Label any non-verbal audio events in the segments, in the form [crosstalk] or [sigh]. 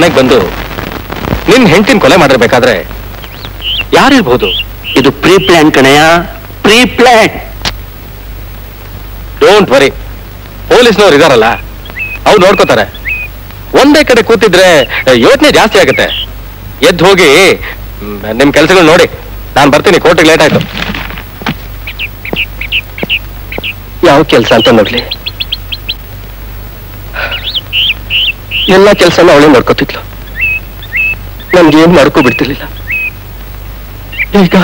ಮನೆಗೆ ಬಂದು ನಿಮ್ ಹೆಂಡತಿನ ಕೊಲೆ ಮಾಡಿರ್ಬೇಕಾದ್ರೆ ಯಾರಿರ್ಬೋದು? ಇದು ಪ್ರೀ ಪ್ಲಾನ್ ಕಣಯ್ಯ. ಪ್ರೀ ಪ್ಲಾನ್ ಡೋಂಟ್ ವರಿ ಪೊಲೀಸ್ನವ್ರು ಇದಾರಲ್ಲ ಅವ್ರು ನೋಡ್ಕೋತಾರೆ. ಒಂದೇ ಕಡೆ ಕೂತಿದ್ರೆ ಯೋಚನೆ ಜಾಸ್ತಿ ಆಗುತ್ತೆ. ಎದ್ದು ಹೋಗಿ ನಿಮ್ ಕೆಲಸಗಳು ನೋಡಿ. ನಾನು ಬರ್ತೀನಿ ಕೋರ್ಟಿಗೆ ಲೇಟ್ ಆಯ್ತು. ಯಾವ ಕೆಲಸ ಅಂತ ನೋಡ್ಲಿ? ಎಲ್ಲ ಕೆಲಸನ ಅವಳೇ ನೋಡ್ಕೋತಿದ್ಲು ನನ್ಗೇನ್ ಮಾಡ್ಕೋ ಬಿಡ್ತಿರ್ಲಿಲ್ಲ. ಈಗ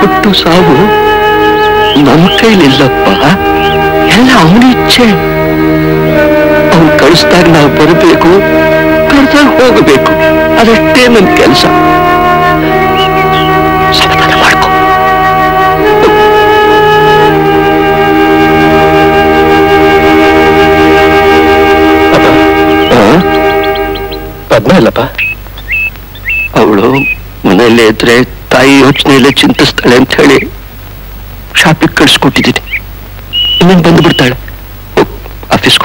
ಹುಟ್ಟು ಸಾವು ನಮ್ಮ ಕೈಲಿಲ್ಲಪ್ಪ. ಎಲ್ಲ ಅವನ ಇಚ್ಛೆ. ಅವನು ಕಳಿಸ್ದಾಗ ನಾವು ಬರಬೇಕು, ಕರೆದಾಗ ಹೋಗಬೇಕು. ಅದಷ್ಟೇ ನನ್ನ ಕೆಲಸ. ಪದ್ಮ ಇಲ್ಲಪ್ಪ ಅವಳು ಮನೆಯಲ್ಲೇ ಇದ್ರೆ ತಾಯಿ ಯೋಚನೆಯಲ್ಲೇ ಚಿಂತಿಸ್ತಾಳೆ ಅಂತ ಹೇಳಿ ಶಾಪಿಗೆ ಕಳಿಸ್ಕೊಟ್ಟಿದ್ದೀನಿ. ಇನ್ನೇನು ಬಂದು ಬಿಡ್ತಾಳೆ. ಹೋಗ್. ಆಫೀಸ್ಗೆ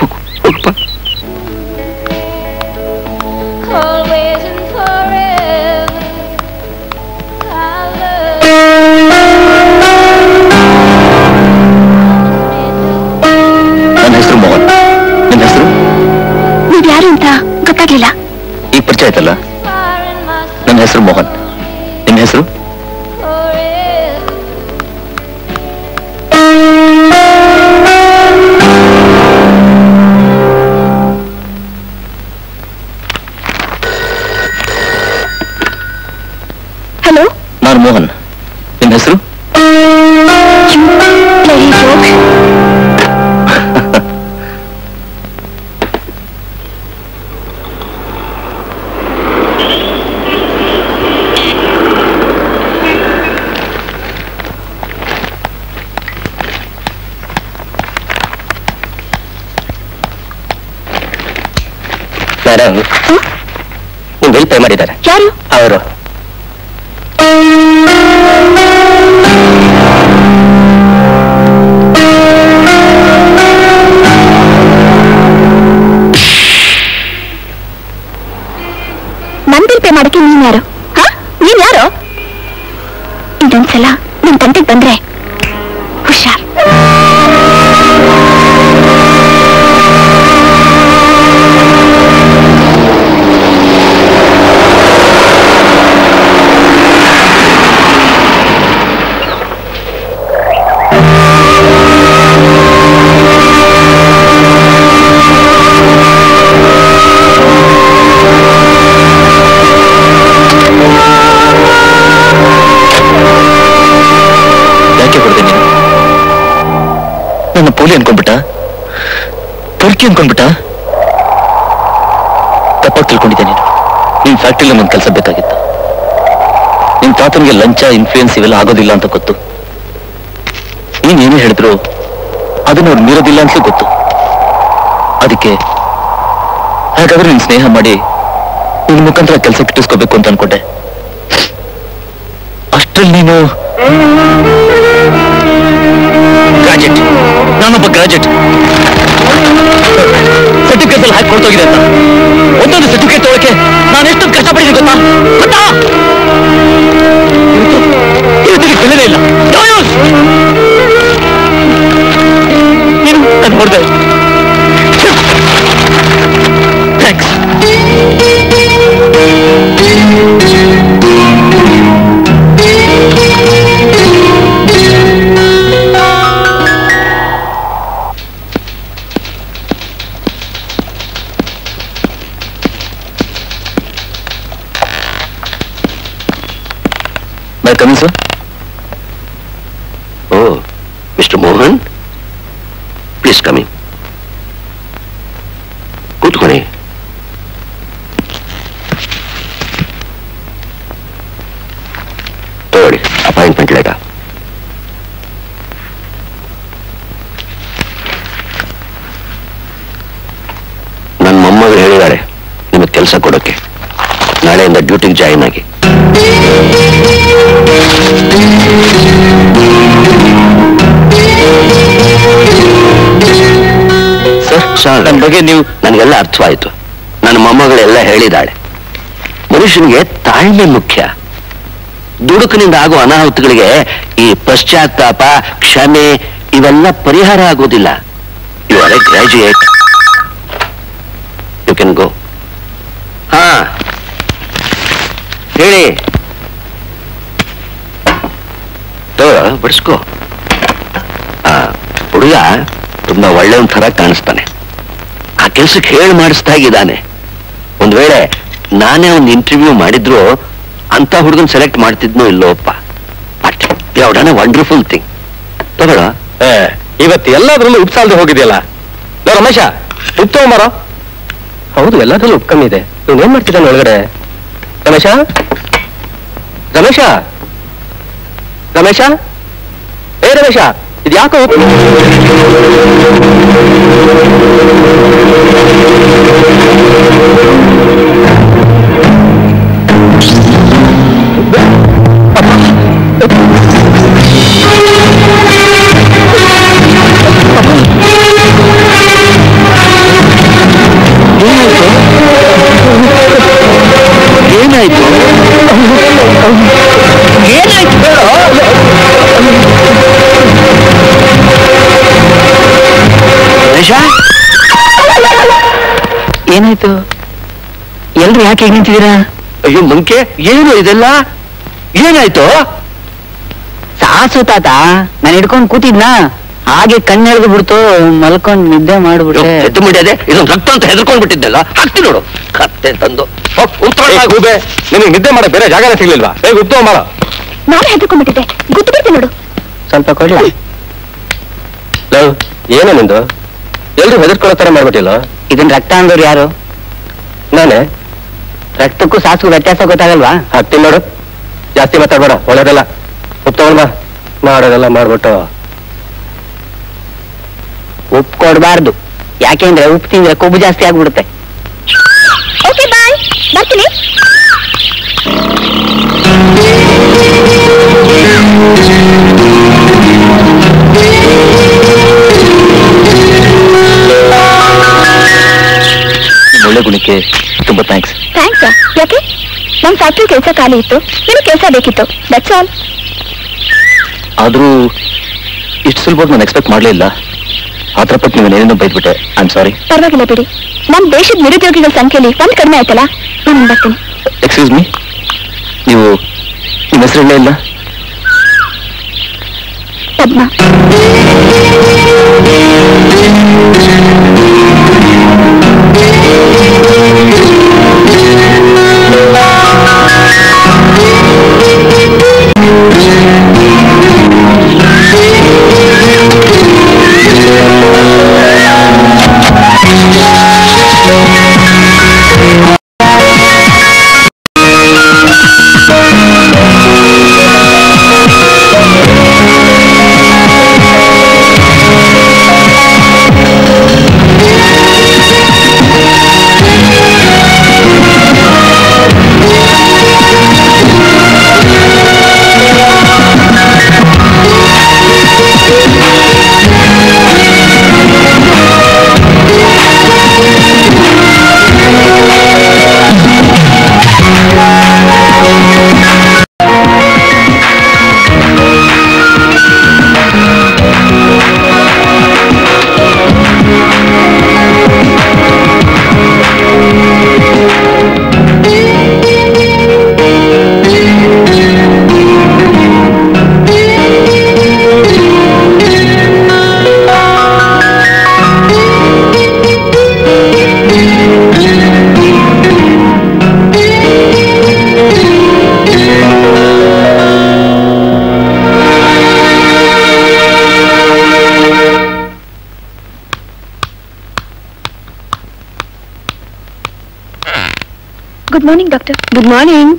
ಈಗ ಪರಿಚಯ ಆಯ್ತಲ್ಲ ನನ್ನ ಹೆಸರು ಮೋಹನ್ ಮೇಡಮ್ ನಿಮ್ ಬಿಲ್ ಪೇ ಮಾಡಿದ್ದಾರೆ. ಯಾರು? ಅವರು. ನನ್ ಬಿಲ್ ಪೇ ಮಾಡಕ್ಕೆ ನೀನ್ ಯಾರು? ಇನ್ಫ್ಲೂಯೆನ್ಸ್ ಇವೆಲ್ಲ ಆಗೋದಿಲ್ಲ ಅಂತ ಗೊತ್ತು. ನೀನ್ ಏನೇ ಹೇಳಿದ್ರು ಅದನ್ನ ಅವ್ರು ಮೀರೋದಿಲ್ಲ ಅಂತಲೂ ಗೊತ್ತು. ಅದಕ್ಕೆ ಹಾಗಾದ್ರೆ ನಿನ್ ಸ್ನೇಹ ಮಾಡಿ ನಿನ್ ಮುಖಾಂತರ ಕೆಲಸ ಕಿಟ್ಟಿಸ್ಕೋಬೇಕು ಅಂತ ಅನ್ಕೊಂಡೆ. ಅಷ್ಟ್ರಲ್ಲಿ ನೀನು ಗ್ರಾಜೆಟ್ ನಾನೊಬ್ಬ ಗ್ರಾಜೆಟ್ ಸರ್ಟಿಫಿಕೇಟ್ ಅಲ್ಲಿ ಹಾಕಿ ಕೊಡ್ತೋಗಿದೆ ಅಂತ. ಒಂದೊಂದು ಸರ್ಟಿಫಿಕೇಟ್ ತೊಳಕೆ ನಾನು ಎಷ್ಟೊಂದು ಕಷ್ಟಪಡಿದೆ ಗೊತ್ತಾ? ¡Dale! ¡Todos! Thanks. ¿Va a? Mister Mohan please coming ಕೂತ್ಕೊಳ್ಳಿ ತಗೊಳ್ಳಿ ಅಪಾಯಿಂಟ್ಮೆಂಟ್ ಲೆಟರ್ ನನ್ನ ಮೊಮ್ಮಗಳು ಹೇಳಿದ್ದಾರೆ ನಿಮಗೆ ಕೆಲಸ ಕೊಡೋಕೆ ಬಗ್ಗೆ ನೀವು ನನಗೆಲ್ಲ ಅರ್ಥವಾಯಿತು. ನನ್ನ ಮೊಮ್ಮಗಳೆಲ್ಲ ಹೇಳಿದಾಳೆ ಮನುಷ್ಯನಿಗೆ ತಾಳ್ಮೆ ಮುಖ್ಯ. ದುಡುಕಿನಿಂದ ಆಗುವ ಅನಾಹುತಗಳಿಗೆ ಈ ಪಶ್ಚಾತ್ತಾಪ, ಕ್ಷಮೆ ಇವೆಲ್ಲ ಪರಿಹಾರ ಆಗೋದಿಲ್ಲ you are a graduate you can go ಹಾ. ಹೇಳಿ. ಬಿಡಿಸ್ಕೋ. ಹುಡುಗ ತುಂಬಾ ಒಳ್ಳೆಯ ಥರ ಕಾಣಿಸ್ತಾನೆ. ಕೆಲ್ಸಕ್ಕೆ ಹೇಳಿ ಮಾಡಿಸ್ತಾ ಇದ್ದಾನೆ. ಒಂದ್ ವೇಳೆ ನಾನೇ ಒಂದು ಇಂಟರ್ವ್ಯೂ ಮಾಡಿದ್ರು ಅಂತ ಹುಡುಗನ್ ಸೆಲೆಕ್ಟ್ ಮಾಡ್ತಿದ್ನೋ ಇಲ್ಲೋಪ್ಪ ಬಟ್ ಯಾವ್ದಾನ ವಂಡರ್ಫುಲ್ ಥಿಂಗ್ ತಗೊಳ ಇವತ್ತು ಎಲ್ಲಾದ್ರಲ್ಲೂ ಉಪ್ಸಾಲ್ದೆ ಹೋಗಿದೆಯಲ್ಲ? ನೋ ರಮೇಶ ಉಪ್ ತಗೊಂಬಾರ. ಹೌದು ಎಲ್ಲದರಲ್ಲೂ ಉಪ್ ಕಮ್ಮಿ ಇದೆ. ನೀನ್ ಏನ್ ಮಾಡ್ತಿದ್ದಾನೆ ಒಳಗಡೆ? ರಮೇಶ? ರಮೇಶ? ರಮೇಶ? ಏ ರಮೇಶ? ಇದು ಯಾಕೋ ಉಪ್ಪು ಏನಾಯ್ತು ಏನಾಯ್ತು ರಮೇಶ ಏನಾಯ್ತು? ಎಲ್ರು ಯಾಕೆ ಹೇಗೆ ನಿಂತಿದ್ದೀರಾ? ಅಯ್ಯೋ ಮಂಕೆ ಏನು ಇದೆಲ್ಲ? ಏನಾಯ್ತು? ಸಾಸು ತಾತ ನಾನು ಹಿಡ್ಕೊಂಡು ಕೂತಿದ್ನ? ಹಾಗೆ ಕಣ್ಣೆಳೆದು ಬಿಡ್ತು ಮಲ್ಕೊಂಡು ನಿದ್ದೆ ಮಾಡ್ಬಿಟ್ಟೆ. ಎದ್ದು ಮುಡಿಯದೆ ಇದೊಂದು ರಕ್ತ ಅಂತ ಹೆದರ್ಕೊಂಡ್ ಬಿಟ್ಟಿದ್ದೆಲ್ಲ ಹಾಕ್ತಿ ನೋಡು. ಕತ್ತೆ ತಂದು. ಗೂಬೆ ನಿನಗೆ ನಿದ್ದೆ ಮಾಡೋ ಬೇರೆ ಜಾಗ ಸಿಗ್ಲಿಲ್ವಾ? ಹೇಗೆ ಉತ್ತಮ ಮಾಡ. ನಾನು ಹೆದರ್ಕೊಂಡ್ಬಿಟ್ಟಿದ್ದೆ. ಗುದ್ದು ನೋಡು. ಸ್ವಲ್ಪ ಕೊಡ್ಲ? ಲವ್ ಏನೋ ನಿಂದು? ಎಲ್ರು ಹೆದರ್ಕೊಳ್ಳೋ ತರ ಮಾಡ್ಬಿಟ್ಟಿಲ್ಲ ಇದನ್ ರಕ್ತ ಅಂದವ್ರು ಯಾರು? ನಾನೇ. ರಕ್ತಕ್ಕೂ ಸಾಸಿಗೂ ವ್ಯತ್ಯಾಸ ಗೊತ್ತಾಗಲ್ವಾ? ಹಾಕ್ತೀನಿ ನೋಡು. ಜಾಸ್ತಿ ಮಾತಾಡ್ಬೇಡ ಒಳ್ಳೇದಲ್ಲ. ಬಾ. ಮಾಡೋದೆಲ್ಲ ಮಾಡ್ಬಿಟ್ಟು. ಉಪ್ಪು ಕೊಡಬಾರ್ದು. ಯಾಕೆಂದ್ರೆ ಉಪ್ಪು ತಿಂದ್ರೆ ಕೊಬ್ಬು ಜಾಸ್ತಿ ಆಗ್ಬಿಡುತ್ತೆ. ಓಕೆ ಬಾಯ್ ಬರ್ತೀನಿ. ಒಳ್ಳೆ ಗುಣಕ್ಕೆ ತುಂಬಾ ಥ್ಯಾಂಕ್ಸ್ ಥ್ಯಾಂಕ್ಸ್ ಯಾಕೆ? ನಮ್ ಫ್ಯಾಕ್ಟ್ರಿ ಕೆಲಸ ಖಾಲಿ ಇತ್ತು. ನಿಮಗೆ ಕೆಲಸ ಬೇಕಿತ್ತು. ದಟ್ಸ್ ಆಲ್ ಆದ್ರೂ ಇಷ್ಟು ಸುಲಭವಾಗಿ ನಾನು ಎಕ್ಸ್ಪೆಕ್ಟ್ ಮಾಡಲೇ ಇಲ್ಲ. ಆತರ ಪಟ್ಟು ನೀವು ಏನೇನೋ ಬೈದ್ಬಿಟ್ಟೆ. ಐ ಆಮ್ ಸಾರಿ ಪರವಾಗಿಲ್ಲ ಬಿಡಿ. ನಮ್ ದೇಶದ ನಿರುದ್ಯೋಗಿಗಳ ಸಂಖ್ಯೆಯಲ್ಲಿ ಒಂದ್ ಕಡಿಮೆ ಆಯ್ತಲ್ಲ? ನಾನು ಬರ್ತೀನಿ. ಎಕ್ಸ್ಕ್ಯೂಸ್ ಮೀ ನೀವು ನಿಮ್ಮ ಹೆಸರು ಇಲ್ಲ? Padma. Good morning doctor good morning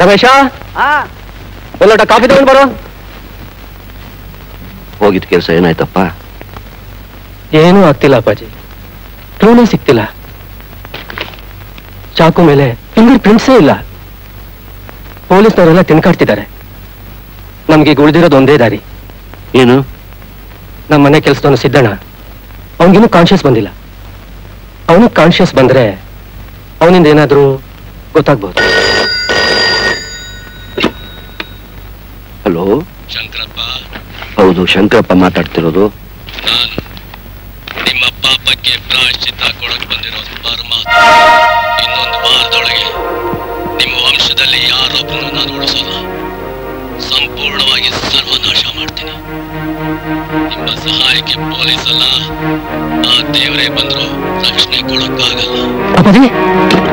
Ramesh? ಒಂದು ಲೋಟ ಕಾಫಿ ತಗೊಂಡು ಬರೋ. ಹೋಗಿದ್ದ ಕೆಲಸ ಏನಾಯ್ತಪ್ಪ? ಏನೂ ಆಗ್ತಿಲ್ಲ ಅಪ್ಪಾಜಿ. ಕ್ಲೂನೇ ಸಿಕ್ತಿಲ್ಲ ಚಾಕು ಮೇಲೆ ಫಿಂಗರ್ ಪ್ರಿಂಟ್ಸೇ ಇಲ್ಲ. ಪೊಲೀಸ್ನವರೆಲ್ಲ ತಿನ್ಕಾಡ್ತಿದ್ದಾರೆ. ನಮ್ಗೆ ಈಗ ಉಳಿದಿರೋದು ಒಂದೇ ದಾರಿ. ಏನು? ನಮ್ಮ ಮನೆ ಕೆಲಸದವನು ಸಿದ್ದಣ್ಣ. ಅವನಿಗಿನ್ನೂ ಕಾನ್ಶಿಯಸ್ ಬಂದಿಲ್ಲ. ಅವನಿಗೆ ಕಾನ್ಶಿಯಸ್ ಬಂದ್ರೆ ಅವನಿಂದ ಏನಾದರೂ ಗೊತ್ತಾಗ್ಬೋದು ಹಲೋ ಶಂಕರಪ್ಪ ಹೌದು ಶಂಕರಪ್ಪ ಮಾತಾಡ್ತಿರೋದು. ನಾನು ನಿಮ್ಮ ಪಾಪಕ್ಕೆ ಪ್ರಾಯಶ್ಚಿತ್ತ ಕೊಡಕ್ ಬಂದಿರೋ ಪರಮಾತ್ಮ ಇನ್ನೊಂದು ವಾರದೊಳಗೆ ನಿಮ್ಮ ವಂಶದಲ್ಲಿ ಯಾರೊಬ್ಬರನ್ನು ನಾನು ಉಳಿಸೋಲ್ಲ. ಸಂಪೂರ್ಣವಾಗಿ ಸರ್ವನಾಶ ಮಾಡ್ತೀನಿ. ನಿಮ್ಮ ಸಹಾಯಕ್ಕೆ ಪೊಲೀಸ್ ಅಲ್ಲ ಆ ದೇವರೇ ಬಂದ್ರು ರಕ್ಷಣೆ ಕೊಡಕ್ಕಾಗಲ್ಲ. ಅಪ್ಪಾಜಿ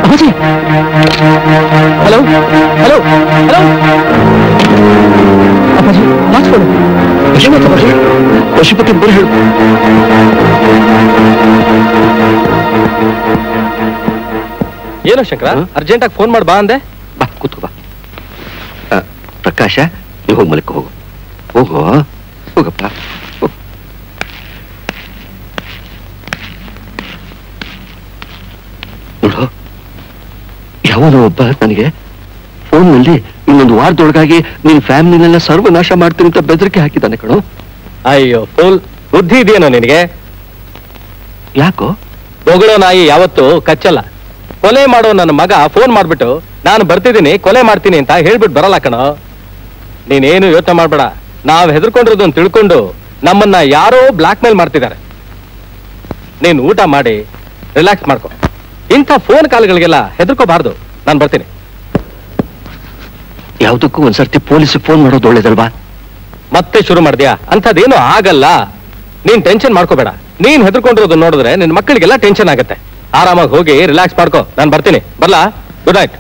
ಅಪ್ಪಾಜಿ. Hello hello hello. ಅಪ್ಪಾಜಿ ಮಾತ್ಕೊಡು ಪಶುಪತಿ ಪಶುಪತಿ ಬರೀ ಹೇಳು. ಏನೋ ಶಂಕರ ಅರ್ಜೆಂಟ್ ಅರ್ಜೆಂಟಾಗಿ ಫೋನ್ ಮಾಡಿ ಬಾ ಅಂದೆ. ಬಾ ಕೂತ್ಕೋ ಬಾ. ಆ, ಪ್ರಕಾಶ ನೀವು ಹೋಗಿ ಮಲಕ್ಕೆ ಹೋಗು. ಹೋಗು ಹೋಗಪ್ಪ. ಹೋಗು. ನೋಡು ಯಾವನೋ ಒಬ್ಬ ನನಗೆ ಫೋನ್ನಲ್ಲಿ ಇನ್ನೊಂದು ವಾರದೊಳಗಾಗಿ ನಿನ್ ಫ್ಯಾಮಿಲಿನೆಲ್ಲ ಸರ್ವನಾಶ ಮಾಡ್ತೀನಿ ಅಂತ ಬೆದರಿಕೆ ಹಾಕಿದ್ದಾನೆ ಕಣೋ. ಅಯ್ಯೋ ಫುಲ್. ಬುದ್ಧಿ ಇದೆಯೇನೋ ನಿನಗೆ? ಯಾಕೋ? ಬೊಗಳೋ ನಾಯಿ ಯಾವತ್ತು ಕಚ್ಚಲ್ಲ. ಕೊಲೆ ಮಾಡೋ ನನ್ನ ಮಗ ಫೋನ್ ಮಾಡ್ಬಿಟ್ಟು ನಾನು ಬರ್ತಿದ್ದೀನಿ ಕೊಲೆ ಮಾಡ್ತೀನಿ ಅಂತ ಹೇಳ್ಬಿಟ್ಟು ಬರಲ್ಲ ಕಣೋ. ನೀನೇನು ಯೋಚನೆ ಮಾಡ್ಬೇಡ. ನಾವ್ ಅಂತ ತಿಳ್ಕೊಂಡು ನಮ್ಮನ್ನ ಯಾರೋ ಬ್ಲಾಕ್ ಮೇಲ್ ಮಾಡ್ತಿದ್ದಾರೆ. ನೀನು ಊಟ ಮಾಡಿ ರಿಲ್ಯಾಕ್ಸ್ ಮಾಡ್ಕೊ. ಇಂಥ ಫೋನ್ ಕಾಲ್ಗಳಿಗೆಲ್ಲ ಹೆದರ್ಕೋಬಾರ್ದು. ನಾನು ಬರ್ತೀನಿ. ಯಾವ್ದಕ್ಕೂ ಒಂದ್ಸರ್ತಿ ಪೊಲೀಸ್ ಫೋನ್ ಮಾಡೋದು ಒಳ್ಳೇದಲ್ವಾ? ಮತ್ತೆ ಶುರು ಮಾಡಿದ್ಯಾ? ಅಂಥದ್ದೇನು ಆಗಲ್ಲ. ನೀನ್ ಟೆನ್ಷನ್ ಮಾಡ್ಕೋಬೇಡ. ನೀನ್ ಹೆದರ್ಕೊಂಡಿರೋದು ನೋಡಿದ್ರೆ ನಿನ್ ಮಕ್ಕಳಿಗೆಲ್ಲ ಟೆನ್ಷನ್ ಆಗುತ್ತೆ. ಆರಾಮಾಗಿ ಹೋಗಿ ರಿಲ್ಯಾಕ್ಸ್ ಮಾಡ್ಕೋ. ನಾನು ಬರ್ತೀನಿ. ಬರ್ಲಾ? ಗುಡ್ ನೈಟ್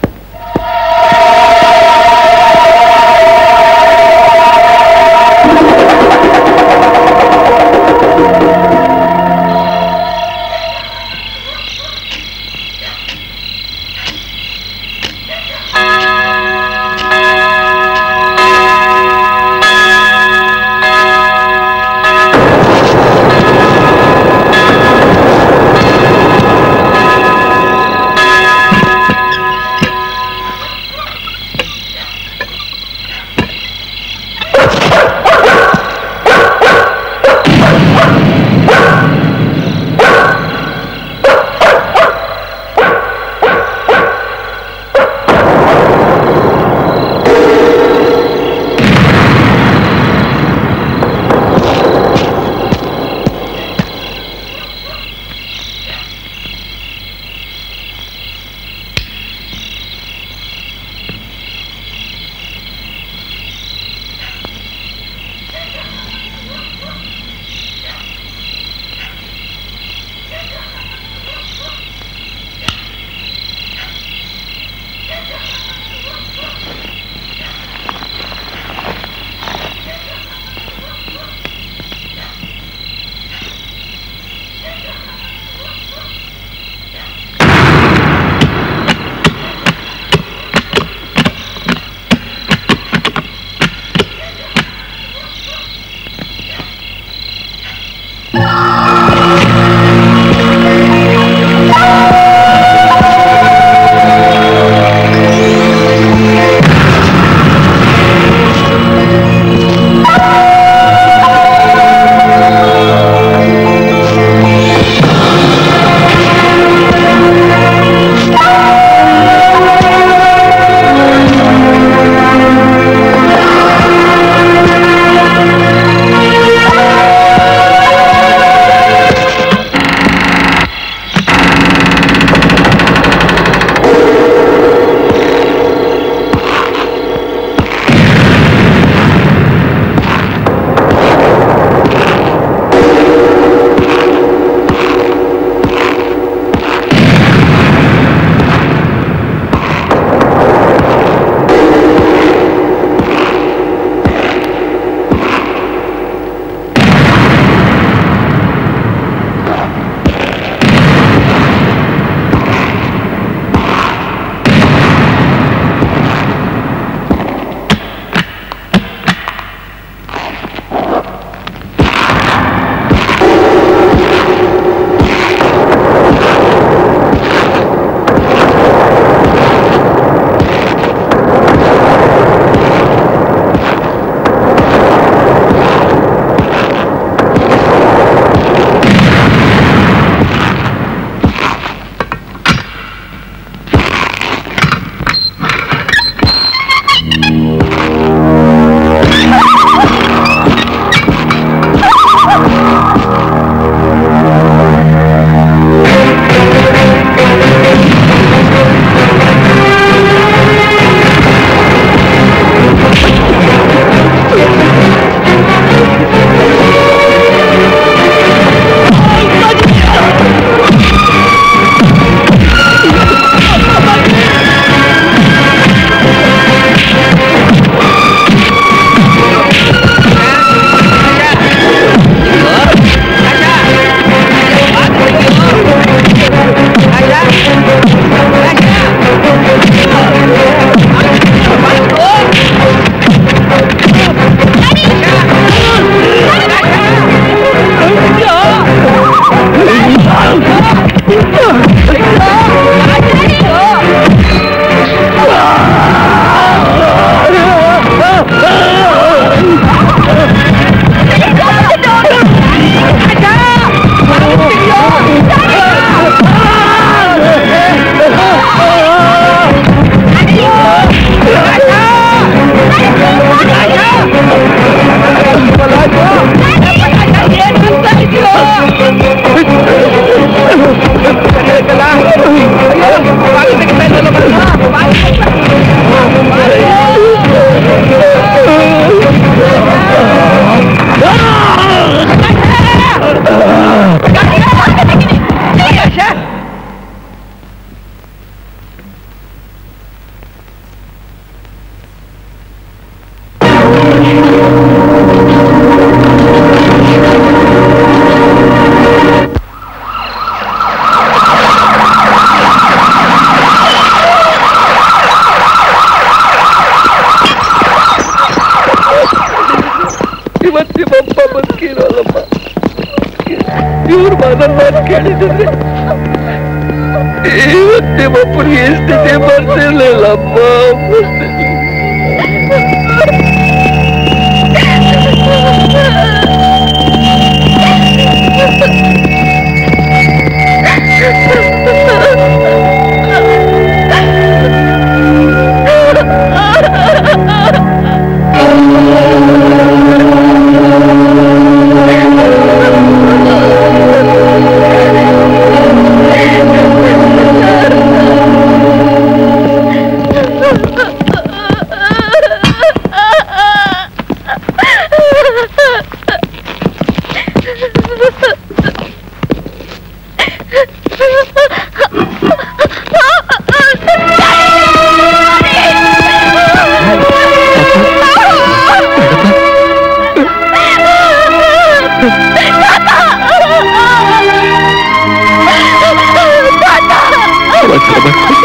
哈哈哈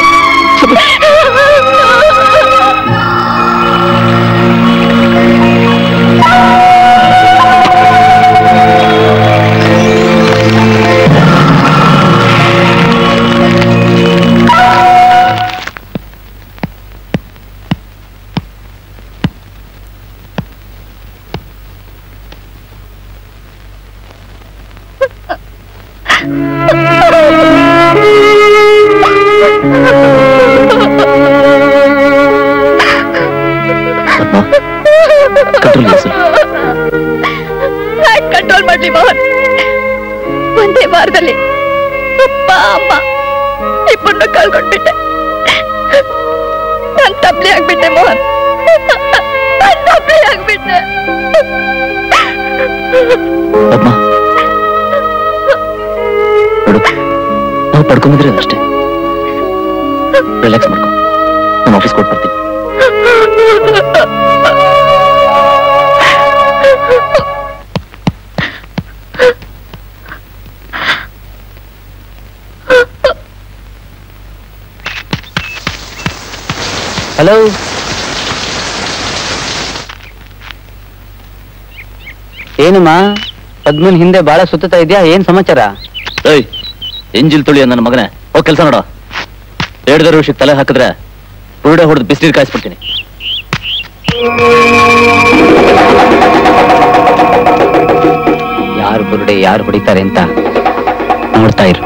ಪದ್ಮನ್ ಹಿಂದೆ ಬಾಳ ಸುತ್ತಾ ಇದೆಯಾ? ಏನ್ ಸಮಾಚಾರ? ಏಯ್ ಎಂಜಿಲ್ ತುಳಿಯ ನನ್ನ ಮಗನೇ. ಹೋಗ್ ಕೆಲಸ ನೋಡು. ಎರಡು ವರ್ಷಕ್ಕೆ ತಲೆ ಹಾಕಿದ್ರೆ ಬುರುಡೆ ಹೊಡೆದು ಬಿಸಿನೀರು ಕಾಯಿಸ್ಬಿಡ್ತೀನಿ. ಯಾರು ಬುರುಡೆ ಯಾರು ಹೊಡಿತಾರೆ ಅಂತ ನೋಡ್ತಾ ಇರು.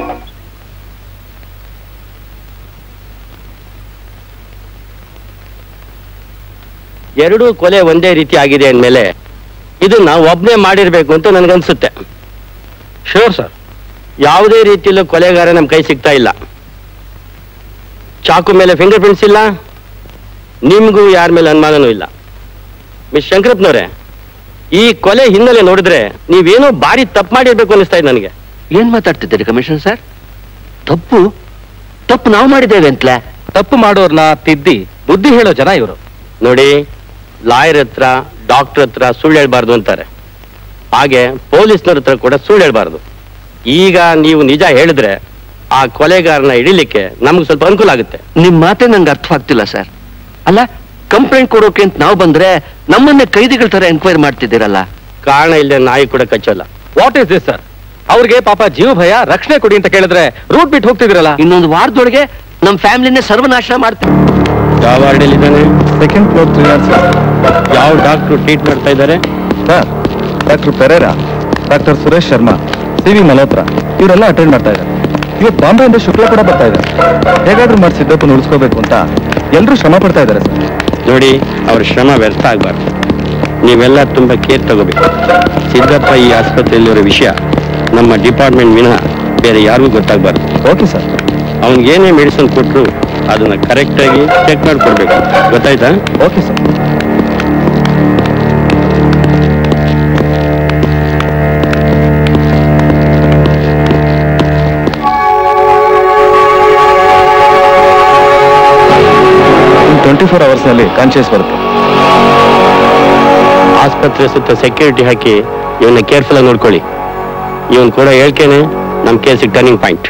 ಎರಡೂ ಕೊಲೆ ಒಂದೇ ರೀತಿ ಆಗಿದೆ ಅಂದಮೇಲೆ ಇದನ್ನ ಒಬ್ನೇ ಮಾಡಿರ್ಬೇಕು ಅಂತ ನನಗನ್ಸುತ್ತೆ. ಶೋರ್ ಸರ್ ಯಾವುದೇ ರೀತಿಯಲ್ಲೂ ಕೊಲೆಗಾರ ನಮ್ಮ ಕೈ ಸಿಗ್ತಾ ಇಲ್ಲ. ಚಾಕು ಮೇಲೆ ಫಿಂಗರ್ ಪ್ರಿಂಟ್ಸ್ ಇಲ್ಲ. ನಿಮ್ಗೂ ಯಾರ ಮೇಲೆ ಅನುಮಾನನೂ ಇಲ್ಲ. ಮಿಸ್ ಶಂಕರಪ್ಪನವ್ರೆ ಈ ಕೊಲೆ ಹಿನ್ನೆಲೆ ನೋಡಿದ್ರೆ ನೀವೇನೋ ಭಾರಿ ತಪ್ಪು ಮಾಡಿರ್ಬೇಕು ಅನಿಸ್ತಾ ಇದೆ ನನಗೆ. ಏನ್ ಮಾತಾಡ್ತಿದ್ದೀರಿ ಕಮಿಷನ್ ಸರ್? ತಪ್ಪು? ತಪ್ಪು ನಾವು ಮಾಡಿದ್ದೇವೆ ಅಂತಲೇ? ತಪ್ಪು ಮಾಡೋರ್ನ ತಿದ್ದಿ ಬುದ್ಧಿ ಹೇಳೋ ಜನ ಇವರು. ನೋಡಿ ಲಾಯರ್ ಹತ್ರ ಡಾಕ್ಟರ್ ಹತ್ರ ಸುಳ್ಳು ಹೇಳ್ಬಾರ್ದು ಅಂತಾರೆ. ಹಾಗೆ ಪೊಲೀಸ್ನವ್ರ ಹತ್ರ ಕೂಡ ಸುಳ್ಳು ಹೇಳ್ಬಾರ್ದು. ಈಗ ನೀವು ನಿಜ ಹೇಳಿದ್ರೆ ಆ ಕೊಲೆಗಾರನ ಹಿಡಿಲಿಕ್ಕೆ ನಮ್ಗೆ ಸ್ವಲ್ಪ ಅನುಕೂಲ ಆಗುತ್ತೆ. ನಿಮ್ ಮಾತೆ ನಂಗೆ ಅರ್ಥವಾಗ್ತಿಲ್ಲ ಸರ್. ಅಲ್ಲ ಕಂಪ್ಲೇಂಟ್ ಕೊಡೋಕೆ ಅಂತ ನಾವು ಬಂದ್ರೆ ನಮ್ಮನ್ನೇ ಕೈದಿಗಳ ತರ ಎನ್ಕ್ವೈರಿ ಮಾಡ್ತಿದ್ದೀರಲ್ಲ? ಕಾರಣ ಇಲ್ಲದೆ ನಾಯಿ ಕೂಡ ಕಚ್ಚಲ್ಲ. ವಾಟ್ ಇಸ್ ದಿಸ್ ಸರ್ ಅವ್ರಿಗೆ ಪಾಪ ಜೀವ ಭಯ ರಕ್ಷಣೆ ಕೊಡಿ ಅಂತ ಕೇಳಿದ್ರೆ ರೂಟ್ ಬಿಟ್ಟು ಹೋಗ್ತಿದ್ರಲ್ಲ? ಇನ್ನೊಂದು ವಾರದೊಳಗೆ ನಮ್ ಫ್ಯಾಮಿಲಿನೇ ಸರ್ವನಾಶ ಮಾಡ್ತೀವಿ. ಯಾವ ಸೆಕೆಂಡ್ ಫ್ಲೋರ್ ತ್ರೀ ಯಾವ ಡಾಕ್ಟ್ರು ಟ್ರೀಟ್ ಮಾಡ್ತಾ ಇದ್ದಾರೆ? Sir doctor Pereira doctor Suresh Sharma C V Malhotra ಇವರೆಲ್ಲ ಅಟೆಂಡ್ ಮಾಡ್ತಾ ಇದ್ದಾರೆ. ಇವತ್ತು ಬಾಂಬೆಯಿಂದ ಶುಕ್ಲ ಕೂಡ ಬರ್ತಾ ಇದೆ. ಹೇಗಾದ್ರೂ ಮಾಡಿ ಸಿದ್ದಪ್ಪನ ಉಳಿಸ್ಕೋಬೇಕು ಅಂತ ಎಲ್ಲರೂ ಶ್ರಮ ಪಡ್ತಾ ಇದ್ದಾರೆ ಸರ್ ನೋಡಿ ಅವ್ರ ಶ್ರಮ ವ್ಯರ್ಥ ಆಗಬಾರ್ದು. ನೀವೆಲ್ಲ ತುಂಬಾ ಕೇರ್ ತಗೋಬೇಕು. ಸಿದ್ದಪ್ಪ ಈ ಆಸ್ಪತ್ರೆಯಲ್ಲಿರೋ ವಿಷಯ ನಮ್ಮ ಡಿಪಾರ್ಟ್ಮೆಂಟ್ ವಿನಃ ಬೇರೆ ಯಾರಿಗೂ ಗೊತ್ತಾಗಬಾರ್ದು. ಓಕೆ ಸರ್ ಅವ್ನಿಗೆ ಏನೇ ಮೆಡಿಸಿನ್ ಕೊಟ್ಟರು ಅದನ್ನ ಕರೆಕ್ಟಾಗಿ ಚೆಕ್ ಮಾಡಿಕೊಡ್ಬೇಕು. ಗೊತ್ತಾಯ್ತಾ? ಓಕೆ ಸರ್ ಟ್ವೆಂಟಿ ಫೋರ್ ಅವರ್ಸ್ನಲ್ಲಿ ಕಾನ್ಶಿಯಸ್ ಬರುತ್ತೆ. ಆಸ್ಪತ್ರೆ ಸುತ್ತ ಸೆಕ್ಯೂರಿಟಿ ಹಾಕಿ ಇವನ್ನ ಕೇರ್ಫುಲ್ ಆಗಿ ನೋಡ್ಕೊಳ್ಳಿ. ಇವನ್ ಕೂಡ ಹೇಳ್ಕೇನೆ ನಮ್ ಕೇಸಿಗೆ ಟರ್ನಿಂಗ್ ಪಾಯಿಂಟ್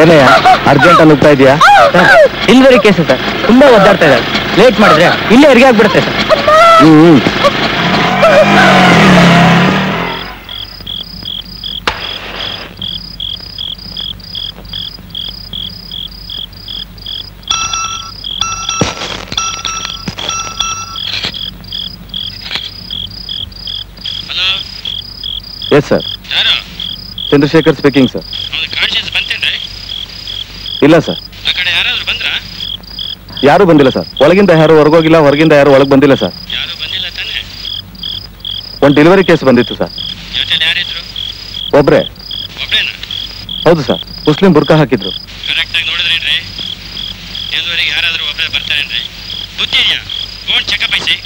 ಏನಯ್ಯ ಅರ್ಜೆಂಟ್ ಅಲ್ಲಿ ಹೋಗ್ತಾ ಇದೀಯಾ? ಡೆಲಿವರಿ ಕೇಸ್ ಸರ್ ತುಂಬಾ ಒದ್ದಾಡ್ತಾ ಇದ್ದಾರೆ ಲೇಟ್ ಮಾಡಿದ್ರೆ ಇಲ್ಲೇ ಹೆರಿಗೆ ಆಗ್ಬಿಡುತ್ತೆ. Sir hmm. Hello yes sir ಯಾರು? ಚಂದ್ರಶೇಖರ್ ಸ್ಪೀಕಿಂಗ್ ಸರ್ ಅವ್ನು ಕಾನ್ಶಿಯಸ್ ಬಂತೇನ್ರಿ ಇಲ್ಲ ಸರ್. ಆ ಕಡೆ ಯಾರಾದ್ರೂ ಬಂದ್ರಾ? ಯಾರು ಬಂದಿಲ್ಲ ಸರ್. ಒಳಗಿಂದ ಯಾರು ಹೊರಗೋಗಿಲ್ಲ ಹೊರಗಿಂದ ಯಾರು ಒಳಗೆ ಬಂದಿಲ್ಲ ಸರ್. ಯಾರು ಬಂದಿಲ್ಲ ತಾನೆ? ಒಂದು ಡೆಲಿವರಿ ಕೇಸ್ ಬಂದಿತ್ತು ಸರ್. ಜೊತೆಲಿ ಯಾರಿದ್ರು? ಒಬ್ರೆ. ಒಬ್ರೇನಾ? ಹೌದು ಸರ್. ಮುಸ್ಲಿಂ ಬುರ್ಕಾ ಹಾಕಿದ್ರು. ಕರೆಕ್ಟ್ ಆಗಿ ನೋಡಿದ್ರೇನ್ರಿ? ಡೆಲಿವರಿಗೆ ಯಾರಾದ್ರೂ ಒಬ್ಬರೇ ಬರ್ತಾರೇನ್ರಿ? ಬುದ್ಧಿ ಇದೆಯಾ? ಗೋಲ್ಡ್ ಚೆಕಪ್ ಐಸಿ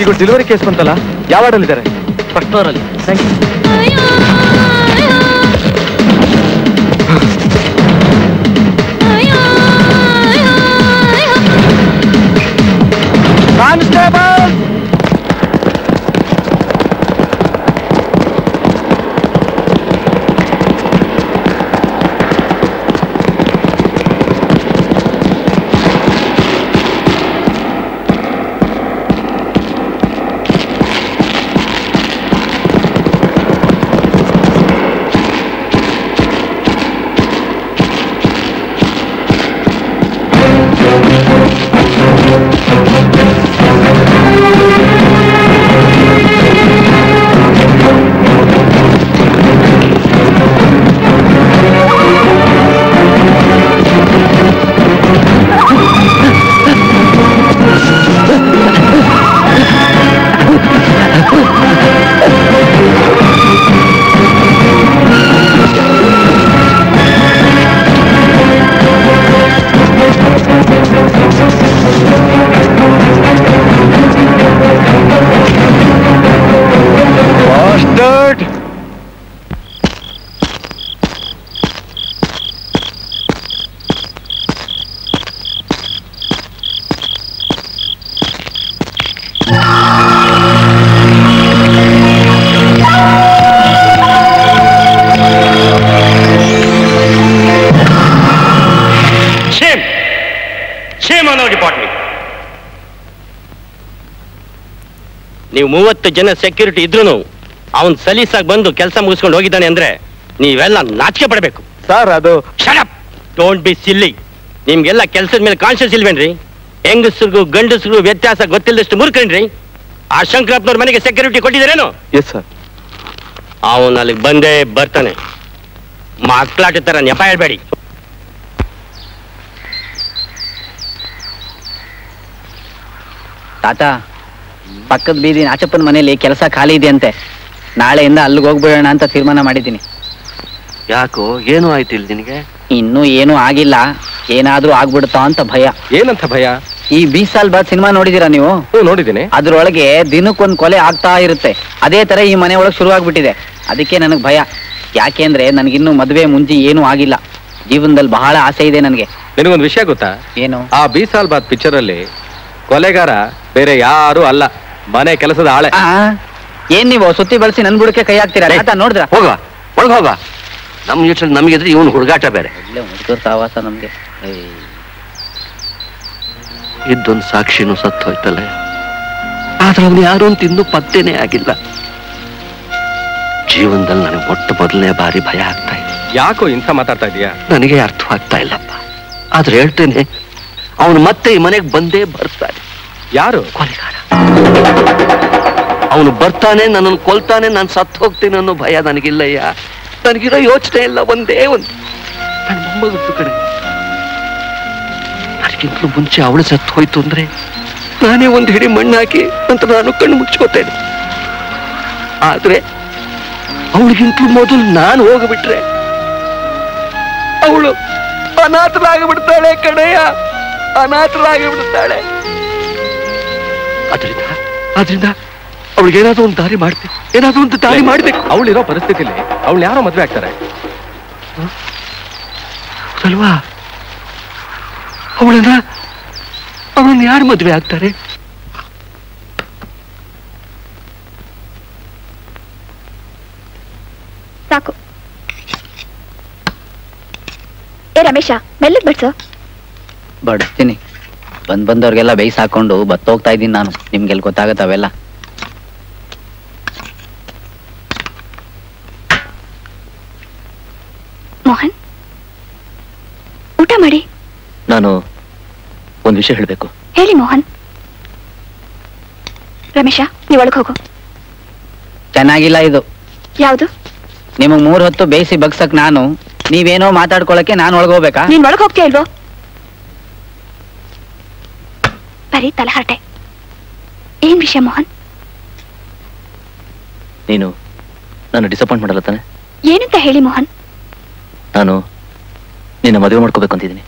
ಈಗ ಡೆಲಿವರಿ ಕೇಸ್ ಬಂತಲ್ಲ? ಯಾವ ವಾರ್ಡಲ್ಲಿದ್ದಾರೆ ಫಸ್ಟ್ ಫ್ಲೋರಲ್ಲಿ ಥ್ಯಾಂಕ್ ಯು. ನೀವು ಮೂವತ್ತು ಜನ ಸೆಕ್ಯೂರಿಟಿ ಇದ್ರು ಅವನ್ ಸಲೀಸಾಗಿ ಬಂದು ಕೆಲಸ ಮುಗಿಸ್ಕೊಂಡು ಹೋಗಿದ್ದಾನೆ ಅಂದ್ರೆ ನೀವೆಲ್ಲ ನಾಚಿಕೆ ಪಡಬೇಕು. ಸರ್ ಅದು ಶಡಪ್ ಡೋಂಟ್ ಬಿ ಸಿಲ್ಲಿ ನಿಮ್ಗೆಲ್ಲ ಕೆಲಸದ ಮೇಲೆ ಕಾನ್ಶಿಯಸ್ ಇಲ್ವೇನ್ರಿ? ಹೆಂಗಸ್ರಿಗೂ ಗಂಡಸ್ರಿಗೂ ವ್ಯತ್ಯಾಸ ಗೊತ್ತಿಲ್ಲದಷ್ಟು ಮುರ್ಕಂಡ್ರಿ ಆ ಶಂಕರಪ್ಪನವ್ರ ಮನೆಗೆ ಸೆಕ್ಯೂರಿಟಿ ಕೊಟ್ಟಿದ್ದೀರೇನು? ಎಸ್ ಸರ್ ಅವನು ಅಲ್ಲಿಗೆ ಬಂದೇ ಬರ್ತಾನೆ. ಮಕ್ಕಳಾಟ ತರ ನೆಪ ಹೇಳ್ಬೇಡಿ. ತಾತ ಪಕ್ಕದ ಬೀದಿ ನಾಚಪ್ಪನ ಮನೇಲಿ ಕೆಲಸ ಖಾಲಿ ಇದೆ ಅಂತೆ ನಾಳೆಯಿಂದ ಅಲ್ಲಿಗೆ ಹೋಗ್ಬಿಡೋಣ ಅಂತ ತೀರ್ಮಾನ ಮಾಡಿದ್ದೀನಿ. ಯಾಕೋ ಏನು ಆಯ್ತು ಇಲ್ಲಿ ನಿನಗೆ? ಇನ್ನೂ ಏನೂ ಆಗಿಲ್ಲ. ಏನಾದ್ರೂ ಆಗ್ಬಿಡುತ್ತಾ ಅಂತ ಭಯ. ಏನಂತ ಭಯ? ಈ ಬೀಸ್ ಸಾಲ್ ಬಾದ್ ಸಿನಿಮಾ ನೋಡಿದೀರಾ ನೀವು? ಹ್ಞೂ ನೋಡಿದ್ದೀನಿ. ಅದ್ರೊಳಗೆ ದಿನಕ್ಕೊಂದು ಕೊಲೆ ಆಗ್ತಾ ಇರುತ್ತೆ. ಅದೇ ತರ ಈ ಮನೆ ಒಳಗೆ ಶುರು ಆಗ್ಬಿಟ್ಟಿದೆ. ಅದಕ್ಕೆ ನನಗೆ ಭಯ. ಯಾಕೆಂದ್ರೆ ನನಗಿನ್ನೂ ಮದುವೆ ಮುಂಜಿ ಏನೂ ಆಗಿಲ್ಲ. ಜೀವನದಲ್ಲಿ ಬಹಳ ಆಸೆ ಇದೆ ನನಗೆ. ನಿನಗೊಂದು ವಿಷಯ ಗೊತ್ತಾ? ಏನು? ಆ ಬೀಸಾಲ್ ಬಾದ್ ಪಿಕ್ಚರ್ ಅಲ್ಲಿ ಕೊಲೆಗಾರ ಬೇರೆ ಯಾರು ಅಲ್ಲ. ಮನೆ ಕೆಲಸದ ಆಳೆ. ಆ, ಏನ್ ನೀವು ಸುತ್ತಿ ಬಳಸಿ ನನ್ ಬುಡಕ್ಕೆ ಕೈ ಹಾಕ್ತೀರಾ? ನೋಡಿದ್ರ? ಹೋಗ ಒಳಗೆ ಹೋಗ ನಮ್ಮ ಯೋಚನೆ ಇದ್ರೆ ಇವನು ಹುಡುಗಾಟ ಬೇರೆ. ಸಹವಾಸ ನಮ್ಗೆ. ಇದ್ದೊಂದು ಸಾಕ್ಷಿನೂ ಸತ್ತು ಹೋಯ್ತಲ್ಲ. ಆದ್ರೆ ಅವನು ಯಾರು ಅಂತ ಇನ್ನೂ ಪತ್ತೇನೆ ಆಗಿಲ್ಲ. ಜೀವನದಲ್ಲಿ ನನಗೆ ಮೊಟ್ಟ ಮೊದಲನೇ ಬಾರಿ ಭಯ ಆಗ್ತಾ ಇದೆ. ಯಾಕೋ ಇಂಥ ಮಾತಾಡ್ತಾ ಇದೀಯಾ? ನನಗೆ ಅರ್ಥವಾಗ್ತಾ ಇಲ್ಲಪ್ಪ. ಆದ್ರೆ ಹೇಳ್ತೇನೆ ಅವನು ಮತ್ತೆ ಈ ಮನೆಗೆ ಬಂದೇ ಬರ್ತಾನೆ. ಯಾರು? ಕೊಲೆಗಾರ. ಅವನು ಬರ್ತಾನೆ ನನ್ನನ್ನು ಕೊಲ್ತಾನೆ ನಾನು ಸತ್ತು ಹೋಗ್ತೀನಿ ಅನ್ನೋ ಭಯ ನನಗಿಲ್ಲಯ್ಯ. ನನಗಿರೋ ಯೋಚನೆ ಇಲ್ಲ ಒಂದೇ ಒಂದು. ನನ್ನ ಮೊಮ್ಮಗದ್ದು ಕಡೆ ಅದಕ್ಕಿಂತಲೂ ಮುಂಚೆ ಅವಳು ಸತ್ತು ಹೋಯ್ತು ಅಂದ್ರೆ ನಾನೇ ಒಂದು ಹಿಡಿ ಮಣ್ಣು ಹಾಕಿ ನಂತರ ನಾನು ಕಣ್ಣು ಮುಚ್ಕೋತೇನೆ ಆದ್ರೆ ಅವಳಿಗಿಂತಲೂ ಮೊದಲು ನಾನು ಹೋಗಿಬಿಟ್ರೆ ಅವಳು ಅನಾಥನಾಗಿಬಿಡ್ತಾಳೆ ಕಡೆಯ ಅನಾಥರಾಗಿ ಅದ್ರಿಂದ ಅದರಿಂದ ಅವಳಿಗೆ ಅವಳಿಗೇನಾದ್ರೂ ಒಂದು ದಾರಿ ಮಾಡ್ಬೇಕು ಏನಾದ್ರೂ ಒಂದು ದಾರಿ ಮಾಡ್ಬೇಕು. ಅವಳಿರೋ ಪರಿಸ್ಥಿತಿಲಿ ಅವಳು ಯಾರೋ ಮದುವೆ ಆಗ್ತಾರೆ. ಅಲ್ವಾ? ಅವಳನ್ನ ಅವಳನ್ನ ಯಾರು ಮದುವೆ ಆಗ್ತಾರೆ? ಸಾಕು. ಏ ರಮೇಶ ಮೆಲ್ಲಗ್ ಬಡ್ಸು. ಬಡಿಸ್ತೀನಿ. ಬಂದ್ ಬಂದವ್ರಿಗೆಲ್ಲ ಬೇಯಿಸಿ ಹಾಕೊಂಡು ಬತ್ತೋಗ್ತಾ ಇದ್ದೀನಿ ನಾನು. ನಿಮ್ಗೆಲ್ಲಿ ಗೊತ್ತಾಗತ್ತೆ ಅವೆಲ್ಲ. ಮೋಹನ್? ಊಟ ಮಾಡಿ. ನಾನು ಒಂದು ವಿಷಯ ಹೇಳಬೇಕು. ಹೇಳಿ ಮೋಹನ್. ರಮೇಶ ನೀವು ಒಳಗೆ ಹೋಗು. ಚೆನ್ನಾಗಿಲ್ಲ ಇದು. ಯಾವುದು? ನಿಮಗ್ ಮೂರ್ ಹೊತ್ತು ಬೇಯಿಸಿ ಬಗ್ಸಕ್ ನಾನು ನೀವೇನೋ ಮಾತಾಡ್ಕೊಳಕ್ಕೆ ನಾನು ಒಳಗೋಗ್ಬೇಕಾ ನೀನ್ ಒಳಗ್ ಹೋಗ್ತೀಯ ಇಲ್ವೋ? ಬರೀ ತಲಹರಟೆ. ಏನ್ ವಿಷಯ ಮೋಹನ್? ನೀನು ನಾನು ಡಿಸಪಾಯಿಂಟ್ ಮಾಡಲ್ಲ ತಾನೆ? ಏನಂತ ಹೇಳಿ ಮೋಹನ್? ನಾನು ನಿನ್ನ ಮದುವೆ ಮಾಡ್ಕೋಬೇಕು ಅಂತಿದ್ದೀನಿ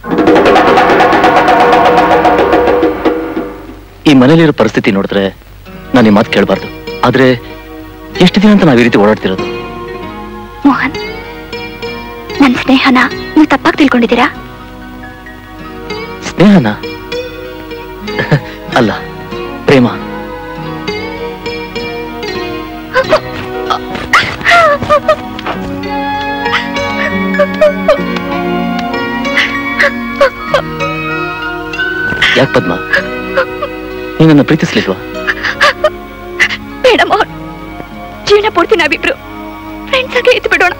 ಈ ಮನೇಲಿರೋ ಪರಿಸ್ಥಿತಿ ನೋಡಿದ್ರೆ ನಾನು ಈ ಮಾತು ಕೇಳಬಾರ್ದು. ಆದ್ರೆ ಎಷ್ಟು ದಿನ ಅಂತ ನಾವು ಈ ರೀತಿ ಓಡಾಡ್ತಿರೋದು? ಮೋಹನ್ ನನ್ನ ಸ್ನೇಹನ ನೀವು ತಪ್ಪಾಗಿ ತಿಳ್ಕೊಂಡಿದ್ದೀರಾ? ಸ್ನೇಹನ? [laughs] ಅಲ್ಲ ಪ್ರೇಮ. ಯಾಕೆ ಪದ್ಮ? ನೀನನ್ನು ನನ್ನ ಪ್ರೀತಿಸ್ಲಿಲ್ವಾ? ಬೇಡ ಮೋಹನ್ ಜೀವನ ಪೂರ್ತಿ ನಾವಿಬ್ರು. ಫ್ರೆಂಡ್ಸ್ ಆಗಿ ಇದ್ದು ಬಿಡೋಣ.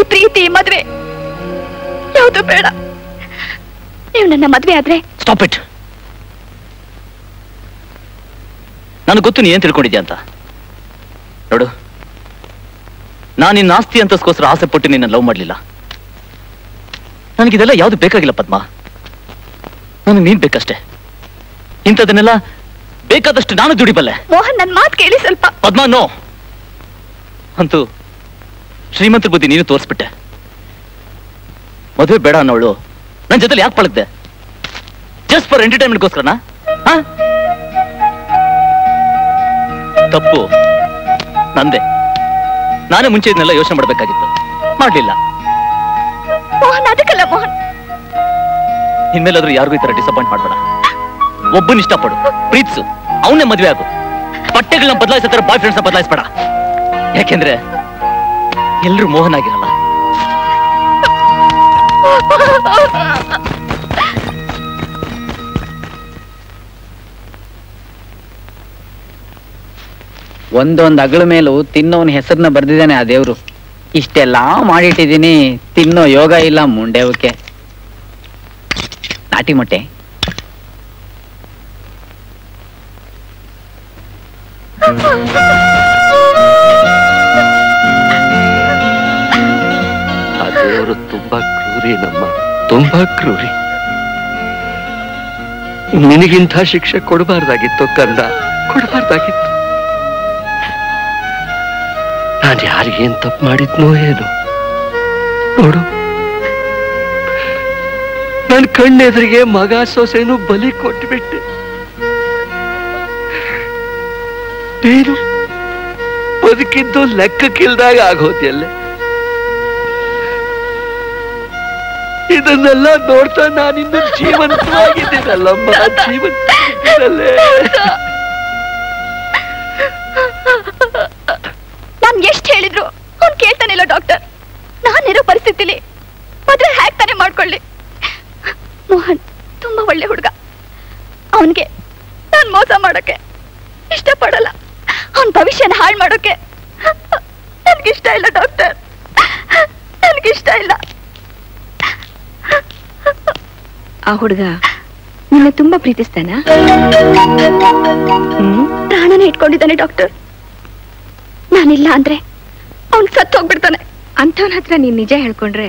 ಈ ಪ್ರೀತಿ ಮದ್ವೆ. ಯಾವುದು ಬೇಡ. ನೀವು ನನ್ನ ಮದ್ವೆ ಆದ್ರೆ ಸ್ಟಾಪ್ ಇಟ್ ನನಗೆ ಗೊತ್ತು ನೀ ಏನ್ ತಿಳ್ಕೊಂಡಿದ್ಯಾ ಅಂತ. ನೋಡು ನಾನು ನಿನ್ನ ಆಸ್ತಿ ಅಂತಸ್ಕೋಸ್ಕರ ಆಸೆ ಪಟ್ಟು ನಿನ್ನ ಲವ್ ಮಾಡ್ಲಿಲ್ಲ. ನನಗಿದೆಲ್ಲ ಯಾವ್ದು ಬೇಕಾಗಿಲ್ಲ ಪದ್ಮ. ನನಗೆ ನೀನ್ ಬೇಕಷ್ಟೇ. ಇಂಥದನ್ನೆಲ್ಲ ಬೇಕಾದಷ್ಟು ನಾನು ದುಡಿಬಲ್ಲೆ. ಮೋಹನ್ ನನ್ನ ಮಾತು ಕೇಳಿ ಸ್ವಲ್ಪ. ಪದ್ಮ ನೋ. ಅಂತೂ ಶ್ರೀಮಂತರ ಬುದ್ಧಿ ನೀನು ತೋರಿಸ್ಬಿಟ್ಟೆ. ಮದುವೆ ಬೇಡ ಅನ್ನೋಳು ನನ್ನ ಜೊತೆಲಿ ಯಾಕೆ ಪಳಗ್ದೆ? ಜಸ್ಟ್ ಫಾರ್ ಎಂಟರ್ಟೈನ್ಮೆಂಟ್ಗೋಸ್ಕರನಾ ತಪ್ಪು. ನಂದೆ. ನಾನೇ ಮುಂಚೆ ಇದನ್ನೆಲ್ಲ ಯೋಚನೆ ಮಾಡಬೇಕಾಗಿತ್ತು. ಮಾಡಲಿಲ್ಲ. ಮೋಹನ್ ಅದಕ್ಕಲ್ಲ ಮೋಹನ್. ಇನ್ಮೇಲಾದ್ರೂ ಯಾರಿಗೂ ಈ ತರ ಡಿಸಪಾಯಿಂಟ್ ಮಾಡಬೇಡ. ಒಬ್ಬನ ಇಷ್ಟಪಡು. ಪ್ರೀತ್ಸು. ಅವನೇ ಮದುವೆ ಆಗು. ಬಟ್ಟೆಗಳನ್ನ ಬದಲಾಯಿಸೋ ತರ ಬಾಯ್ ಫ್ರೆಂಡ್ಸ್ ಬದಲಾಯಿಸ್ಬೇಡ. ಯಾಕೆಂದ್ರೆ ಎಲ್ಲರೂ ಮೋಹನ್ ಆಗಿರಲ್ಲ. ಒಂದೊಂದ್ ಅಗಳ ಮೇಲೂ ತಿನ್ನೋನ್ ಹೆಸರನ್ನ ಬರ್ದಿದ್ದಾನೆ ಆ ದೇವ್ರು. ಇಷ್ಟೆಲ್ಲಾ ಮಾಡಿಟ್ಟಿದ್ದೀನಿ ತಿನ್ನೋ ಯೋಗ ಇಲ್ಲ ಮುಂಡೆವಕ್ಕೆ ನಾಟಿ ಮೊಟ್ಟೆ. ಆ ತುಂಬಾ ಕ್ರೂರಿ ನಮ್ಮ, ತುಂಬಾ ಕ್ರೂರಿ. ನಿನಗಿಂಥ ಶಿಕ್ಷೆ ಕೊಡಬಾರ್ದಾಗಿತ್ತು ಕಂದ, ಕೊಡಬಾರ್ದಾಗಿತ್ತು. ನಾನು ಯಾರಿಗೇನ್ ತಪ್ಪು ಮಾಡಿದ್ನೋ ಏನು. ನೋಡು. ನನ್ನ ಕಣ್ಣೆದುರಿಗೆ ಮಗ ಸೊಸೆನು ಬಲಿ ಕೊಟ್ಬಿಟ್ಟೆ. ನೀನು ಬದುಕಿದ್ದು ಲೆಕ್ಕಕ್ಕಿಲ್ದಾಗ ಆಗೋದ್ಯಲ್ಲೇ? ಇದನ್ನೆಲ್ಲ ನೋಡ್ತಾ ನಾನಿನ್ನು ಜೀವಂತವಾಗಿದ್ದೀನಲ್ಲಮ್ಮ, ಜೀವಂತವಾಗಿದ್ದೀನಲ್ಲೇ ನಾನ್ ಎಷ್ಟ್ ಹೇಳಿದ್ರು ಅವ್ನ್ ಕೇಳ್ತಾನಿಲ್ಲ ಡಾಕ್ಟರ್ ನಾನಿರೋ ಪರಿಸ್ಥಿತಿಲಿ ಮದ್ವೆ ಹ್ಯಾಕ್ ತಾನೇ ಮಾಡ್ಕೊಳ್ಳಿ ಮೋಹನ್ ತುಂಬಾ ಒಳ್ಳೆ ಹುಡುಗ ಅವನ್ಗೆ ನಾನ್ ಮೋಸ ಮಾಡೋಕೆ ಇಷ್ಟಪಡಲ್ಲ ಅವನ್ ಭವಿಷ್ಯನ ಹಾಳು ಮಾಡೋಕೆ ನನ್ಗಿಷ್ಟ ಇಲ್ಲ ಡಾಕ್ಟರ್ ನನ್ಗಿಷ್ಟ ಇಲ್ಲ ಆ ಹುಡುಗ ನಿನ್ನ ತುಂಬಾ ಪ್ರೀತಿಸ್ತಾನ? ಪ್ರಾಣನೇ ಇಟ್ಕೊಂಡಿದ್ದಾನೆ ಡಾಕ್ಟರ್. ನಾನಿಲ್ಲ ಅಂದ್ರೆ ಅವ್ನ್ ಸತ್ತು ಹೋಗ್ಬಿಡ್ತಾನೆ. ಅಂಥವನ ಹತ್ರ ನೀನ್ ನಿಜ ಹೇಳ್ಕೊಂಡ್ರೆ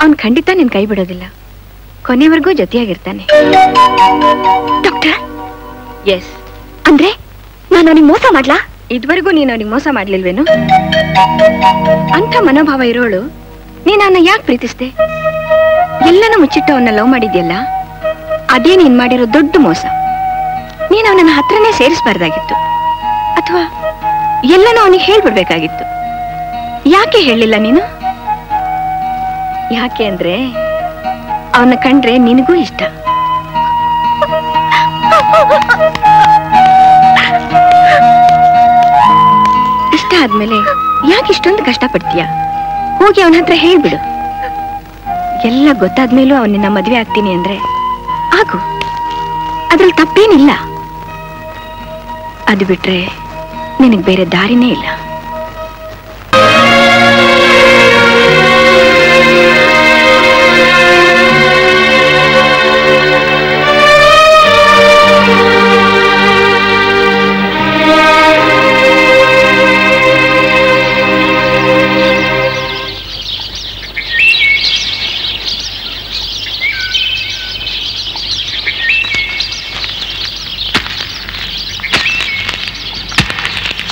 ಅವನ್ ಖಂಡಿತ ನಿನ್ ಕೈ ಬಿಡೋದಿಲ್ಲ. ಕೊನೆವರೆಗೂ ಜೊತೆಯಾಗಿರ್ತಾನೆ. ಡಾಕ್ಟರ್? ಎಸ್ ಅಂದ್ರೆ ನಾನು ಅವನಿಗೆ ಮೋಸ ಮಾಡ್ಲಾ? ಇದುವರೆಗೂ ನೀನು ಅವನಿಗೆ ಮೋಸ ಮಾಡ್ಲಿಲ್ವೇನು? ಅಂಥ ಮನೋಭಾವ ಇರೋಳು ನೀನ್ ನನ್ನ ಯಾಕೆ ಪ್ರೀತಿಸ್ದೆ? ಎಲ್ಲನ ಮುಚ್ಚಿಟ್ಟು ಅವನ್ನ ಲವ್ ಮಾಡಿದ್ಯಲ್ಲ? ಅದೇ ನೀನ್ ಮಾಡಿರೋ ದೊಡ್ಡ ಮೋಸ. ನೀನ್ ಅವನನ್ನ ಹತ್ರನೇ ಸೇರಿಸಬಾರ್ದಾಗಿತ್ತು. ಅಥವಾ ಎಲ್ಲನೂ ಅವನಿಗೆ ಹೇಳ್ಬಿಡ್ಬೇಕಾಗಿತ್ತು. ಯಾಕೆ ಹೇಳಿಲ್ಲ ನೀನು? ಯಾಕೆ ಅಂದ್ರೆ ಅವನ ಕಂಡ್ರೆ ನಿನಗೂ ಇಷ್ಟ. ಇಷ್ಟ ಆದ್ಮೇಲೆ ಯಾಕೆ ಇಷ್ಟೊಂದು ಕಷ್ಟಪಡ್ತೀಯ? ಹೋಗಿ ಅವನ ಹತ್ರ ಹೇಳ್ಬಿಡು. ಎಲ್ಲ ಗೊತ್ತಾದ್ಮೇಲೂ ಅವನಿನ್ನ ಮದುವೆ ಆಗ್ತೀನಿ ಅಂದ್ರೆ. ಆಗು. ಅದ್ರಲ್ಲಿ ತಪ್ಪೇನಿಲ್ಲ. ಅದು ಬಿಟ್ರೆ ನಿನಗೆ ಬೇರೆ ದಾರಿನೇ ಇಲ್ಲ.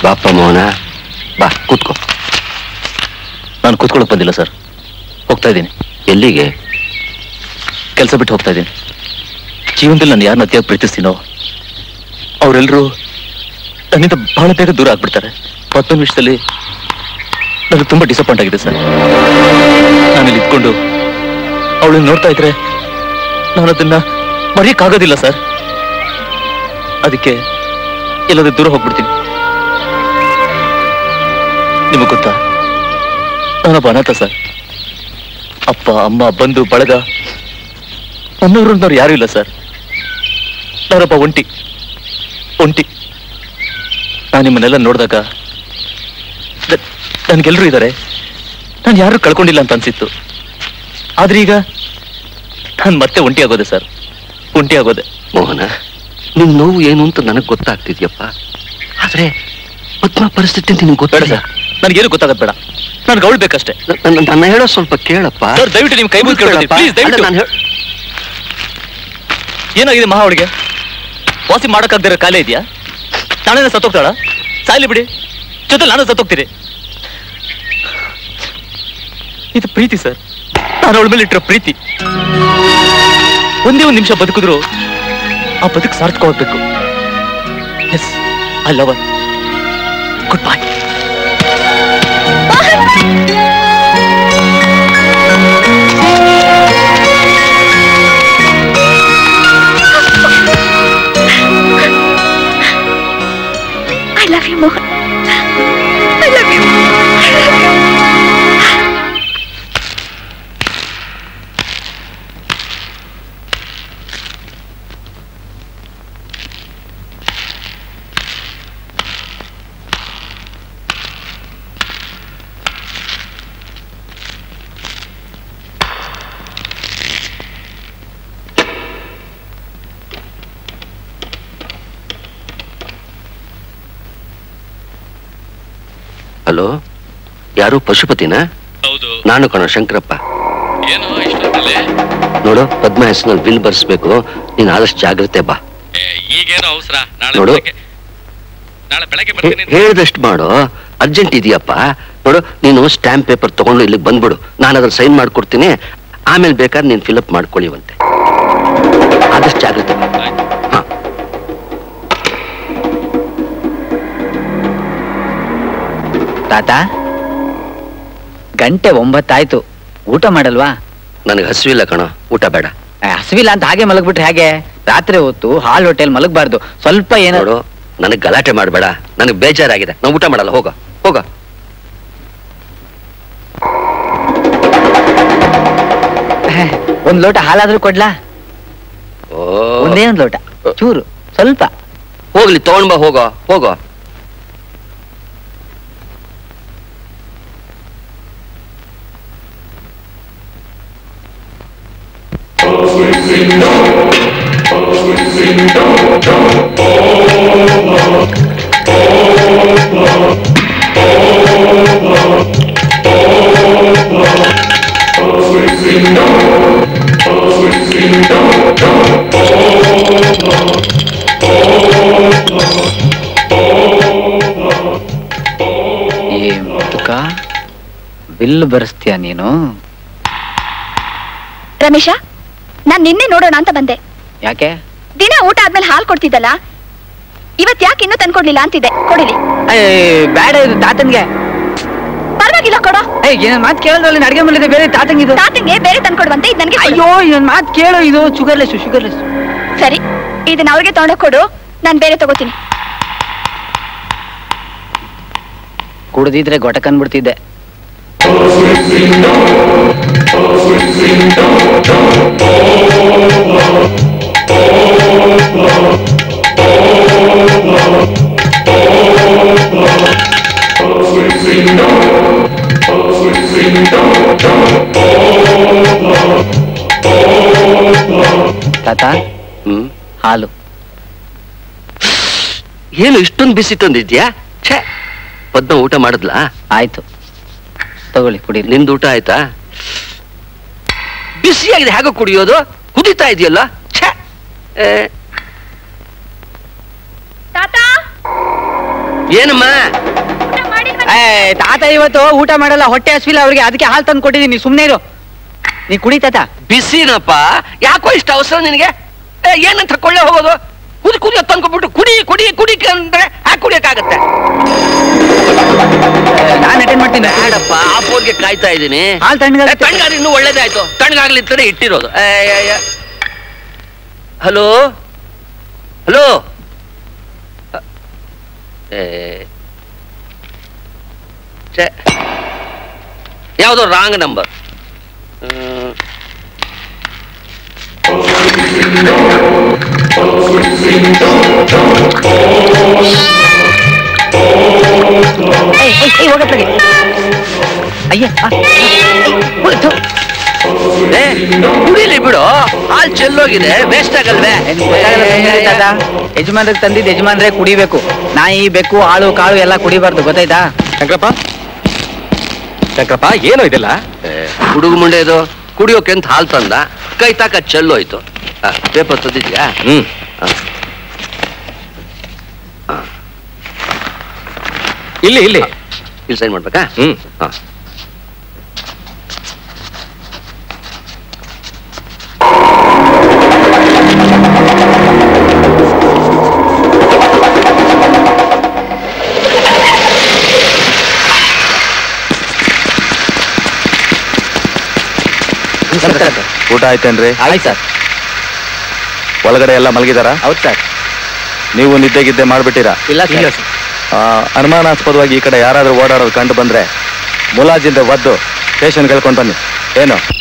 ಬಾಪ ಮೋಹನ ಬಾ ಕೂತ್ಕೋ. ನಾನು ಕೂತ್ಕೊಳ್ಳೋಕೆ ಬಂದಿಲ್ಲ ಸರ್. ಹೋಗ್ತಾ ಇದ್ದೀನಿ. ಎಲ್ಲಿಗೆ? ಕೆಲಸ ಬಿಟ್ಟು ಹೋಗ್ತಾ ಇದ್ದೀನಿ. ಜೀವನದಲ್ಲಿ ನಾನು ಯಾರನ್ನ ಅತಿಯಾಗಿ ಪ್ರೀತಿಸ್ತೀನೋ ಅವರೆಲ್ಲರೂ ನನ್ನಿಂದ ಬಹಳ ಬೇಗ ದೂರ ಆಗ್ಬಿಡ್ತಾರೆ. ಮತ್ತೊಂದು ವಿಷಯದಲ್ಲಿ ನನಗೆ ತುಂಬಾ ಡಿಸಪಾಯಿಂಟ್ ಆಗಿದೆ ಸರ್. ನಾನಿಲ್ಲಿ ಇದ್ಕೊಂಡು ಅವಳನ್ನ ನೋಡ್ತಾ ಇದ್ರೆ ನಾನು ಅದನ್ನ ಮರೆಯಕ್ಕಾಗೋದಿಲ್ಲ ಸರ್. ಅದಕ್ಕೆ ಎಲ್ಲಾದ್ರೂ ದೂರ ಹೋಗ್ಬಿಡ್ತೀನಿ. ನಿಮಗೆ ಗೊತ್ತಾ? ನಾನೊಬ್ಬ ಅನಾಥ ಸರ್. ಅಪ್ಪ ಅಮ್ಮ ಬಂಧು ಬಳಗ. ಅನ್ನೋರು ಯಾರು ಇಲ್ಲ ಸರ್. ನಾನೊಬ್ಬ ಒಂಟಿ. ಒಂಟಿ. ನಾನು ನಿಮ್ಮನ್ನೆಲ್ಲ ನೋಡಿದಾಗ ನನಗೆಲ್ಲರೂ ಇದ್ದಾರೆ ನಾನು ಯಾರು ಕಳ್ಕೊಂಡಿಲ್ಲ ಅಂತ ಅನ್ಸಿತ್ತು. ಆದ್ರೆ ಈಗ ನಾನು ಮತ್ತೆ ಒಂಟಿ ಆಗೋದೆ ಸರ್. ಒಂಟಿ ಆಗೋದೆ. ಮೋಹನ ನಿಮ್ಮ ನೋವು ಏನು ಅಂತ ನನಗೆ ಗೊತ್ತಾಗ್ತಿದ್ಯಪ್ಪ. ಆದ್ರೆ ಪದ್ಮ ಪರಿಸ್ಥಿತಿ ಅಂತ ನಿಮ್ಗೆ ಗೊತ್ತಾಡ ಸರ್. ನನಗೇನು ಗೊತ್ತಾಗದ್ ಬೇಡ. ನನ್ಗೆ ಅವಳು ಬೇಕಷ್ಟೇ. ನನ್ನ ಹೇಳೋ ಸ್ವಲ್ಪ ಕೇಳಪ್ಪ. ಸರ್ ದಯವಿಟ್ಟು ನಿಮ್ ಕೈ ಮುಗಿದು. ಏನಾಗಿದೆ ಮಹಾ ಅವಳಿಗೆ? ವಾಸಿ ಮಾಡಕ್ಕಾಗ್ದಿರೋ ಕಾಲ ಇದೆಯಾ? ನಾಳೆನ ಸತ್ತೋಗ್ತಾಳ? ಸಾಯ್ಲಿ ಬಿಡಿ. ಜೊತೆ ನಾನು ಸತ್ತೋಗ್ತೀನಿ. ಇದು ಪ್ರೀತಿ ಸರ್. ನಾನು ಅವಳ ಮೇಲೆ ಇಟ್ಟಿರೋ ಪ್ರೀತಿ. ಒಂದೇ ಒಂದು ನಿಮಿಷ ಬದುಕಿದ್ರು ಆ ಬದುಕು ಸಾರ್ಥಕವಾಗಬೇಕು. Yes I love good bye ಯಾರು? ಪಶುಪತಿನ? ಹೌದು. ನಾನು ಕಣ ಶಂಕರಪ್ಪ. ನೋಡು ಪದ್ಮ ಹೆಸರಿನಲ್ಲಿ ಬಿಲ್ ಬರ್ಸ್ಬೇಕು. ನೀನ್ ಆದಷ್ಟು ಜಾಗ್ರತೆ ಬಾ. ನೋಡು. ಹೇಳ್ದಷ್ಟು ಮಾಡು. ಅರ್ಜೆಂಟ್ ಇದೆಯಪ್ಪ. ನೋಡು ನೀನು ಸ್ಟ್ಯಾಂಪ್ ಪೇಪರ್ ತಗೊಂಡು ಇಲ್ಲಿಗೆ ಬಂದ್ಬಿಡು. ನಾನು ಅದ್ರ ಸೈನ್ ಮಾಡ್ಕೊಡ್ತೀನಿ. ಆಮೇಲೆ ಬೇಕಾದ್ರೆ ನೀನು ಫಿಲಪ್ ಮಾಡ್ಕೊಳ್ಳಿವಂತೆ ಆದಷ್ಟು ಜಾಗ್ರತೆ. ತಾತ? ಗಂಟೆ ಒಂಬತ್ತಾಯ್ತು. ಊಟ ಮಾಡಲ್ವಾ? ನನಗೆ ಹಸಿವಿಲ್ಲ ಕಣೋ ಊಟ ಬೇಡ. ಹಸಿವಿಲ್ಲ ಅಂತ ಹಾಗೆ ಮಲಗ್ಬಿಟ್ರೆ ಹೇಗೆ? ರಾತ್ರಿ ಹೊತ್ತು ಹಾಲ್ ಹೋಟೆಲ್ ಮಲಗಬಾರ್ದು. ಸ್ವಲ್ಪ ಏನಾದ್ರು ನನಗೆ ಗಲಾಟೆ ಮಾಡಬೇಡ. ನನಗೆ ಬೇಜಾರಾಗಿದೆ. ನಾವು ಊಟ ಮಾಡಲ್ಲ ಹೋಗ ಹೋಗ. ಒಂದ್ ಲೋಟ ಹಾಲಾದ್ರೂ ಕೊಡ್ಲಾ? ಒಂದೇ ಒಂದ್ ಲೋಟ. ಚೂರು ಸ್ವಲ್ಪ. ಹೋಗ್ಲಿ ತಗೊಂಡ್ಬಾ ಹೋಗೋ ಹೋಗೋ. ಬಿಲ್ ಬರೆಸ್ತೀಯ ನೀನು ರಮೇಶ ನಾನ್ ನಿನ್ನೆ ನೋಡೋಣ ಅಂತ ಬಂದೆ. ಯಾಕೆ? ದಿನ ಊಟ ಆದ್ಮೇಲೆ ಹಾಲ್ ಕೊಡ್ತಿದ್ದಲ್ಲ? ಇವತ್ ಯಾಕೆ ಇನ್ನೂ ತಂದ್ಕೊಡ್ಲಿಲ್ಲ ಅಂತಿದೆ ಕೊಡಿಲಿ. ಏ, ಬೇಡ ಇದು ತಾತನ್ಗೆ. ಪರವಾಗಿಲ್ಲ ಕೊಡೋ. ಮಾತ್ ಕೇಳೋದ್ರಲ್ಲಿ ಅಡ್ಗೆ ಮಲ್ಲಿದೆ ಬೇರೆ ಇದು ತಾತಂಗೆ ಬೇರೆ ತಂದ್ಕೊಡುವಂತೆ ಇದು ನನಗೆ ಅಯ್ಯೋ ಇದನ್ ಮಾತ್ ಕೇಳು ಇದು. ಶುಗರ್ಲೆಸ್ ಶುಗರ್ಲೆಸ್ ಸರಿ ಇದನ್ನ ಅವ್ರಿಗೆ ತಗೊಂಡೋಗ್ ಕೊಡು. ನಾನ್ ಬೇರೆ ತಗೋತೀನಿ. ಕುಡ್ದಿದ್ರೆ ಗೊಟಕ್ ಅನ್ಬಿಡ್ತಿದ್ದೆ. ತಾತ ಹ್ಮ್ ಹಾಲು ಏನು ಇಷ್ಟೊಂದು ಬಿಸಿ ತಂದಿದ್ಯಾ ಛೇ ಪದ್ಮ ಊಟ ಮಾಡಿದ್ಲಾ ಆಯ್ತು ತಗೊಳ್ಳಿ ಕುಡಿ. ನಿಂದು ಊಟ ಆಯ್ತಾ? ಬಿಸಿಯಾಗಿದೆ ಹೇಗೆ ಕುಡಿಯೋದು? ಕುದಿತಾ ಇದೆಯಲ್ಲ? ಛೇ! ತಾತ! ಏನಮ್ಮ? ಏ, ತಾತ ಇವತ್ತು ಊಟ ಮಾಡಲ್ಲ ಹೊಟ್ಟೆ ಹಸಿಲ್ಲ ಅವ್ರಿಗೆ ಅದಕ್ಕೆ ಹಾಲು ತಂದು ಕೊಟ್ಟಿದ್ದೀನಿ ಸುಮ್ಮನೆ ಇರು. ನೀ ಕುಡಿ ತಾತ. ಬಿಸಿನಪ್ಪ ಯಾಕೋ ಇಷ್ಟ ಅವಸರ ನಿನಗೆ? ಏ, ಏನಂತ ಕೊಳ್ಳೆ ಹೋಗೋದು? ಕುದಿ ಕುದಿ ತಂದ್ಕೊಬಿಟ್ಟು ಕುಡಿ ಕುಡಿ ಕುಡಿ ಅಂದ್ರೆ ಯಾಕೆ ಕುಡಿಯಕ್ಕಾಗತ್ತೆ. ನಾನು ಅಟೆಂಡ್ ಮಾಡ್ತೀನಿ. ಬೇಡಪ್ಪ ಆ ಫೋನ್ಗೆ ಕಾಯ್ತಾ ಇದ್ದೀನಿ. ಹಾಲು ತಣ್ಣಗಾಗುತ್ತೆ. ತಣ್ಣಗಾದ್ರೆ ಇನ್ನೂ ಒಳ್ಳೇದಾಯ್ತು ತಣ್ಣಗಾಗ್ಲಿ ಅಂತಾನೆ ಇಟ್ಟಿರೋದು. ಹಲೋ? ಹಲೋ? ಯಾವುದೋ ರಾಂಗ್ ನಂಬರ್ ಹೋಗತ್ಲಾಗೆ. ಅಯ್ಯ ಕುಡಿಲಿ ಬಿಡು. ಹಾಲ್ ಚೆಲ್ಲೋಗಿದೆ ವೇಸ್ಟ್ ಆಗಲ್ವೇ? ಯಜಮಾನ್ರಿಗೆ ತಂದಿದ್ದು ಯಜಮಾನ್ರೆ ಕುಡಿಬೇಕು. ನಾಯಿ ಬೆಕ್ಕು ಆಳು ಕಾಳು ಎಲ್ಲ ಕುಡಿಬಾರ್ದು ಗೊತ್ತಾಯ್ತಾ? ಶಂಕರಪ್ಪ. ಶಂಕರಪ್ಪ ಏನೋ ಇದೆಲ್ಲ? ಹುಡುಗ ಮುಂಡೆ ಇದು. ಕುಡಿಯೋಕೆ ಅಂತ ಹಾಲ್ ತಂದ. ಕೈ ತಾಕ ಚೆಲ್ಲೋಯ್ತು. ಪೇಪರ್ ತಂದಿದ್ಯಾ ಹ್ಮ್. ಇಲ್ಲಿ ಇಲ್ಲಿ. ಇಲ್ಲಿ ಸೈನ್ ಮಾಡ್ಬೇಕಾ? ಹ್ಮ್. ಹಾ. ಊಟ ಆಯ್ತೇನ್ರಿ? ಆಯ್ತು ಸರ್. ಒಳಗಡೆ ಎಲ್ಲ ಮಲಗಿದಾರ? ಹೌದು ಸರ್. ನೀವು ನಿದ್ದೆ ಗಿದ್ದೆ ಮಾಡ್ಬಿಟ್ಟಿರಾ ಇಲ್ಲ ಸರ್. ಅನುಮಾನಾಸ್ಪದವಾಗಿ ಈ ಕಡೆ ಯಾರಾದರೂ ಓಡಾಡೋದು ಕಂಡು ಬಂದರೆ ಮುಲಾಜಿಂದ ಒದ್ದು ಸ್ಟೇಷನ್ ಕೇಳ್ಕೊಂಡು ಬನ್ನಿ. ಏನು?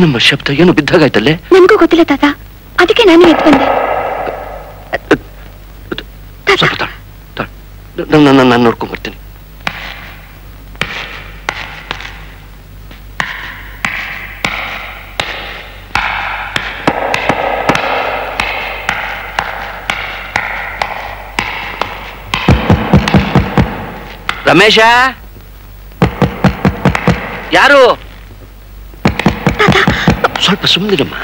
ಏನಮ್ಮ ಶಬ್ದ? ಏನು ಬಿದ್ದಾಗಾಯ್ತಲ್ಲೇ? ನನಗೂ ಗೊತ್ತಿಲ್ಲ ತಾತ. ಅದಕ್ಕೆ ನಾನು ಎದ್ದು ಬಂದೆ. ಸ್ವಲ್ಪ ತಾಳು. ನಾನು ನಾನು ನಾನು ನೋಡ್ಕೊಂಡ್ ಬರ್ತೀನಿ. ರಮೇಶ? ಯಾರು? ಸ್ವಲ್ಪ ಸುಮ್ಮನಿರಮ್ಮ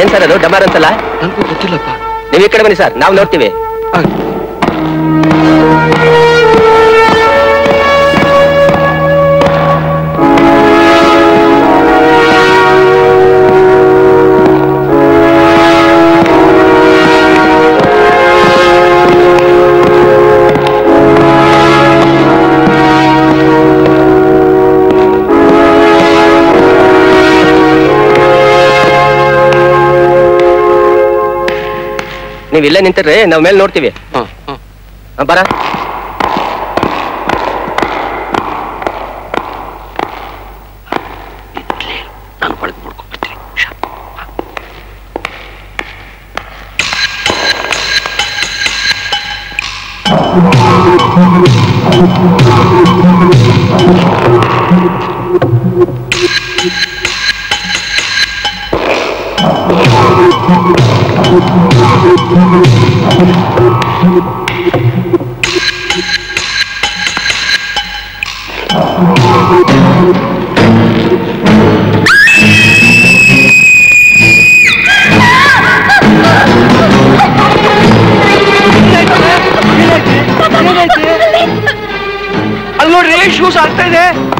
ಏನ್ ಸರ್ ಅದು ಡಮಾರ್ ಅಂತಲ್ಲ ನನಗೂ ಗೊತ್ತಿಲ್ಲಪ್ಪ ನೀವು ಈ ಕಡೆ ಬನ್ನಿ ಸರ್ ನಾವು ನೋಡ್ತೀವಿ ನೀವು ಇಲ್ಲೇ ನಿಂತಿರ್ರಿ ನಾವ್ ಮೇಲೆ ನೋಡ್ತೀವಿ. ಹಾಂ ಹಾಂ. ಆ, ಬರ. Thank ಒಳಗೆ ನೋಡ್ಕೊಂಡ್ ಬರ್ತೀನಿ ಶಾ.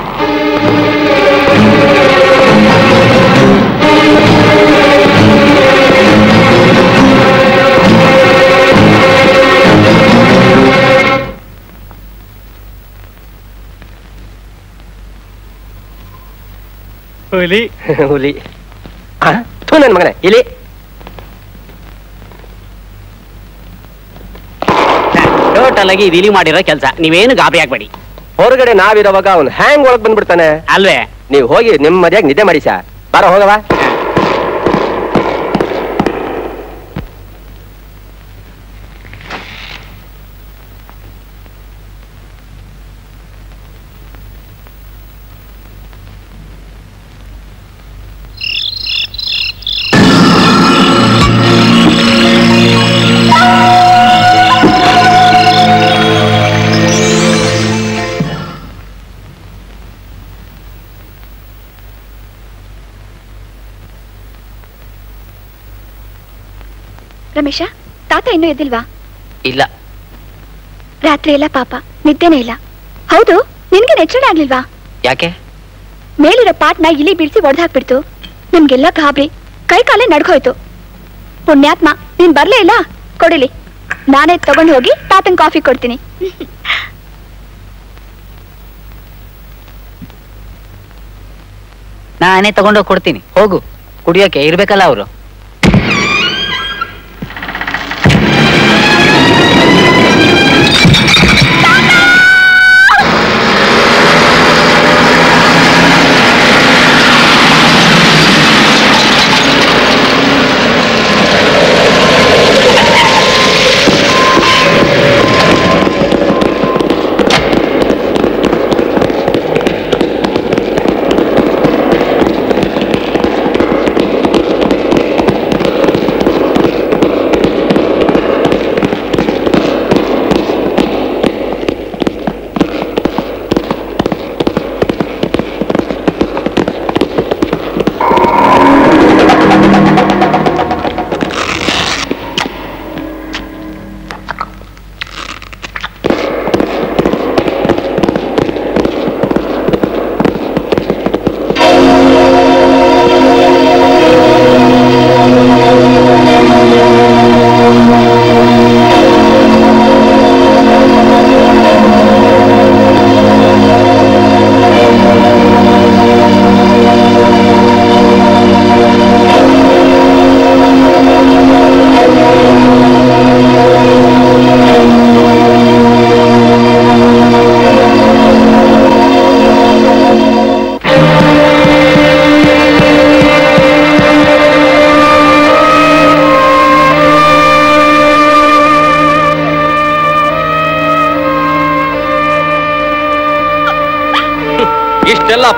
ಹುಲಿ. [laughs] ಹುಲಿ. ಥೂ ನನ್ನ ಮಗನೇ ಇಲ್ಲಿ ಟೋಟಲ್ ಆಗಿ ಇದು ಇಲಿ ಮಾಡಿರೋ ಕೆಲಸ. ನೀವೇನು ಗಾಬರಿ ಆಗ್ಬೇಡಿ. ಹೊರಗಡೆ ನಾವಿರೋವಾಗ ಅವ್ನು ಹ್ಯಾಂಗ್ ಒಳಗ್ ಬಂದ್ಬಿಡ್ತಾನೆ? ಅಲ್ವೇ? ನೀವು ಹೋಗಿ ನಿಮ್ಮ ನೆಮ್ಮದಿಯಾಗಿ ನಿದ್ದೆ ಮಾಡಿ ಸಾ. ಬಾರ ಹೋಗವಾ ತಾತ ಇನ್ನೂ ಎದ್ದಿಲ್ವಾ? ಇಲ್ಲ. ರಾತ್ರಿ ಎಲ್ಲ ಪಾಪ ನಿದ್ದೆನೇ ಇಲ್ಲ. ಹೌದು ನಿನ್ಗೆ ನೆಚ್ಚಣೆ ಆಗ್ಲಿಲ್ವಾ? ಯಾಕೆ? ಮೇಲಿರೋ ಪಾಟ್ನ ಇಲಿ ಬಿಡಿಸಿ ಒಡೆದಾಕ್ಬಿಡ್ತು. ನಿಮ್ಗೆಲ್ಲ ಗಾಬರಿ ಕೈ ಕಾಲೇ ನಡ್ಕೋಯ್ತು. ಪುಣ್ಯಾತ್ಮ ನೀನ್ ಬರ್ಲೇ ಇಲ್ಲ? ಕೊಡಿಲಿ. ನಾನೇ ತಗೊಂಡು ಹೋಗಿ ತಾತನ್ ಕಾಫಿ ಕೊಡ್ತೀನಿ. ನಾನೇ ತಗೊಂಡೋಗಿ ಕೊಡ್ತೀನಿ. ಹೋಗು. ಕುಡಿಯೋಕೆ ಇರ್ಬೇಕಲ್ಲ ಅವರು.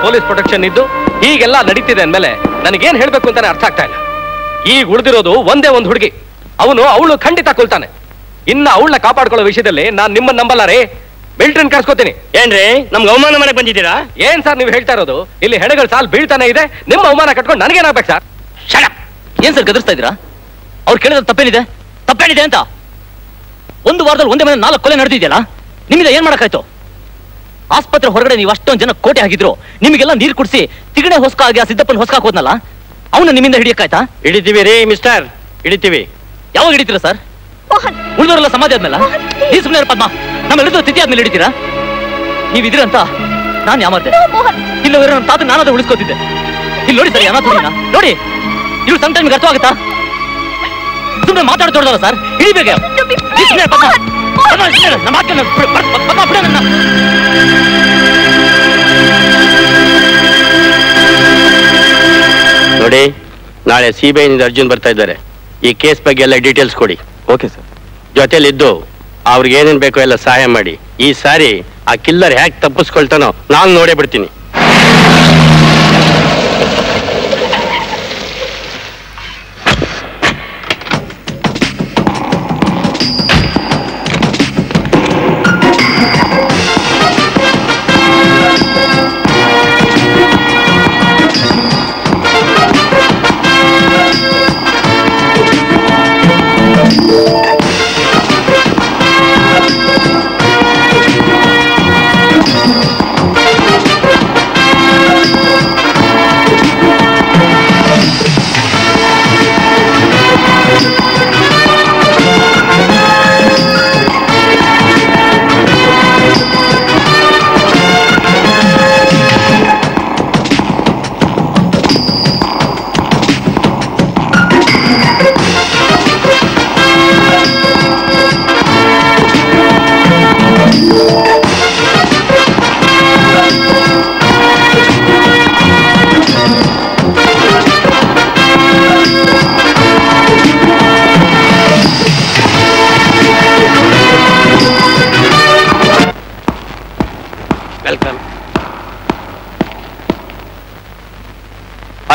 ಪೊಲೀಸ್ ಪ್ರೊಟೆಕ್ಷನ್ ಇದ್ದು ಹೀಗೆಲ್ಲ ನಡೀತಿದೆ ಅಂದಮೇಲೆ ನನಗೇನ್ ಹೇಳ್ಬೇಕು ಅಂತಾನೆ ಅರ್ಥ ಆಗ್ತಾ ಇಲ್ಲ. ಈಗ ಉಳಿದಿರೋದು ಒಂದೇ ಒಂದು ಹುಡುಗಿ. ಅವನು ಅವಳು ಖಂಡಿತ ಕೊಲ್ತಾನೆ. ಇನ್ನ ಅವಳನ್ನ ಕಾಪಾಡ್ಕೊಳ್ಳೋ ವಿಷಯದಲ್ಲಿ ನಾನು ನಿಮ್ಮನ್ನ ನಂಬಲ್ಲ ರೀ. ಮಿಲ್ಟ್ರನ್ ಕರ್ಸ್ಕೋತೀನಿ. ಏನ್ರಿ? ನಮ್ಗೆ ಅವಮಾನ ಮನೆಗೆ ಬಂದಿದ್ದೀರಾ? ಏನ್ ಸರ್ ನೀವು ಹೇಳ್ತಾ ಇರೋದು? ಇಲ್ಲಿ ಹೆಣಗಳ ಸಾಲ್ ಬೀಳ್ತಾನೆ ಇದೆ. ನಿಮ್ಮ ಅವಮಾನ ಕಟ್ಕೊಂಡು ನನಗೇನಾಗ್ಬೇಕು ಸರ್? ಶಟ್ ಏನ್ ಸರ್ ಗದರ್ಸ್ತಾ ಇದ್ದೀರಾ? ಅವ್ರು ಕೇಳಿದ್ರೆ ತಪ್ಪೇನಿದೆ? ತಪ್ಪೇನಿದೆ ಅಂತ? ಒಂದು ವಾರದಲ್ಲಿ ಒಂದೇ ಮನೆ ನಾಲ್ಕು ಕೊಲೆ ನಡೆದಿದೆಯಲ್ಲ? ನಿಮ್ಮಿಂದ ಏನ್ ಮಾಡಕ್ಕಾಯ್ತು? ಆಸ್ಪತ್ರೆ ಹೊರಗಡೆ ನೀವು ಅಷ್ಟೊಂದು ಜನ ಕೋಟೆ ಹಾಕಿದ್ರು ನಿಮಗೆಲ್ಲ ನೀರು ಕುಡಿಸಿ ತಿಗಣೆ ಹೊಸ್ಕ ಆಗಿ ಆ ಸಿದ್ದಪ್ಪನ ಹೊಸ್ಕ ಹೋದ್ನಲ್ಲ? ಅವನ ನಿಮ್ಮಿಂದ ಹಿಡಿಯಕ್ಕಾಯ್ತಾ? ಹಿಡಿತೀವಿ ರೀ ಮಿಸ್ಟರ್. ಹಿಡಿತೀವಿ. ಯಾವಾಗ ಹಿಡಿತೀರಾ ಸರ್? ಮೋಹನ್. ಉಳಿದವರೆಲ್ಲ ಸಮಾಜ ಆದ್ಮೇಲೆ? ಈ ಸುಮ್ಮನೆ ಪದ್ಮ. ನಮ್ಮೆಲ್ಲರೂ ತಿಥಿ ಆದ್ಮೇಲೆ ಹಿಡಿತೀರಾ? ನೀವು ನಾನ್ ನಾನು ಮೋಹನ್. ಇಲ್ಲವರೆ ನನ್ನ ತಾತ ನಾನಾದ್ರೂ ಉಳಿಸ್ಕೋತಿದ್ದೆ. ಇಲ್ಲಿ ನೋಡಿ ಸರ್ ಯಾವ. ನೋಡಿ ಇವ್ರು ಸಮ್ ಟೈಮ್ ಅರ್ಥವಾಗುತ್ತಾ? ಸುಮ್ಮನೆ ಮಾತಾಡ್ತೋಡ್ದಲ್ಲ ಸರ್? ಹಿಡಿಬೇಕ ನೋಡಿ ನಾಳೆ ಸಿ ಬಿ ಐನಿಂದ ಅರ್ಜುನ್ ಬರ್ತಾ ಇದ್ದಾರೆ. ಈ ಕೇಸ್ ಬಗ್ಗೆ ಎಲ್ಲ ಡೀಟೇಲ್ಸ್ ಕೊಡಿ. ಓಕೆ ಸರ್ ಜೊತೆಲಿದ್ದು ಅವ್ರಿಗೆ ಏನೇನ್ ಬೇಕೋ ಎಲ್ಲ ಸಹಾಯ ಮಾಡಿ. ಈ ಸಾರಿ ಆ ಕಿಲ್ಲರ್ ಹ್ಯಾಕ್ ತಪ್ಪಿಸ್ಕೊಳ್ತಾನೋ ನಾನು ನೋಡೇ ಬಿಡ್ತೀನಿ.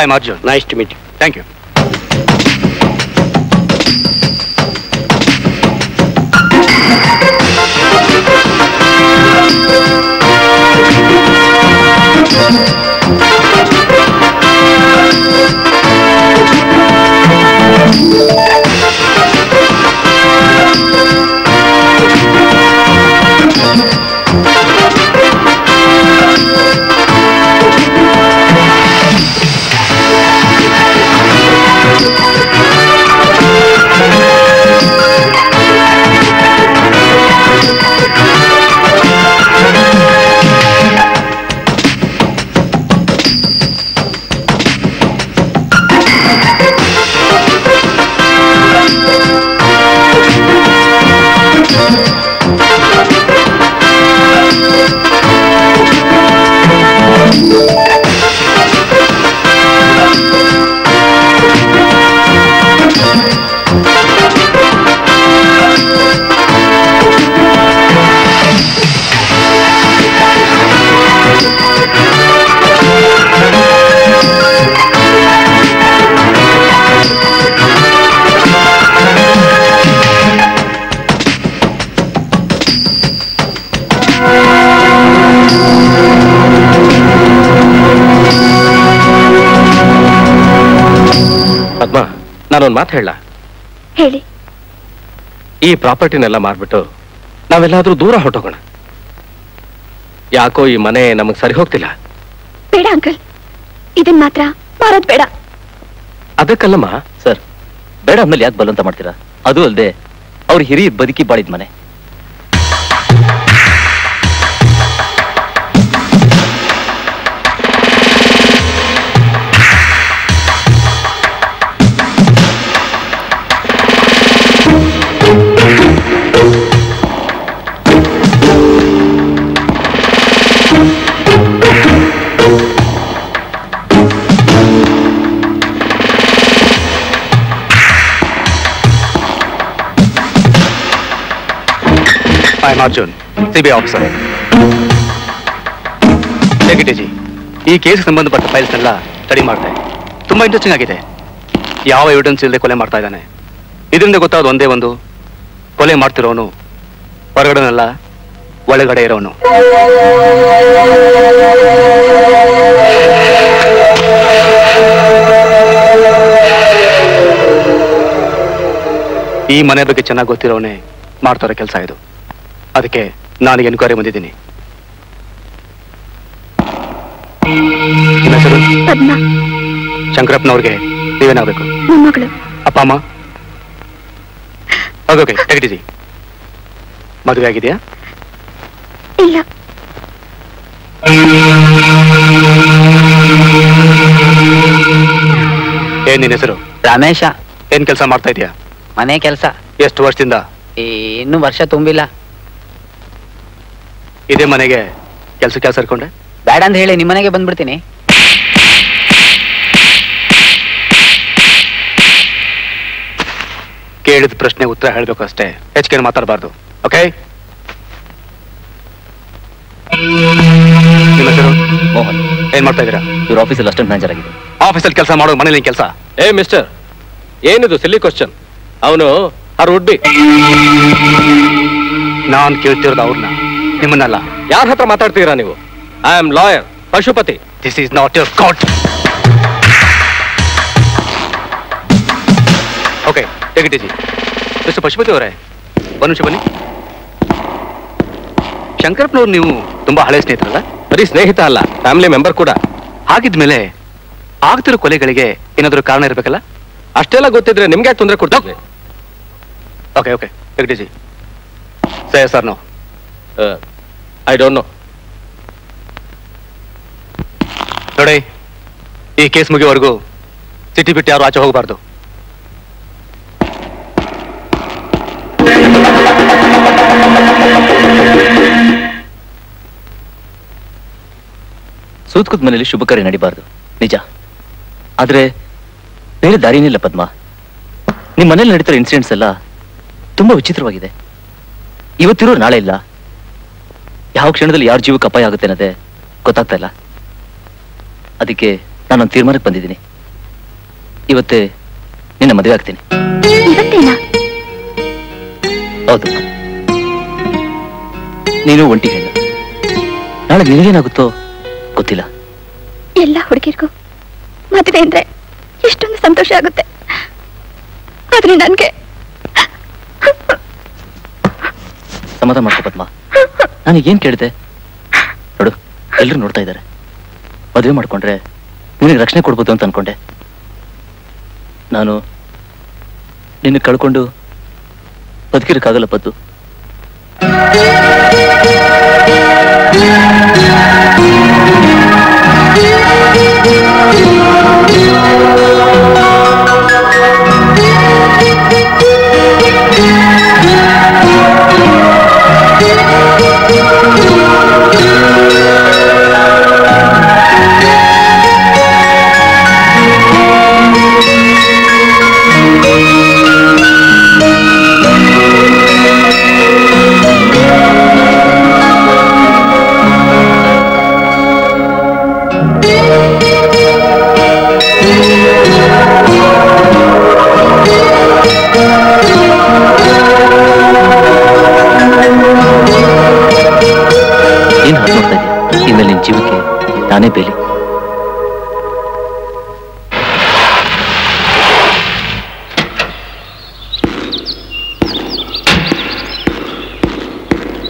I am Arjun nice to meet thank ನಾನೊಂದು ಮಾತು ಹೇಳ. ಹೇಳಿ. ಈ ಪ್ರಾಪರ್ಟಿನೆಲ್ಲ ಮಾರ್ಬಿಟ್ಟು ನಾವೆಲ್ಲಾದ್ರೂ ದೂರ ಹೊಟ್ಟೋಗೋಣ ಯಾಕೋ ಈ ಮನೆ ನಮಗ್ ಸರಿ ಹೋಗ್ತಿಲ್ಲ. ಬೇಡ ಅಂಕಲ್ ಇದನ್ ಮಾತ್ರ ಮಾರೋದ್ ಬೇಡ. ಅದಕ್ಕಲ್ಲಮ್ಮ? ಸರ್ ಬೇಡ ಅಂದ್ಮೇಲೆ ಯಾಕೆ ಬಲವಂತ ಮಾಡ್ತೀರಾ? ಅದು ಅಲ್ಲದೆ ಅವ್ರ ಹಿರಿ ಬದುಕಿ ಬಾಳಿದ ಮನೆ. I am Arjun C B officer G ಈ ಕೇಸ್ ಸಂಬಂಧಪಟ್ಟ ಫೈಲ್ಸ್ನೆಲ್ಲ ಸ್ಟಡಿ ಮಾಡ್ದೆ ತುಂಬಾ ಇಂಟ್ರೆಸ್ಟಿಂಗ್ ಆಗಿದೆ. ಯಾವ ಎವಿಡೆನ್ಸ್ ಇಲ್ಲದೆ ಕೊಲೆ ಮಾಡ್ತಾ ಇದ್ದಾನೆ. ಇದರಿಂದ ಗೊತ್ತಾದ ಒಂದೇ ಒಂದು, ಕೊಲೆ ಮಾಡ್ತಿರೋನು, ಹೊರಗಡೆನಲ್ಲ ಒಳಗಡೆ ಇರೋನು. ಈ ಮನೆ ಬಗ್ಗೆ ಚೆನ್ನಾಗಿ ಗೊತ್ತಿರೋನೆ ಮಾಡ್ತಾರೋ ಕೆಲಸ ಇದು. ಅದಕ್ಕೆ ನಾನು ಎನ್ಕ್ವೈರಿ ಬಂದಿದ್ದೀನಿ. ಶಂಕರಪ್ಪನವ್ರಿಗೆ ನೀವೇನಾಗಬೇಕು? ಅಪ್ಪ ಅಮ್ಮ? ಓಕೆ ಓಕೆ ತೆಗಿಟಿಸಿ ಮದುವೆ ಆಗಿದೆಯಾ? ಇಲ್ಲ. ಏನ್ ನಿನ್ನ ಹೆಸರು? ರಮೇಶ. ಏನ್ ಕೆಲಸ ಮಾಡ್ತಾ ಇದೀಯಾ? ಮನೆ ಕೆಲಸ. ಎಷ್ಟು ವರ್ಷದಿಂದ? ಇನ್ನು ವರ್ಷ ತುಂಬಿಲ್ಲ. ಇದೇ ಮನೆಗೆ ಕೆಲ್ಸಕ್ಕೆ ಸೇರ್ಕೊಂಡೆ? ಬೇಡ ಅಂತ ಹೇಳಿ ನಿಮ್ಮನೆಗೆ ಬಂದ್ಬಿಡ್ತೀನಿ. ಕೇಳಿದ ಪ್ರಶ್ನೆ ಉತ್ತರ ಹೇಳಬೇಕು ಅಷ್ಟೇ. ಹೆಚ್ಚಿಗೆ ಮಾತಾಡಬಾರ್ದು. ಓಕೆ ಮೋಹನ್. ಏನ್ ಮಾಡ್ತಾ ಇದ್ದೀರಾ? ಇವ್ರ ಆಫೀಸಲ್ಲಿ ಅಸ್ಟೆಂಟ್ ಮ್ಯಾನೇಜರ್ ಆಗಿದೆ ಆಫೀಸಲ್ಲಿ ಕೆಲಸ ಮಾಡೋ ಮನೇಲಿ ಕೆಲಸ? ಏ ಮಿಸ್ಟರ್ ಏನಿದು ಸಿಲ್ಲಿ ಕ್ವಶನ್ ಅವನು ಅವ್ರ ಹುಡ್ಡಿ ನಾನ್ ಕೇಳ್ತಿರೋದು ಅವ್ರನ್ನ ನಿಮ್ಮನ್ನಲ್ಲ. ಯಾರ ಹತ್ರ ಮಾತಾಡ್ತೀರಾ ನೀವು? I am lawyer Pashupati. This is not your court okay take it mister Pashupati ಅವರೇ ಒಂದು ನಿಮಿಷ ಬನ್ನಿ. ಶಂಕರಪ್ಪನವ್ರು ನೀವು ತುಂಬಾ ಹಳೆ ಸ್ನೇಹಿತರಲ್ಲ? ಬರೀ ಸ್ನೇಹಿತ ಅಲ್ಲ ಫ್ಯಾಮಿಲಿ ಮೆಂಬರ್ ಕೂಡ. ಹಾಗಿದ್ಮೇಲೆ ಆಗ್ತಿರೋ ಕೊಲೆಗಳಿಗೆ ಏನಾದರೂ ಕಾರಣ ಇರಬೇಕಲ್ಲ? ಅಷ್ಟೆಲ್ಲ ಗೊತ್ತಿದ್ರೆ ನಿಮ್ಗೆ ತೊಂದರೆ ಕೊಡ್ತೀವಿ okay okay take it sir sir no I don't know ನೋಡಿ ಈ ಕೇಸ್ ಮುಗಿಯೋವರೆಗೂ ಸಿಟಿ ಬಿಟ್ಟು ಯಾರು ಆಚೆ ಹೋಗಬಾರ್ದು. ಸೂತ್ಕದ ಮನೆಯಲ್ಲಿ ಶುಭ ಕಾರ್ಯ ನಡಿಬಾರ್ದು. ನಿಜ. ಆದ್ರೆ ಬೇರೆ ದಾರಿನಿಲ್ಲ ಪದ್ಮ. ನಿಮ್ ಮನೇಲಿ ನಡೀತಿರೋ ಇನ್ಸಿಡೆಂಟ್ಸ್ ಎಲ್ಲ ತುಂಬಾ ವಿಚಿತ್ರವಾಗಿದೆ. ಇವತ್ತಿರೋ ನಾಳೆ ಇಲ್ಲ. ಯಾವ ಕ್ಷಣದಲ್ಲಿ ಯಾರ ಜೀವಕ್ಕೆ ಅಪಾಯ ಆಗುತ್ತೆ ಅನ್ನೋದೇ ಗೊತ್ತಾಗ್ತಾ ಇಲ್ಲ. ಅದಕ್ಕೆ ನಾನೊಂದು ತೀರ್ಮಾನಕ್ಕೆ ಬಂದಿದ್ದೀನಿ. ಇವತ್ತೇ ನಿನ್ನ ಮದುವೆ ಆಗ್ತೀನಿ. ಹೌದು. ನೀನು ಒಂಟಿ ಹೆಣ್ಣು. ನಾಳೆ ನಿನಗೇನಾಗುತ್ತೋ ಗೊತ್ತಿಲ್ಲ. ಎಲ್ಲ ಹುಡುಗಿರ್ಗೂ ಮದುವೆ ಅಂದ್ರೆ ಎಷ್ಟೊಂದು ಸಂತೋಷ ಆಗುತ್ತೆ. ಆದ್ರೆ ನನ್ಗೆ ಸಮಾಧಾನ ಮಾಡ್ಕೋ ಪದ್ಮ. ನಾನು ಏನ್ ಕೇಳಿದೆ? ನೋಡು ಎಲ್ಲರೂ ನೋಡ್ತಾ ಇದ್ದಾರೆ. ಮದುವೆ ಮಾಡ್ಕೊಂಡ್ರೆ ನಿನಗೆ ರಕ್ಷಣೆ ಕೊಡ್ಬೋದು ಅಂತ ಅನ್ಕೊಂಡೆ. ನಾನು ನಿನ್ನ ಕಳ್ಕೊಂಡು ಬದುಕಿರಕ್ಕಾಗಲ್ಲ ಪದ್ದು.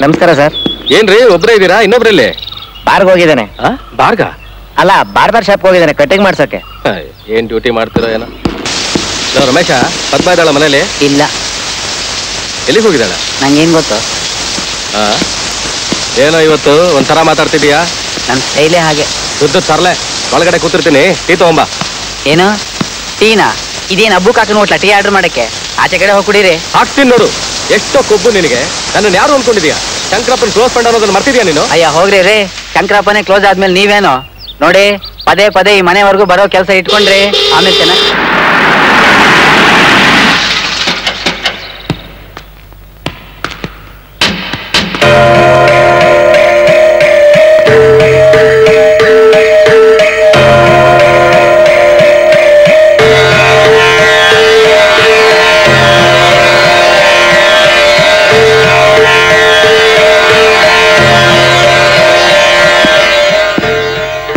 ನಮಸ್ಕಾರ ಸರ್. ಏನ್ರಿ ಒಬ್ರೇ ಇದೀರಾ ಇನ್ನೊಬ್ರಲ್ಲಿ? ಬಾರ್ಗ್ ಹೋಗಿದ್ದಾನೆ. ಬಾರ್ಗ? ಅಲ್ಲ ಬಾರ್ಬರ್ ಶಾಪ್ ಹೋಗಿದ್ದಾನೆ ಕಟಿಂಗ್ ಮಾಡ್ಸಕ್ಕೆ ಏನ್ ಡ್ಯೂಟಿ ಮಾಡ್ತಿರೋ ಏನೋ? ನಾವ್ ರಮೇಶ ಪದ್ಮ ಇದ್ದಾಳ ಮನೇಲಿ? ಇಲ್ಲ. ಎಲ್ಲಿಗೆ ಹೋಗಿದ್ದಾಳ? ನಂಗೇನ್ ಗೊತ್ತು? ಆ? ಏನೋ ಇವತ್ತು ಒಂಥರ ಮಾತಾಡ್ತಿದೀಯಾ ನನ್ ಸ್ಟೈಲೇ ಹಾಗೆ. ಸುದ್ದು ತರ್ಲೆ. ಒಳಗಡೆ ಕೂತಿರ್ತೀನಿ. ಟೀ ತಗೊಂಬಾ. ಏನು? ಟೀನಾ? ಇದೇನು ಹಬ್ಬು ಕಾಕನ ಹೋಟ್ಲ? ಟೀ ಆರ್ಡರ್ ಮಾಡಕ್ಕೆ? ಆಚೆ ಕಡೆ ಹೋಗಿ ಕುಡೀರಿ ಹಾಕ್ತೀನಿ ನೋಡು. ಎಷ್ಟೋ ಕೊಬ್ಬು ನಿನಗೆ. ನನ್ನನ್ನು ಯಾರು ಅನ್ಕೊಂಡಿದ್ಯಾ ಶಂಕರಪ್ಪನ ಕ್ಲೋಸ್ ಫ್ರೆಂಡ್ ಅನ್ನೋದನ್ನ ಮರ್ತಿದ್ಯಾ ನೀನು? ಅಯ್ಯ, ಹೋಗ್ರಿ ರೀ. ಶಂಕರಪ್ಪನೇ ಕ್ಲೋಸ್ ಆದ್ಮೇಲೆ ನೀವೇನು? ನೋಡಿ, ಪದೇ ಪದೇ ಈ ಮನೆವರೆಗೂ ಬರೋ ಕೆಲಸ ಇಟ್ಕೊಂಡ್ರಿ. ಆಮೇಲೆ ಚೆನ್ನಾಗಿ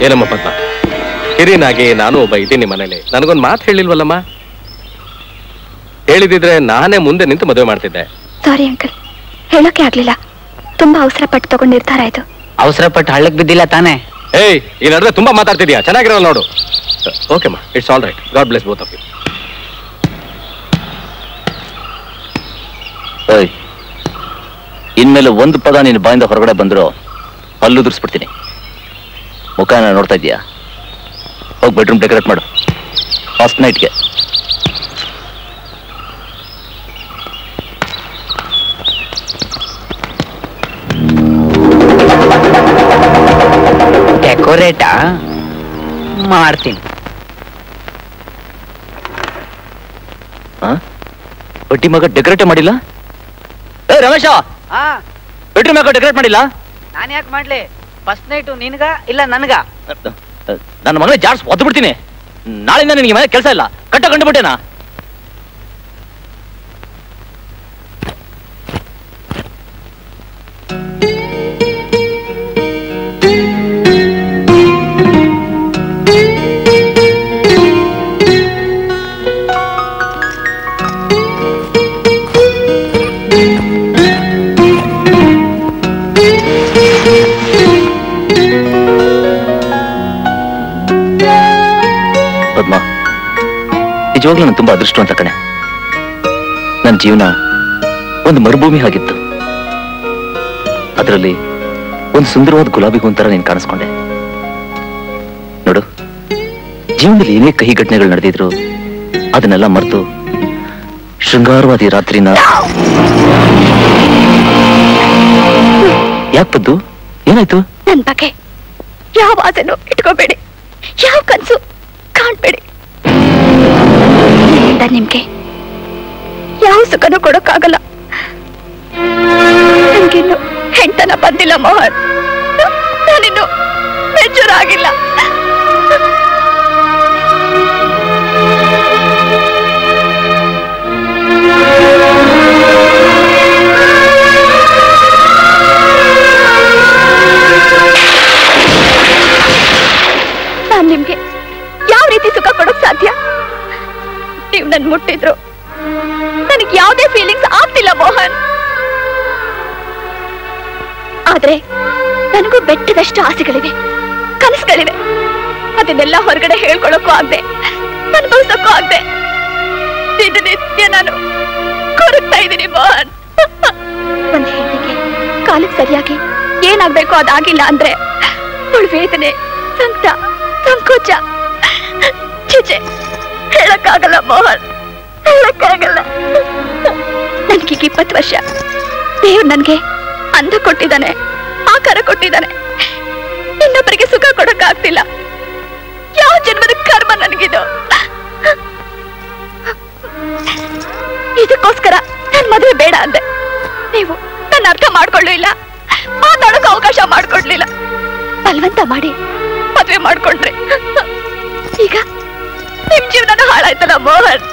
ಏನಮ್ಮ ಪದ್ಮ? ಹಿರಿಯನಾಗಿ ನಾನು ಒಬ್ಬ ಇದ್ದೀನಿ ಮನೇಲಿ. ನನಗೊಂದು ಮಾತು ಹೇಳಿಲ್ವಲ್ಲಮ್ಮ? ಹೇಳಿದಿದ್ರೆ ನಾನೇ ಮುಂದೆ ನಿಂತು ಮದುವೆ ಮಾಡ್ತಿದ್ದೆ. ಸಾರಿ ಅಂಕಲ್ ಹೇಳೋಕೆ ಆಗ್ಲಿಲ್ಲ. ತುಂಬಾ ಅವಸರ ಪಟ್ಟು ತಗೊಂಡ್ ನಿರ್ಧಾರ ಆಯ್ತು. ಅವಸರ ಪಟ್ಟು ಹಳ್ಳಕ್ ಬಿದ್ದಿಲ್ಲ ತಾನೇ? ಏಯ್ ಈ ನಡುವೆ ತುಂಬಾ ಮಾತಾಡ್ತಿದ್ಯಾ? ಚೆನ್ನಾಗಿರಲ್ಲ ನೋಡು. ಓಕೆಮ್ಮ it's all right God bless both of you ಇನ್ಮೇಲೆ ಒಂದು ಪದ ನೀನು ಬಾಯಿಂದ ಹೊರಗಡೆ ಬಂದ್ರು ಹಲ್ಲು ದುರ್ಸ್ಬಿಡ್ತೀನಿ ಮುಖನ ನೋಡ್ತಾ ಇದೀಯಾ ಹೋಗಿ ಬೆಡ್ರೂಮ್ ಡೆಕೋರೇಟ್ ಮಾಡು. ಫಸ್ಟ್ ನೈಟ್ಗೆ ಡೆಕೋರೇಟಾ ಮಾಡ್ತೀನಿ. ಬಟ್ಟಿ ಮಗ ಡೆಕೋರೇಟ್ ಮಾಡಿಲ್ಲ? ಏ ರಮೇಶ! ಬೆಡ್ರೂಮ್ ಯಾಕೆ ಡೆಕೋರೇಟ್ ಮಾಡಿಲ್ಲ? ನಾನು ಯಾಕೆ ಮಾಡ್ಲಿ? ಫಸ್ಟ್ ನೈಟು ನಿನ್ಗ ಇಲ್ಲ ನನ್ಗ? ನನ್ನ ಮಗನೇ ಜಾಡ್ಸ್ ಒದ್ದು ಬಿಡ್ತೀನಿ ನಾಳೆಯಿಂದ ನಿನಗೆ ಮನೆ ಕೆಲಸ ಇಲ್ಲ. ಕಟ್ಟ ಕಂಡುಬಿಟ್ಟೇನಾ ನಿಜವಾಗ್ಲೂ ನಾನು ತುಂಬಾ ಅದೃಷ್ಟವಂತ ಕಣೆ. ನನ್ನ ಜೀವನ ಒಂದು ಮರುಭೂಮಿ ಆಗಿತ್ತು. ಅದರಲ್ಲಿ ಒಂದು ಸುಂದರವಾದ ಗುಲಾಬಿ ಹೂವಿನ ತರ ಕಾಣಿಸ್ಕೊಂಡೆ. ನೋಡು, ಜೀವನದಲ್ಲಿ ಏನೇ ಕಹಿ ಘಟನೆಗಳು ನಡೆದಿದ್ರು ಅದನ್ನೆಲ್ಲ ಮರೆತು ಶೃಂಗಾರವಾದಿ ರಾತ್ರಿನ ಯಾಕೆ ಬದ್ದು ಏನಾಯ್ತು? ನನ್ನ ಬಗ್ಗೆ ಯಾವ ಆಸೆನೂ ಇಟ್ಕೋಬೇಡಿ. ಯಾವ ಕನ್ಸು ಕಾಣ್ಬೇಡಿ. ನನ್ನಿಂದ ನಿಮ್ಗೆ. ಯಾವ ಸುಖನೂ ಕೊಡೋಕ್ಕಾಗಲ್ಲ. ನನ್ಗಿನ್ನು ಹೆಂಡತನ ಬಂದಿಲ್ಲ ಮೋಹನ್. ನಾನಿನ್ನು ಮೆಚೂರ್ ಆಗಿಲ್ಲ ನೀವು ನನ್ ಮುಟ್ಟಿದ್ರು. ನನಗೆ ಯಾವುದೇ ಫೀಲಿಂಗ್ಸ್ ಆಗ್ತಿಲ್ಲ, ಮೋಹನ್. ಆದ್ರೆ ನನಗೂ ಬೆಟ್ಟದಷ್ಟು ಆಸೆಗಳಿವೆ, ಕನಸುಗಳಿವೆ. ಅದನ್ನೆಲ್ಲ ಹೊರಗಡೆ ಹೇಳ್ಕೊಳಕ್ಕೂ ಆಗ್ದೆ, ಅನುಭವಿಸಕ್ಕೂ ಆಗ್ದೆ. ದಿನನಿತ್ಯ ನಾನು ಕೊರಗ್ತಾ ಇದ್ದೀನಿ, ಮೋಹನ್. ಒಂದ್ ಕಾಲಕ್ಕೆ ಸರಿಯಾಗಿ ಏನಾಗ್ಬೇಕು ಅದಾಗಿಲ್ಲ ಅಂದ್ರೆ ವೇದನೆ, ಸಂಕಟ, ಸಂಕೋಚ ಚಿಚೆ ಹೇಳಕ್ಕಾಗಲ್ಲ ಮೋಹನ್. ಹೇಳಕ್ಕಾಗಲ್ಲ. ನನ್ಗೀಗ ಇಪ್ಪತ್ತು ವರ್ಷ. ದೇವ್ರು ನನ್ಗೆ ಅಂದ ಕೊಟ್ಟಿದ್ದಾನೆ, ಆಕಾರ ಕೊಟ್ಟಿದ್ದಾನೆ. ಇನ್ನೊಬ್ಬರಿಗೆ ಸುಖ ಕೊಡಕ್ಕಾಗ್ತಿಲ್ಲ. ಯಾವ ಜನ್ಮದ ಕರ್ಮ ನನಗಿದು? ಇದಕ್ಕೋಸ್ಕರ ನನ್ ಮದುವೆ ಬೇಡ ಅಂದೆ. ನೀವು ನನ್ನ ಅರ್ಥ ಮಾಡ್ಕೊಳ್ಳೋ ಇಲ್ಲ ಮಾತಾಡೋಕೆ ಅವಕಾಶ ಮಾಡ್ಕೊಡ್ಲಿಲ್ಲ. ಬಲವಂತ ಮಾಡಿ ಮದುವೆ ಮಾಡ್ಕೊಂಡ್ರಿ. ಈಗ ನಿಮ್ ಜೀವನ ಹಾಳಾಯ್ತಲ್ಲ ಮೋಹನ್?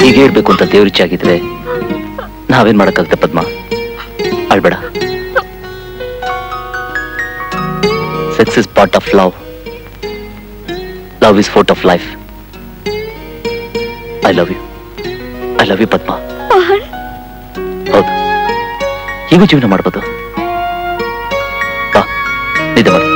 ಈಗ ಹೇಳ್ಬೇಕು ಅಂತ ದೇವ್ರಿಚ್ಛೆ ಆಗಿದ್ರೆ ನಾವೇನ್ ಮಾಡಕ್ಕಾಗತ್ತೆ ಪದ್ಮ? ಅಳ್ಬೇಡ success part of love love is part of life I love you I love you Padma Mohan ಹೌದು. ಹೀಗೂ ಜೀವನ ಮಾಡ್ಬೋದು. ಬಾ ನಿದ್ದೆ ಮಾಡು.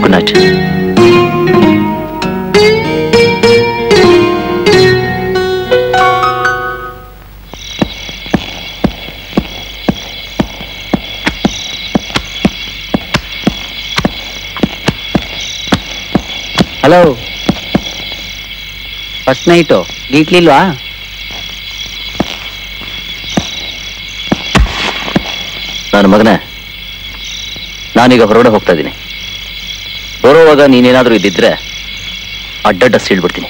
ಗುಡ್ ನೈಟ್ ಫಸ್ಟ್ ನೈಟು ಗೀಟ್ಲಿಲ್ವಾ ನನ್ನ ಮಗನೇ ನಾನೀಗ ಹೊರಗಡೆ ಹೋಗ್ತಾ ಇದ್ದೀನಿ. ಬರೋವಾಗ ನೀನೇನಾದರೂ ಇದ್ದಿದ್ರೆ ಅಡ್ಡಡ್ಡ ಸೀಳ್ಬಿಡ್ತೀನಿ.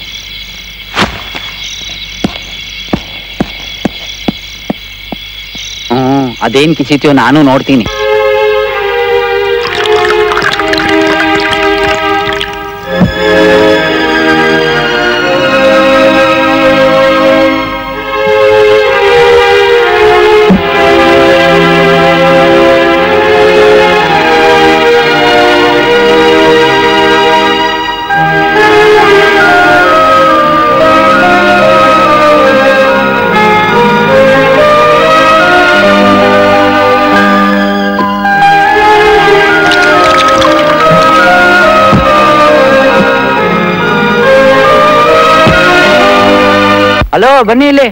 ಹ್ಮ್ ಅದೇನ್ ಕಿಸಿತೀಯೋ ನಾನು ನೋಡ್ತೀನಿ. ಬನ್ನಿ ಇಲ್ಲಿ.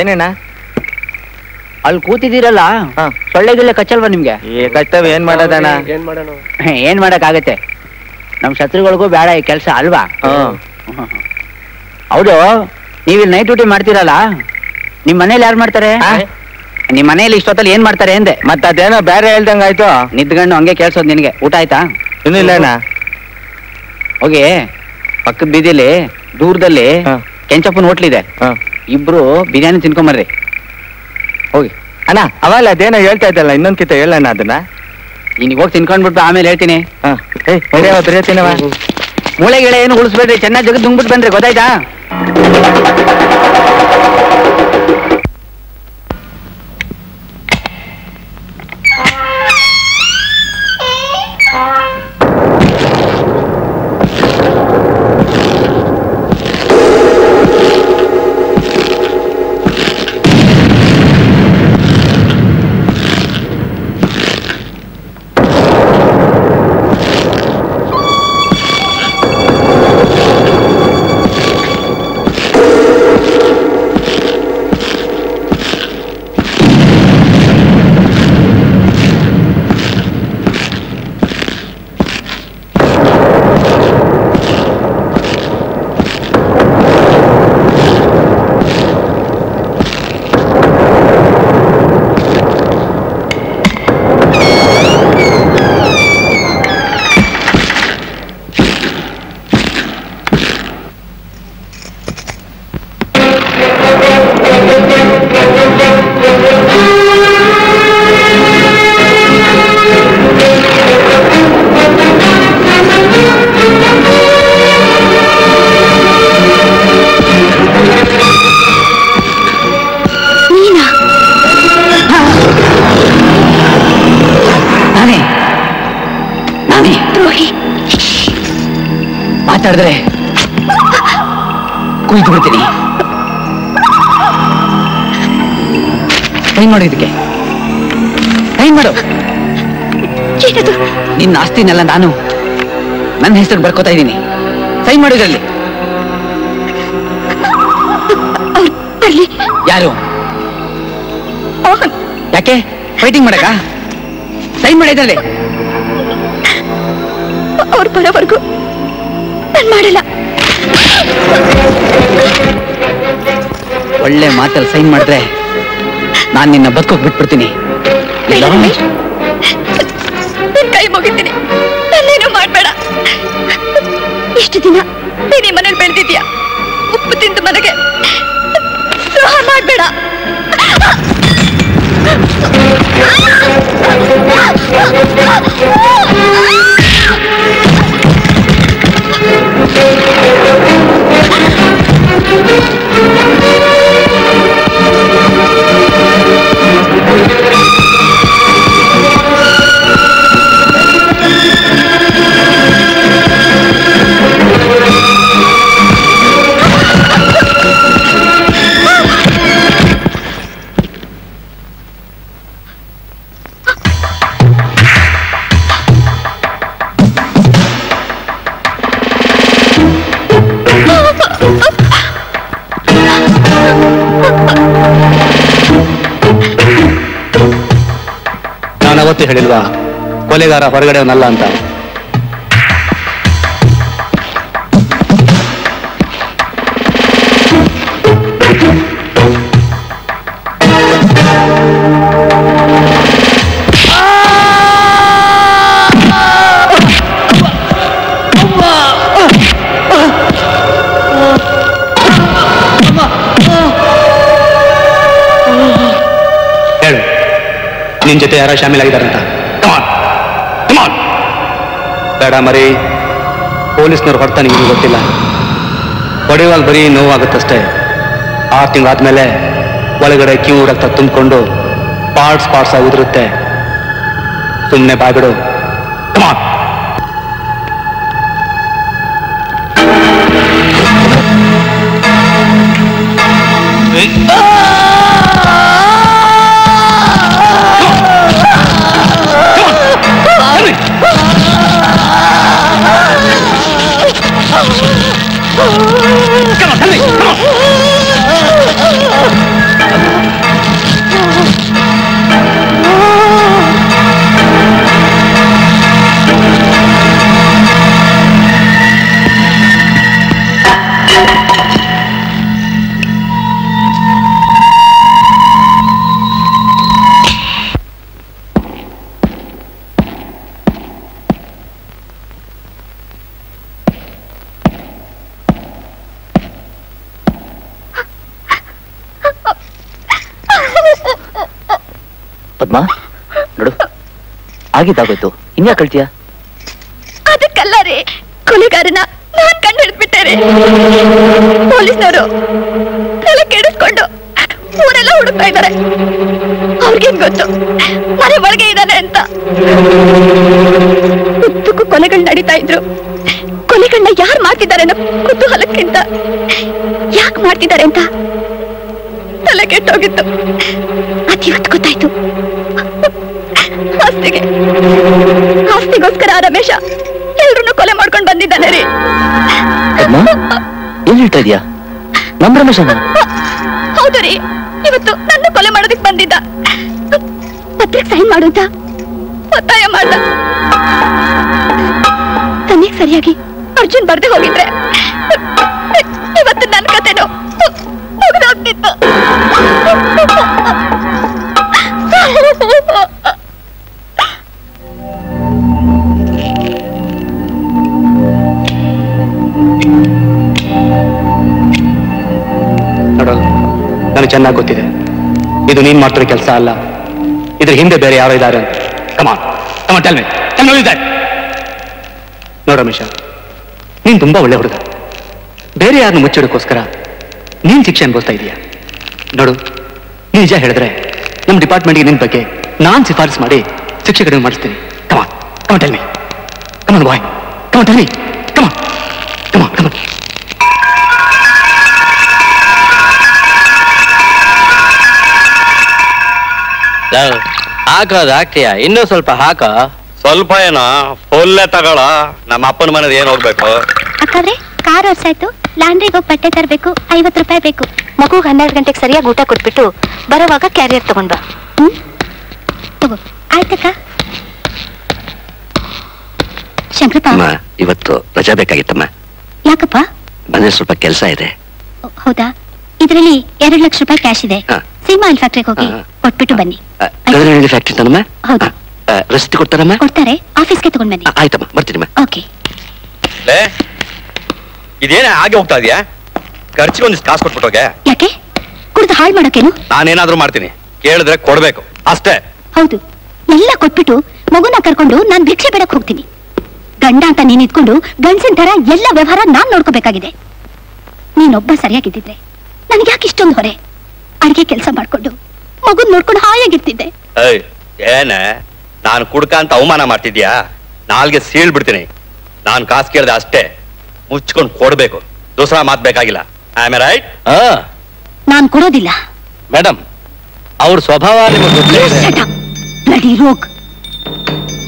ಏನೇನ? ಅಲ್ಲಿ ಕೂತಿದ್ದೀರಲ್ಲ? ಸೊಳ್ಳೆಗಿಲ್ಲ ಕಚ್ಚಲ್ವಾ ನಿಮ್ಗೆ? ಏನ್ ಮಾಡೋದಣ್ಣ ಏನ್ ಮಾಡಕ್ ಆಗತ್ತೆ ಮಾಡಕ್ಕಾಗತ್ತೆ? ನಮ್ ಶತ್ರುಗಳಿಗೂ ಬೇಡ ಈ ಕೆಲಸ ಅಲ್ವಾ? ಹೌದು ನೀವಿಲ್ಲಿ ನೈಟ್ ಡ್ಯೂಟಿ ಮಾಡ್ತೀರಲ್ಲ? ನಿಮ್ ಮನೇಲಿ ಯಾರು ಮಾಡ್ತಾರೆ? ನಿಮ್ ಮನೇಲಿ ಇಷ್ಟೊತ್ತಲ್ಲಿ ಏನ್ ಮಾಡ್ತಾರೆ ಎಂದೆ? ಮತ್ತ ಅದೇನೋ ಬೇರೆ ಹೇಳ್ದಂಗ ಆಯ್ತು. ನಿದ್ಗಣ್ಣು ಹಂಗೆ ಕೇಳ್ಸೋದ್ ನಿನ್ಗೆ. ಊಟ ಆಯ್ತಾ? ಇನ್ನೂ ಇಲ್ಲ ಅಣ್ಣ. ಹೋಗಿ. ಪಕ್ಕದ ಬೀದಿಲಿ ದೂರದಲ್ಲಿ ಹಾ. ಕೆಂಚಪ್ಪನ ಹೋಟ್ಲಿದೆ ಹಾ. ಇಬ್ರು ಬಿರಿಯಾನಿ ತಿನ್ಕೊಂಬರ್ರಿ. ಹೋಗಿ. ಅಣ್ಣ ಅವಲ್ಲ ಅದೇನೋ ಹೇಳ್ತಾ ಇದ್ದಲ್ಲ ಇನ್ನೊಂದ್ ಕಿತ ಹೇಳಣ್ಣ ಅದನ್ನ? ನೀನ್ ಹೋಗಿ ತಿನ್ಕೊಂಡ್ಬಿಟ್ಟು ಆಮೇಲೆ ಹೇಳ್ತೀನಿ. ಹಾ. ಏಯ್ ಮೂಳೆ ಗಿಳೆ ಏನು ಉಳಿಸ್ಬೇಡ್ರಿ ಚೆನ್ನಾಗಿ ಜಗದ್ ತುಂಬಿಟ್ಟು ಬಂದ್ರಿ ಗೊತ್ತಾಯ್ತಾ? ಆಸ್ತಿನೆಲ್ಲ ನಾನು? ನನ್ನ ಹೆಸರು ಬರ್ಕೋತಾ ಇದ್ದೀನಿ ಸೈನ್ ಮಾಡೋದ್ರಲ್ಲಿ ಯಾರು? ಯಾಕೆ? ಫೈಟಿಂಗ್ ಮಾಡಕ ಸೈನ್ ಮಾಡಿದ್ರಲ್ಲಿ ಅವ್ರು ಬರೋವರೆಗೂ ನಾನು ಮಾಡಲ್ಲ. ಒಳ್ಳೆ ಮಾತಲ್ಲಿ ಸೈನ್ ಮಾಡಿದ್ರೆ ನಾನು ನಿನ್ನ ಬದುಕೋಗಿ ಬಿಟ್ಬಿಡ್ತೀನಿ. ಮುಗಿತೀನಿ ನನ್ನೇನು ಮಾಡ್ಬೇಡ. ಇಷ್ಟು ದಿನ ನೀನೇ ಮನೇಲಿ ಬೆಳೆದಿದ್ಯಾ? ಉಪ್ಪು ತಿಂದು ಮನೆಗೆ. ದ್ರೋಹ ಮಾಡ್ಬೇಡ. ನಾನು ಕೊಲೆಗಾರ ಹೊರಗಡೆವನಲ್ಲ ಅಂತ. ಹೇಳು. ನಿನ್ ಜೊತೆ ಯಾರೋ ಶಾಮೀಲಾಗಿದ್ದಾರಂತ ಕಮಾನ್ ಕಮಾನ್ ಬೇಡ ಮರಿ. ಪೊಲೀಸ್ನವ್ರು ಹೊಡ್ತಾ ನಿಮಗೆ ಗೊತ್ತಿಲ್ಲ. ಹೊಡೆಯುವಾಗ ಬರೀ ನೋವಾಗುತ್ತಷ್ಟೇ. ಆರು ತಿಂಗಳಾದ್ಮೇಲೆ ಒಳಗಡೆ ಕ್ಯೂ ರಕ್ತ ತುಂಬಿಕೊಂಡು ಪಾರ್ಟ್ಸ್ ಪಾರ್ಟ್ಸ್ ಉದುರುತ್ತೆ. ಸುಮ್ಮನೆ ಬಾಯ್ಬಿಡು. ಕಮಾನ್ ಆಗಿದ್ದಾಗೋಯ್ತು. ಇನ್ಯಾ ಕಳ್ತೀಯ? ಅದಕ್ಕಲ್ಲ ರೀ, ಕೊಲೆಗಾರನ ನಾನ್ ಕಂಡು ಹಿಡಿದ್ಬಿಟ್ಟೆ ಪೊಲೀಸ್ನವರು ತಲೆ ಕೆಡಿಸ್ಕೊಂಡು ಊರೆಲ್ಲ ಹುಡುಕ್ತಾ ಇದ್ದಾರೆ. ಅವ್ರಿಗೇನ್ ಗೊತ್ತು? ಮನೆ ಒಳಗೆ ಇದ್ದಾನೆ ಅಂತ. ಉದ್ದಕ್ಕೂ ಕೊಲೆಗಳು ನಡೀತಾ ಇದ್ರು. ಕೊಲೆಗಳನ್ನ ಯಾರು ಮಾಡ್ತಿದ್ದಾರೆ ಅನ್ನೋ ಕುತೂಹಲಕ್ಕಿಂತ ಯಾಕೆ ಮಾಡ್ತಿದ್ದಾರೆ ಅಂತ ತಲೆ ಕೆಟ್ಟೋಗಿತ್ತು. ಅದಿವತ್ತು ಗೊತ್ತಾಯ್ತು? ಆಸ್ತಿಗೆ ಆಸ್ತಿಗೋಸ್ಕರ ರಮೇಶ ಎಲ್ರನ್ನೂ ಕೊಲೆ ಮಾಡ್ಕೊಂಡು ಬಂದಿದ್ದಾನೆ ರೀ. ಪದ್ಮ ಏನ್ ಹೇಳ್ತಾ ಇದೀಯಾ? ನಮ್ ರಮೇಶನ? ಹೌದು ರೀ ಇವತ್ತು ನನ್ನ ಕೊಲೆ ಮಾಡೋದಕ್ಕೆ ಬಂದಿದ್ದ. ಪತ್ರಕ್ಕೆ ಸೈನ್ ಮಾಡು ಅಂತ ಒತ್ತಾಯ ಮಾಡ್ದ. ತನಿಗೆ ಸರಿಯಾಗಿ ಅರ್ಜುನ್ ಬರ್ದೆ ಹೋಗಿದ್ರೆ ನನಗೆ ಚೆನ್ನಾಗಿ ಗೊತ್ತಿದೆ. ಇದು ನೀನ್ ಮಾಡ್ತಿರೋ ಕೆಲಸ ಅಲ್ಲ. ಇದ್ರ ಹಿಂದೆ ಬೇರೆ ಯಾರು ಇದ್ದಾರೆ ಅಂತ. ಕಮಾನ್ ಕಮಾನ್ ಟೆಲ್ ರಮೇಶ, ನೀನ್ ತುಂಬಾ ಒಳ್ಳೆ ಹುಡುಗ. ಬೇರೆ ಯಾರನ್ನು ಮುಚ್ಚಿಡೋಕ್ಕೋಸ್ಕರ ನೀನ್ ಶಿಕ್ಷೆ ಅನ್ಬೋಸ್ತಾ ಇದೀಯಾ? ನೋಡು ನಿಜ ಹೇಳಿದ್ರೆ ನಮ್ಮ ಡಿಪಾರ್ಟ್ಮೆಂಟ್ಗೆ ನಿನ್ ಬಗ್ಗೆ ನಾನ್ ಶಿಫಾರಸ್ ಮಾಡಿ ಶಿಕ್ಷೆ ಕಡಿಮೆ ಮಾಡಿಸ್ತೀನಿ. Come on come on tell me come on boy come on tell me ಹಾಕೋದು ಹಾಕ್ತೀಯ ಇನ್ನೂ ಸ್ವಲ್ಪ ಹಾಕ. ಸ್ವಲ್ಪ ಏನೋ? ಫುಲ್ಲೇ ತಗೊಳ. ನಮ್ಮ ಅಪ್ಪನ ಮನೇದು ಏನ್ ಹೋಗ್ಬೇಕು ಅಕ್ಕಾದ್ರೆ ಕಾರ್ ಓಡ್ಸಾಯ್ತು ಲಾಂಡ್ರಿಗೆ ಹೋಗಿ ಬಟ್ಟೆ ತರಬೇಕು. ಐವತ್ತು ರೂಪಾಯಿ ಬೇಕು. ಮಗುಗೆ ಹನ್ನೆರಡು ಗಂಟೆಗೆ ಸರಿಯಾಗಿ ಊಟ ಕೊಟ್ಬಿಟ್ಟು ಬರೋವಾಗ ಕ್ಯಾರಿಯರ್ ತಗೊಂಡ್ ಬಾ. ಹ್ಮ್? ತಗೋ. ಆಯ್ತಕ್ಕ? ಶಂಕರಪ್ಪ? ಅಮ್ಮ ಇವತ್ತು ರಜಾ ಬೇಕಾಗಿತ್ತಮ್ಮ. ಯಾಕಪ್ಪ? ಮನೆ ಸ್ವಲ್ಪ ಕೆಲಸ ಇದೆ. ಹೌದಾ? ಇದರಲ್ಲಿ ಎರಡು ಲಕ್ಷ ರೂಪಾಯಿ ಕ್ಯಾಶ್ ಇದೆ. ಹಾ. ಸೀಮಾ ಆಯಿಲ್ ಫ್ಯಾಕ್ಟ್ರಿಗೆ ಹೋಗಿ. ಕೊಟ್ಬಿಟ್ಟು ಬನ್ನಿ. ಫ್ಯಾಕ್ಟ್ರಿ ತನಮ್ಮ? ಹೌದು. ರಸೀದಿ ಕೊಡ್ತಾರಮ್ಮ? ಕೊಡ್ತಾರೆ. ಆಫೀಸ್ಗೆ ತಗೊಂಡ್ ಬನ್ನಿ. ಆಯ್ತಮ್ಮ ಬರ್ತೀನಿ ಓಕೆ. ಇದೇನೇ ಹಾಗೆ ಹೋಗ್ತಾ ಇದೆಯಾ? ಖರ್ಚಿಗೆ ಒಂದಿಷ್ಟು ಕಾಸು ಕೊಟ್ಬಿಟ್ಟೋಗೆ. ಯಾಕೆ? ಕುಡಿದು ಹಾಳು ಮಾಡೋಕೇನು? ನಾನೇನಾದ್ರೂ ಮಾಡ್ತೀನಿ. ಕೇಳಿದ್ರೆ ಕೊಡ್ಬೇಕು. ಅಷ್ಟೇ. ಹೌದು. ಎಲ್ಲ ಕೊಟ್ಬಿಟ್ಟು ಮಗುನ ಕರ್ಕೊಂಡು ನಾನು ಭಿಕ್ಷೆ ಬೇಡಕ್ ಹೋಗ್ತೀನಿ. ಗಂಡ ಅಂತ ನೀನ್ ಇದ್ಕೊಂಡು ಗಂಡಸಿನ ತರ ಎಲ್ಲ ವ್ಯವಹಾರ ನಾನ್ ನೋಡ್ಕೋಬೇಕಾಗಿದೆ. ನೀನೊಬ್ಬ ಸರಿಯಾಗಿದ್ದಿದ್ರೆ ನನಗೆ ಯಾಕೆ ಇಷ್ಟೊಂದು ಹೊರೆ ಅಡಿಗೆ ಕೆಲಸ ಮಾಡ್ಕೊಂಡು ಮಗುನ್ ನೋಡ್ಕೊಂಡು ಹಾಯಾಗಿರ್ತಿದ್ದೆ. ಏನ ಏನೇ? ನಾನು ಕುಡ್ಕ ಅಂತ ಅವಮಾನ ಮಾಡ್ತಿದ್ಯಾ? ನಾಲ್ಗೆ ಸೀಳ್ ಬಿಡ್ತೀನಿ. ನಾನು ಕಾಸು ಕೇಳಿದೆ ಅಷ್ಟೇ. ಮುಚ್ಕೊಂಡು ಕೊಡ್ಬೇಕು. ದೂಸರ ಮಾತ್ ಬೇಕಾಗಿಲ್ಲ. ನಾನು ರೈಟ್ ಹಾ. ನಾನ್ ಕೊಡೋದಿಲ್ಲ. ಮೇಡಮ್ ಅವ್ರ ಸ್ವಭಾವ.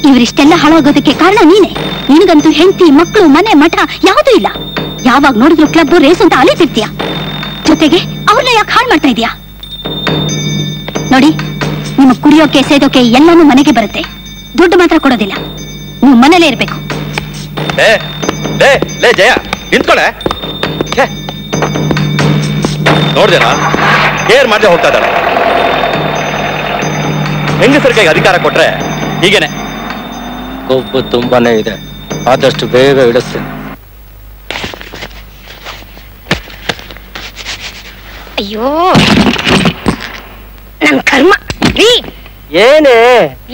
ಇವರಿಷ್ಟೆಲ್ಲ ಹಾಳಾಗೋದಕ್ಕೆ ಕಾರಣ ನೀನೆ. ನಿನಗಂತೂ ಹೆಂಡತಿ ಮಕ್ಕಳು ಮನೆ ಮಠ ಯಾವುದೂ ಇಲ್ಲ. ಯಾವಾಗ ನೋಡಿದ್ರು ಕ್ಲಬ್ ರೇಸ್ ಅಂತ ಅಲಿತಿರ್ತೀಯ. ಜೊತೆಗೆ ಅವ್ರನ್ನ ಯಾಕೆ ಹಾಳು ಮಾಡ್ತಾ ಇದೀಯಾ? ನೋಡಿ ನಿಮ್ಮ ಕುಡಿಯೋಕೆ ಸೇದೋಕೆ ಎಲ್ಲಾನು ಮನೆಗೆ ಬರುತ್ತೆ. ದುಡ್ಡು ಮಾತ್ರ ಕೊಡೋದಿಲ್ಲ. ನೀವು ಮನೇಲೇ ಇರ್ಬೇಕು. ಜಯ ನಿಂತ್ಕೊಳೆ. ನೋಡ್ದೇನಾ? ಕೇರ್ ಮಾಡದೆ ಹೋಗ್ತಾ ಇದ್ದಾಳೆ. ಹೆಂಗಸರ ಕೈಗೆ ಅಧಿಕಾರ ಕೊಟ್ರೆ ಹೀಗೇನೆ? ಕೊಬ್ಬು ತುಂಬಾನೇ ಇದೆ. ಆದಷ್ಟು ಬೇಗ ಇಡಿಸ್ತೇನೆ. ಅಯ್ಯೋ. ನನ್ ಕರ್ಮ. ರೀ. ಏನೇ?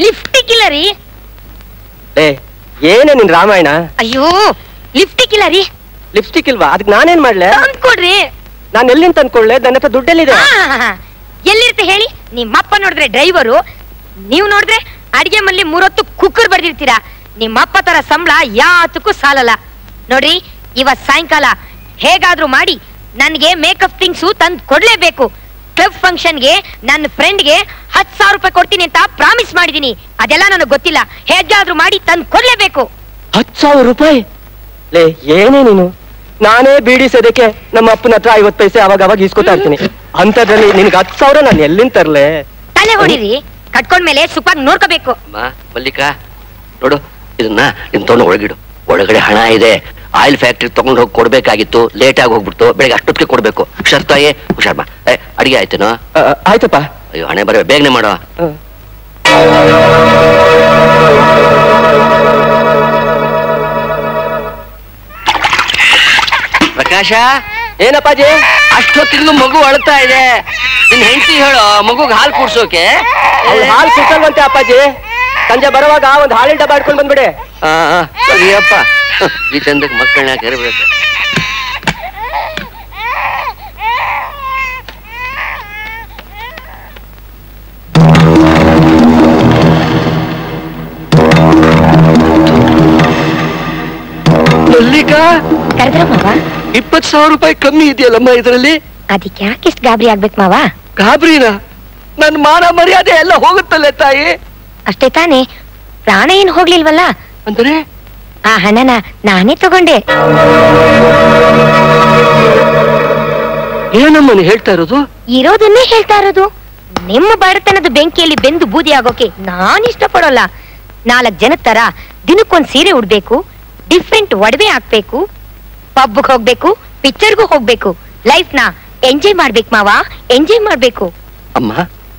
ಲಿಫ್ಟಿಕ್ ಇಲ್ಲ ರೀ. ಲೇ ಏನೇ ನಿನ್ ರಾಮಾಯಣ? ಅಯ್ಯೋ ಲಿಫ್ಟಿಕ್ ಇಲ್ಲ ರೀ. ಲಿಪ್ಸ್ಟಿಕ್ ಇಲ್ವಾ? ಅದಕ್ಕೆ ನಾನೇನ್ ಮಾಡ್ಲೆ? ತಂದ್ಕೊಡ್ರಿ. ನಾನು ಎಲ್ಲಿಂದ ತಂದ್ಕೊಳ್ಳೆ ನನ್ನ ಹತ್ರ ದುಡ್ಡೆಲ್ಲಿದೆ. ಎಲ್ಲಿರುತ್ತೆ ಹೇಳಿ? ನಿಮ್ಮಪ್ಪ ನೋಡಿದ್ರೆ ಡ್ರೈವರು ನೀವು ನೋಡಿದ್ರೆ ಅಡಿಗೆ ಮಲ್ಲಿ ಮೂರೊತ್ತು ಕುಕ್ಕರ್ ಬರ್ದಿರ್ತೀರಾ? ನಿಮ್ಮಪ್ಪ ತರ ಸಂಬಳ ಯಾತಕ್ಕೂ ಸಾಲಲ್ಲ. ನೋಡ್ರಿ ಇವತ್ ಸಾಯಂಕಾಲ ಹೇಗಾದ್ರೂ ಮಾಡಿ ನನ್ಗೆ ಮೇಕಪ್ ಥಿಂಗ್ಸು ತಂದ್ ಕೊಡ್ಲೇಬೇಕು ಕ್ಲಬ್ ಫಂಕ್ಷನ್ಗೆ ನನ್ನ ಫ್ರೆಂಡ್ಗೆ ಹತ್ತು ಸಾವಿರ ರೂಪಾಯಿ ಕೊಡ್ತೀನಿ ಅಂತ ಪ್ರಾಮಿಸ್ ಮಾಡಿದೀನಿ. ಅದೆಲ್ಲ ನನಗೆ ಗೊತ್ತಿಲ್ಲ. ಹೇಗಾದ್ರೂ ಮಾಡಿ ತಂದು ಕೊಡ್ಲೇಬೇಕು. ಹತ್ತು ಸಾವಿರ ರೂಪಾಯಿ? ಲೇ ಏನೇ ನೀನು? ನಾನೇ ಬೀಡಿ ಸದಕ್ಕೆ ನಮ್ಮ ಅಪ್ಪನ ಹತ್ರ ಐವತ್ತು ಪೈಸೆ ಅವಾಗ ಅವಾಗ ಇಸ್ಕೊತಾ ಇರ್ತೀನಿ. ಅಂತದ್ರಲ್ಲಿ ನಿನ್ಗೆ ಹತ್ತು ಸಾವಿರ ನಾನು ಎಲ್ಲಿಂದ ತರ್ಲೆ? ತಲೆ ಹೊಡಿರಿ. ಕಟ್ಕೊಂಡ್ಮೇಲೆ ಸುಖವಾಗಿ ನೋಡ್ಕೋಬೇಕು. ಅಮ್ಮ ಮಲ್ಲಿಕಾ ನೋಡು ಇದನ್ನ ನಿನ್ ತಗೊಂಡು ಒಳಗಿಡು. ಒಳಗಡೆ ಹಣ ಇದೆ ಆಯಿಲ್ ಫ್ಯಾಕ್ಟ್ರಿ ತಗೊಂಡು ಹೋಗಿ ಕೊಡ್ಬೇಕಾಗಿತ್ತು ಲೇಟ್ ಆಗಿ ಹೋಗ್ಬಿಡ್ತು ಬೆಳಗ್ಗೆ ಅಷ್ಟೊತ್ತಿಗೆ ಕೊಡ್ಬೇಕು. ಹುಷಾರ್ತಾಯೇ ಹುಷಾರ್ಮ ಏ ಅಡಿಗೆ ಆಯ್ತೇನೋ? ಆಯ್ತಪ್ಪ. ಅಯ್ಯೋ ಹಣೆ ಬರಬೇಕು ಬೇಗನೆ ಮಾಡೋ. ಪ್ರಕಾಶ? ಏನಪ್ಪಾಜಿ? ಅಷ್ಟೊತ್ತಿಗೂ ಮಗು ಅಳ್ತಾ ಇದೆ. ನಿನ್ ಹೆಂಡತಿ ಹೇಳೋ ಮಗುಗ್ ಹಾಲು ಕುಡ್ಸೋಕೆ? ಹಾಲು ಕುಡ್ಸಲ್ವಂತೆ ಅಪ್ಪಾಜಿ. ಸಂಜೆ ಬರುವಾಗ ಒಂದು ಹಾಲಿನ ಡಬ್ಬ ಇಟ್ಕೊಂಡು ಬಂದ್ಬಿಡಿ. ಆ, ಆ, ಸರಿಯಪ್ಪ ಈ ಚಂದಕ್ಕೆ ಮಕ್ಕಳನ್ನ ಕರಿಬೇಕು. ಮಲ್ಲಿಕಾ! ಕರೆದ್ರ ಮಾವ? ಇಪ್ಪತ್ತು ಸಾವಿರ ರೂಪಾಯಿ ಕಮ್ಮಿ ಇದೆಯಲ್ಲಮ್ಮ ಇದರಲ್ಲಿ? ಅದಕ್ಕೆ ಯಾಕೆ ಇಷ್ಟು ಗಾಬರಿ ಆಗ್ಬೇಕು ಮಾವ? ಗಾಬರಿನ? ನನ್ ಮಾನ ಮರ್ಯಾದೆ ಎಲ್ಲ ಹೋಗುತ್ತಲ್ಲ ತಾಯಿ. ಅಷ್ಟೇ ತಾನೇ. ಪ್ರಾಣ ಏನು ಹೋಗ್ಲಿಲ್ವಲ್ಲ? ಅಂದ್ರೆ? ಆ ಹಣನ ನಾನೇ ತಗೊಂಡೆ. ಏನಮ್ಮ ನೀ ಹೇಳ್ತಾ ಇರೋದು? ಇರೋದನ್ನೇ ಹೇಳ್ತಾ ಇರೋದು. ನಿಮ್ಮ ಬಡತನದ ಬೆಂಕಿಯಲ್ಲಿ ಬೆಂದು ಬೂದಿ ಆಗೋಕೆ ನಾನ್ ಇಷ್ಟಪಡೋಲ್ಲ. ನಾಲ್ಕ್ ಜನ ತರ ದಿನಕ್ಕೊಂದ್ ಸೀರೆ ಉಡ್ಬೇಕು ಡಿಫ್ರೆಂಟ್ ಒಡವೆ ಹಾಕ್ಬೇಕು ಪಬ್ಗೆ ಹೋಗ್ಬೇಕು ಪಿಕ್ಚರ್ಗೂ ಹೋಗ್ಬೇಕು. ಲೈಫ್ನ ಎಂಜಾಯ್ ಮಾಡ್ಬೇಕು ಮಾವಾ ಎಂಜಾಯ್ ಮಾಡ್ಬೇಕು. ಅಮ್ಮ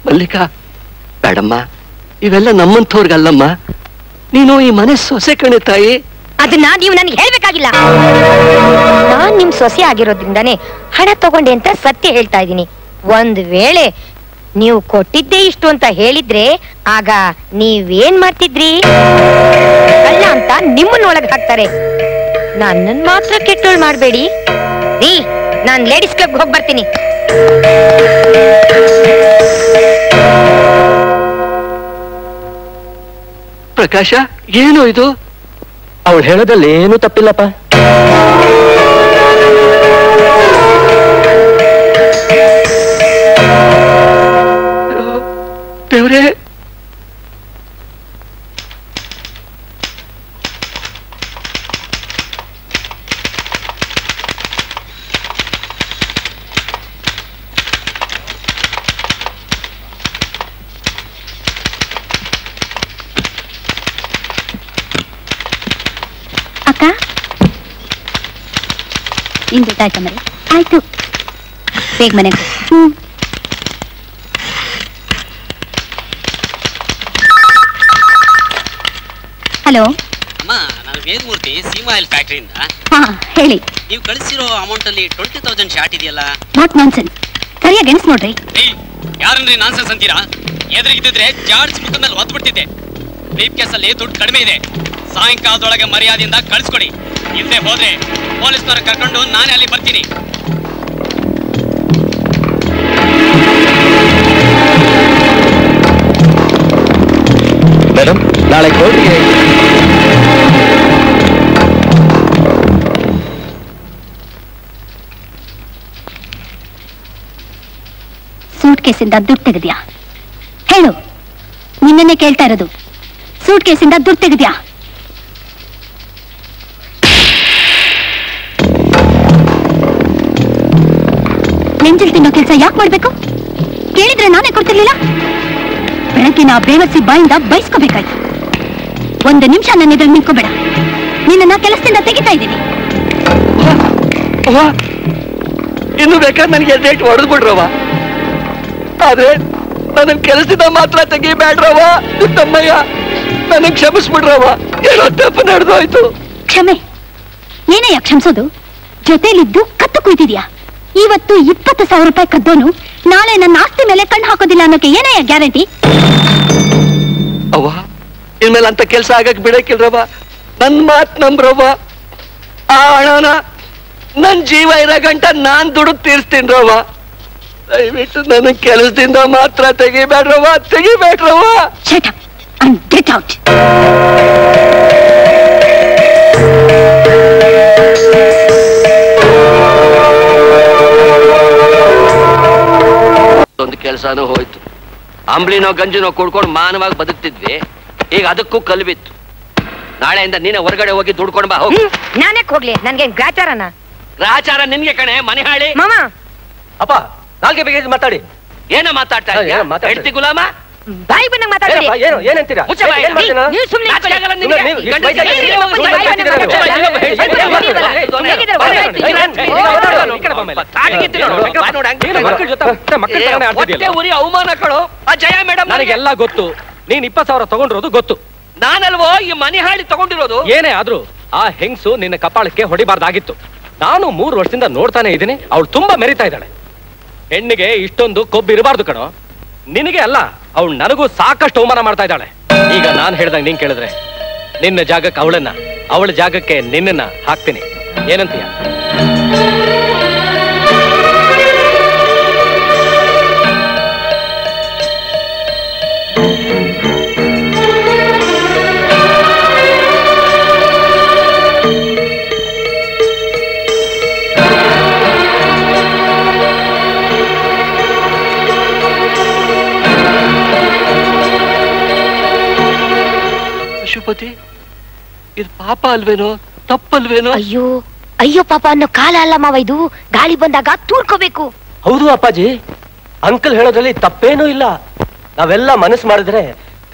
ಮಲ್ಲಿಕಾ ಬೇಡಮ್ಮ. ಇವೆಲ್ಲ ನಮ್ಮಂಥವ್ರಿಗಲ್ಲಮ್ಮ. ನೀನು ಈ ಮನೆ ಸೊಸೆ ಕಣೆ ತಾಯಿ. ಅದನ್ನ ನೀವು ನನಗೆ ಹೇಳ್ಬೇಕಾಗಿಲ್ಲ. ನಾನ್ ನಿಮ್ ಸೊಸೆ ಆಗಿರೋದ್ರಿಂದಾನೇ ಹಣ ತಗೊಂಡೆ ಅಂತ ಸತ್ಯ ಹೇಳ್ತಾ ಇದ್ದೀನಿ. ಒಂದ್ ವೇಳೆ ನೀವು ಕೊಟ್ಟಿದ್ದೇ ಇಷ್ಟು ಅಂತ ಹೇಳಿದ್ರೆ ಆಗ ನೀವೇನ್ ಮಾಡ್ತಿದ್ರಿ? ಅಲ್ಲ ಅಂತ ನಿಮ್ಮನ್ನ ಒಳಗ್ ಹಾಕ್ತಾರೆ. ನನ್ನನ್ ಮಾತ್ರ ಕೆಟ್ಟೋಳ್ ಮಾಡ್ಬೇಡಿ. ರೀ, ನಾನ್ ಲೇಡೀಸ್ ಕ್ಲಬ್ ಹೋಗಿ ಬರ್ತೀನಿ. ಪ್ರಕಾಶ ಏನು ಇದು? ಅವಳು ಹೇಳೋದಲ್ಲಿ ಏನು ತಪ್ಪಿಲ್ಲಪ್ಪ. ದೇವ್ರೇ ಇಂದು ಮರಿ ಆಯ್ತು. ಬೇಗ ಮನೆಗೆ ಹ್ಮ್. ಹಲೋ. ಅಮ್ಮ ನಾನು ವೇದಮೂರ್ತಿ ಸೀಮಾ ಆಯಿಲ್ ಫ್ಯಾಕ್ಟ್ರಿಯಿಂದ. ಹಾ ಹೇಳಿ. ನೀವು ಕಳಿಸಿರೋ ಅಮೌಂಟ್ ಅಲ್ಲಿ ಟ್ವೆಂಟಿ ತೌಸಂಡ್ ಶಾರ್ಟ್ ಇದೆಯಲ್ಲ? ವಾಟ್ ನಾನ್ಸೆನ್ಸ್ ಸರಿಯಾಗಿ ಎಣಿಸ್ ನೋಡ್ರಿ. ಏಯ್ ಯಾರನ್ರಿ ನಾನ್ಸೆನ್ಸ್ ಅಂತೀರಾ? ಎದುರಿಗಿದ್ದಿದ್ರೆ ಜಾರ್ಜ್ ಮುಖದ ಮೇಲೆ ಬಿಡ್ತಿದ್ದೆ ಬ್ರೀಫ್ ಕೇಸಲ್ಲಿ ದುಡ್ಡು ಕಡಿಮೆ ಇದೆ. ಸಾಯಂಕಾಲದೊಳಗೆ ಮರ್ಯಾದೆಯಿಂದ ಕಳಿಸ್ಕೊಡಿ. ಇಲ್ಲದೆ ಹೋದ್ರೆ ಪೊಲೀಸ್ನವ್ರ ಕರ್ಕೊಂಡು ನಾನೇ ಅಲ್ಲಿ ಬರ್ತೀನಿ. ಮೇಡಮ್ ನಾಳೆ ಕೋರ್ಟ್ಗೆ ಸೂಟ್ ಕೇಸಿಂದ ದುಡ್ಡು ತೆಗೆದ್ಯಾ? ಹೇಳು. ನಿನ್ನೆ ಕೇಳ್ತಾ ಇರೋದು. ಸೂಟ್ ಕೇಸಿಂದ ದುಡ್ಡು ತೆಗೆದ್ಯಾ? ನೆಂಜಲ್ ತಿನ್ನೋ ಕೆಲಸ ಯಾಕೆ ಮಾಡ್ಬೇಕು? ಕೇಳಿದ್ರೆ ನಾನೇ ಕೊಡ್ತಿರ್ಲಿಲ್ಲ? ಬೆಳಕಿನ ಬೇವಸಿ ಬಾಯಿಂದ ಬಯಸ್ಕೋಬೇಕಾಯ್ತು ಒಂದು ನಿಮಿಷ ನನ್ನ ಎದುರು ನಿಂತ್ಕೋಬೇಡ. ನಿನ್ನ ಕೆಲಸದಿಂದ ತೆಗಿತಾ ಇದ್ದೀನಿ. ಇನ್ನು ಬೇಕಾದ್ರೆ ನನಗೆ ಡೇಟ್ ಹೊಡೆದು ಬಿಡ್ರವ ಆದ್ರೆ ನನ್ನ ಕೆಲಸದ ಮಾತ್ರ ತೆಗಿಬೇಡ್ರವ ತಮ್ಮಯ್ಯ ನನಗೆ ಕ್ಷಮಿಸ್ಬಿಡ್ರವ ಏನೋ ತಪ್ಪು ನಡೆದೋಯ್ತು. ಕ್ಷಮೆ. ಏನಯ್ಯ ಕ್ಷಮಿಸೋದು? ಜೊತೆಲಿದ್ದು ಕತ್ತು ಕುಯ್ತಿದ್ಯಾ ಇವತ್ತು ಇಪ್ಪತ್ತು ಸಾವಿರ ರೂಪಾಯಿ ಕದ್ದೋನು. ನಾಳೆ ನನ್ನ ಆಸ್ತಿ ಮೇಲೆ ಕಣ್ಣು ಹಾಕೋದಿಲ್ಲ ಅನ್ನೋಕೆ ಏನೇ ಗ್ಯಾರಂಟಿ? ಅವ್ವ ಇನ್ಮೇಲೆ ಅಂತ ಕೆಲಸ ಆಗಕ್ ಬಿಡಕಿಲ್ರವ ನನ್ ಮಾತ್ ನಂಬ್ರವ್ವ. ಆ ಹಣನ ನನ್ ಜೀವ ಇರೋ ಗಂಟ ನಾನ್ ದುಡ್ದು ತೀರ್ಸ್ತೀನ್ರವ್ವ. ದಯವಿಟ್ಟು ನನ್ನ ಕೆಲಸದಿಂದ ಮಾತ್ರ ತೆಗಿಬೇಡ್ರವ್ವ ತೆಗಿಬೇಡ್ರವ್ವ. Shut up and get out ಕೆಲಸನೂ ಹೋಯ್ತು. ಅಂಬ್ಲಿನೋ ಗಂಜಿನೋ ಕುಡ್ಕೊಂಡು ಮಾನವಾಗಿ ಬದುಕ್ತಿದ್ವಿ. ಈಗ ಅದಕ್ಕೂ ಕಲ್ಬಿತ್ತು ನಾಳೆಯಿಂದ ನೀನೆ ಹೊರಗಡೆ ಹೋಗಿ ದುಡ್ಕೊಂಡ್ ಬಾ ಹೋಗಿ. ನಾನೇ ಹೋಗ್ಲಿ? ನನ್ಗೆ ಗ್ರಾಚಾರನ? ಗ್ರಾಚಾರ ನಿನ್ಗೆ ಕಣೆ ಮನೆ ಹಾಳಿ ಮಾಮ! ಅಪ್ಪ ನಾಲ್ಗೆ ಬೇಗ ಮಾತಾಡಿ. ಏನ ಮಾತಾಡ್ತಾ ಏ, ಏನೋ ಮಾತಾಡ್ತಾ ಹೆಂಡತಿ ಗುಲಾಮ? ಬಾಯಿ ಬಂದಂಗ್ ಮಾತಾಡ್ಬೇಡಿ ಏನು ಏನಂತೀರಾ? ನೀವು? ಉರಿ ಅವಮಾನಗಳು ಆ ಜಯ ಮೇಡಮ್ ನನಗೆಲ್ಲ ಗೊತ್ತು ನೀನ್ ಇಪ್ಪತ್ ಸಾವಿರ ತಗೊಂಡಿರೋದು ಗೊತ್ತು ನಾನಲ್ವೋ ಈ ಮನೆ ಹಾಳಿ ತಗೊಂಡಿರೋದು ಏನೇ ಆದ್ರೂ ಆ ಹೆಂಗ್ಸು ನಿನ್ನ ಕಪಾಳಕ್ಕೆ ಹೊಡಿಬಾರ್ದಾಗಿತ್ತು ನಾನು ಮೂರು ವರ್ಷದಿಂದ ನೋಡ್ತಾನೆ ಇದ್ದೀನಿ ಅವಳು ತುಂಬಾ ಮೆರಿತಾ ಇದ್ದಾಳೆ ಹೆಣ್ಣಿಗೆ ಇಷ್ಟೊಂದು ಕೊಬ್ಬಿರಬಾರ್ದು ಕಣೋ ನಿನಗೆ ಅಲ್ಲ, ಅವಳು ನನಗೂ ಸಾಕಷ್ಟು ಅವಮಾನ ಮಾಡ್ತಾ ಇದ್ದಾಳೆ. ಈಗ ನಾನು ಹೇಳ್ದಂಗೆ ನೀನ್ ಕೇಳಿದ್ರೆ, ನಿನ್ನ ಜಾಗಕ್ಕೆ ಅವಳನ್ನ, ಅವಳ ಜಾಗಕ್ಕೆ ನಿನ್ನನ್ನ ಹಾಕ್ತೀನಿ. ಏನಂತೀಯ? ಇದು ಪಾಪ ಅಲ್ವೇನೋ? ತಪ್ಪಲ್ವೇನೋ? ಅಯ್ಯೋ ಅಯ್ಯೋ ಪಾಪ ಅನ್ನೋ ಕಾಲ ಅಲ್ಲ ಮಾವ ಇದು. ಗಾಳಿ ಬಂದಾಗ ತೂರ್ಕೋಬೇಕು. ಹೌದು ಅಪ್ಪಾಜಿ. ಅಂಕಲ್ ಹೇಳೋದ್ರಲ್ಲಿ ತಪ್ಪೇನೂ ಇಲ್ಲ. ನಾವೆಲ್ಲ ಮನಸ್ಸು ಮಾಡಿದ್ರೆ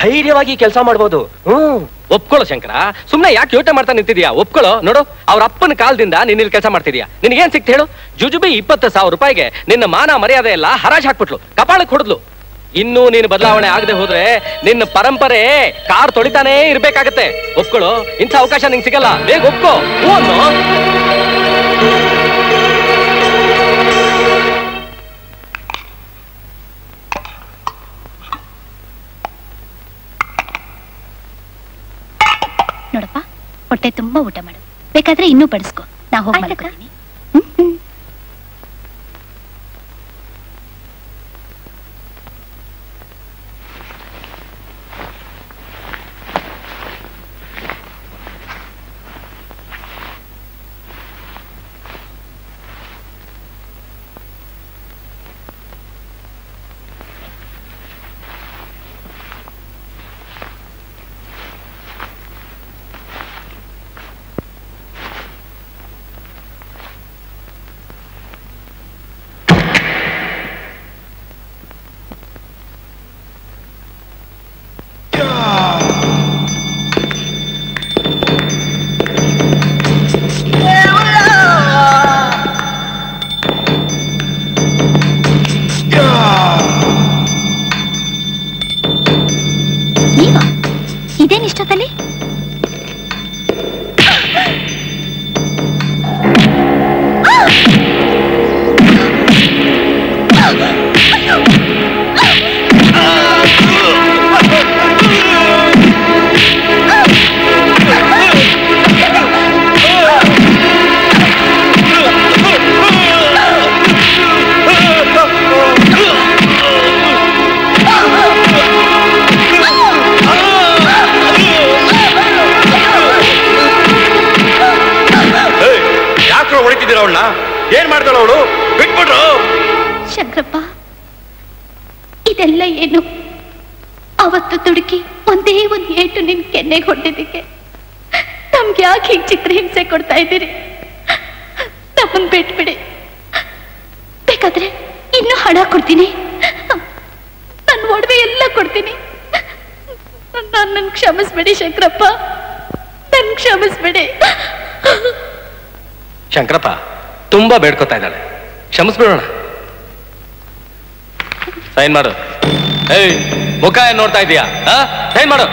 ಧೈರ್ಯವಾಗಿ ಕೆಲಸ ಮಾಡ್ಬೋದು. ಹ್ಮ್ ಒಪ್ಕೊಳ್ಳೋ ಶಂಕರ ಸುಮ್ನೆ ಯಾಕೆ ಯೋಚನೆ ಮಾಡ್ತಾ ನಿಂತಿದ್ಯಾ ಒಪ್ಕೊಳ್ಳೋ. ನೋಡು ಅವ್ರ ಅಪ್ಪನ ಕಾಲದಿಂದ ನಿನ್ನ ಇಲ್ಲಿ ಕೆಲಸ ಮಾಡ್ತಿದ್ಯಾ ನಿನಗೇನ್ ಸಿಕ್ತು ಹೇಳು? ಜುಜುಬಿ ಇಪ್ಪತ್ತು ಸಾವಿರ ರೂಪಾಯಿಗೆ ನಿನ್ನ ಮಾನ ಮರ್ಯಾದೆ ಎಲ್ಲ ಹರಾಜ್ ಹಾಕ್ಬಿಟ್ಲು. ಕಪಾಳಕ್ಕೆ ಹೊಡೆದ್ಲು. ಇನ್ನೂ ನೀನು ಬದಲಾವಣೆ ಆಗದೆ ಹೋದ್ರೆ ನಿನ್ನ ಪರಂಪರೆ ಕಾರ್ ತೊಳಿತಾನೇ ಇರ್ಬೇಕಾಗತ್ತೆ. ಒಪ್ಕೊಳು? ಇಂಥ ಅವಕಾಶ ನಿಂಗೆ ಸಿಗಲ್ಲ. ಬೇಗ ಒಪ್ಕೋ. ನೋಡಪ್ಪ ಹೊಟ್ಟೆ ತುಂಬಾ ಊಟ ಮಾಡು. ಬೇಕಾದ್ರೆ ಇನ್ನೂ ಬಡಿಸ್ಕೋ. ನಾ ಹೋಗಿ ಮಲ್ಕೊತೀನಿ. ತುಂಬಾ ಬೇಡ್ಕೊತಾ ಇದ್ದಾಳೆ. ಕ್ಷಮಿಸ್ಬಿಡೋಣ. ಸೈನ್ ಮಾಡು. ಏಯ್ ಮುಖ ಏನ್ ನೋಡ್ತಾ ಇದೀಯಾ? ಸೈನ್ ಮಾಡು.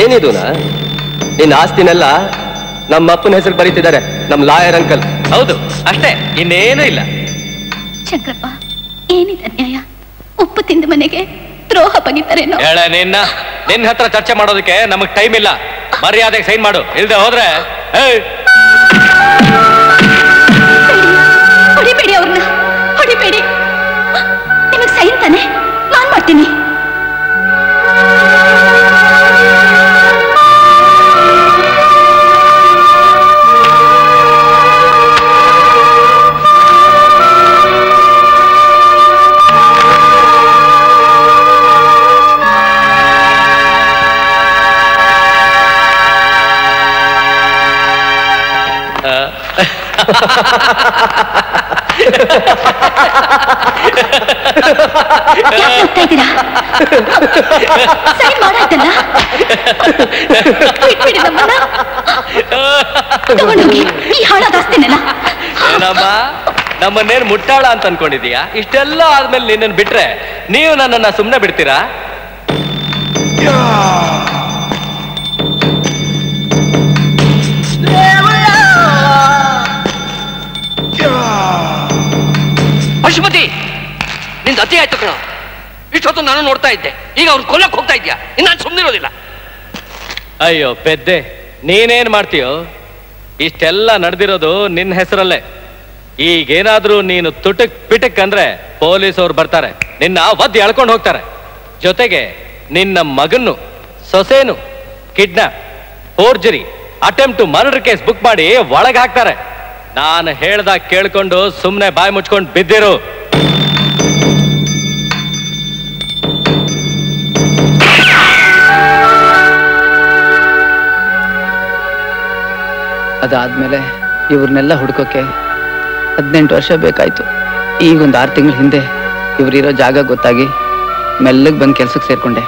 ಏನಿದು? ನಿನ್ನ ಆಸ್ತಿನೆಲ್ಲ ನಮ್ಮ ಅಪ್ಪನ ಹೆಸರು ಬರೀತಿದ್ದಾರೆ ನಮ್ ಲಾಯರ್ ಅಂಕಲ್. ಹೌದು ಅಷ್ಟೇ ಇನ್ನೇನು ಇಲ್ಲ. ಶಂಕರಪ್ಪ ಏನಿದ ಅನ್ಯಾಯ? ಉಪ್ಪು ತಿಂದ ಮನೆಗೆ ದ್ರೋಹ ಬಗಿತಾರೆ ಹೇಳ ನಿನ್ನ. ನಿನ್ನ ಹತ್ರ ಚರ್ಚೆ ಮಾಡೋದಕ್ಕೆ ನಮಗ್ ಟೈಮ್ ಇಲ್ಲ. ಮರ್ಯಾದೆಗೆ ಸೈನ್ ಮಾಡು. ಇಲ್ದೆ ಹೋದ್ರೆ ಏಯ್ ನಾನ್ ಮಾಡ್ತೀನಿ [laughs] ಯಾಕ್ ಮುಟ್ಟಾಳ ಅಂತ ಅನ್ಕೊಂಡಿದೀಯಾ ಇಷ್ಟೆಲ್ಲ ಆದ್ಮೇಲೆ ನಿನ್ನನ್ ಬಿಟ್ರೆ ನೀವು ನನ್ನನ್ನ ಸುಮ್ನೆ ಬಿಡ್ತೀರಾ? ನಾನು ನೋಡ್ತಾ ಇದ್ದೆ. ಈಗ ಅವ್ರು ಕೊಲ್ಲಕ್ ಹೋಗ್ತಾ ಇದ್ಯಾ? ಇನ್ನು ಸುಮ್ಮನೆ ಇರೋದಿಲ್ಲ ಅಯ್ಯೋ, ಪೆದ್ದೆ. ನೀನೇನ್ ಮಾಡ್ತೀಯೋ? ಇಷ್ಟೆಲ್ಲ ನಡೆದಿರೋದು ನಿನ್ನ ಹೆಸರಲ್ಲೇ. ಈಗೇನಾದ್ರೂ ನೀನು ತುಟಕ್ ಪಿಟಕ್ ಅಂದ್ರೆ ಪೊಲೀಸ್ ಅವ್ರು ಬರ್ತಾರೆ. ನಿನ್ನ ಒದ್ದು ಎಳ್ಕೊಂಡು ಹೋಗ್ತಾರೆ. ಜೊತೆಗೆ ನಿನ್ನ ಮಗನ್ನು, ಸೊಸೇನು, kidnap, forgery, attempt murder case book ಮಾಡಿ ಒಳಗೆ ಹಾಕ್ತಾರೆ. ನಾನು ಹೇಳ್ದಾಗ ಕೇಳ್ಕೊಂಡು ಸುಮ್ಮನೆ ಬಾಯಿ ಮುಚ್ಕೊಂಡು ಬಿದ್ದಿರು. ಅದಾದ್ಮೇಲೆ ಇವ್ರನ್ನೆಲ್ಲ ಹುಡ್ಕೋಕೆ ಹದಿನೆಂಟು ವರ್ಷ ಬೇಕಾಯ್ತು. ಈಗ ಒಂದು ಆರು ತಿಂಗಳ ಹಿಂದೆ ಇವರಿರೋ ಜಾಗ ಗೊತ್ತಾಗಿ ಮೆಲ್ಲಗೆ ಬಂದು ಕೆಲ್ಸಕ್ಕೆ ಸೇರ್ಕೊಂಡೆ.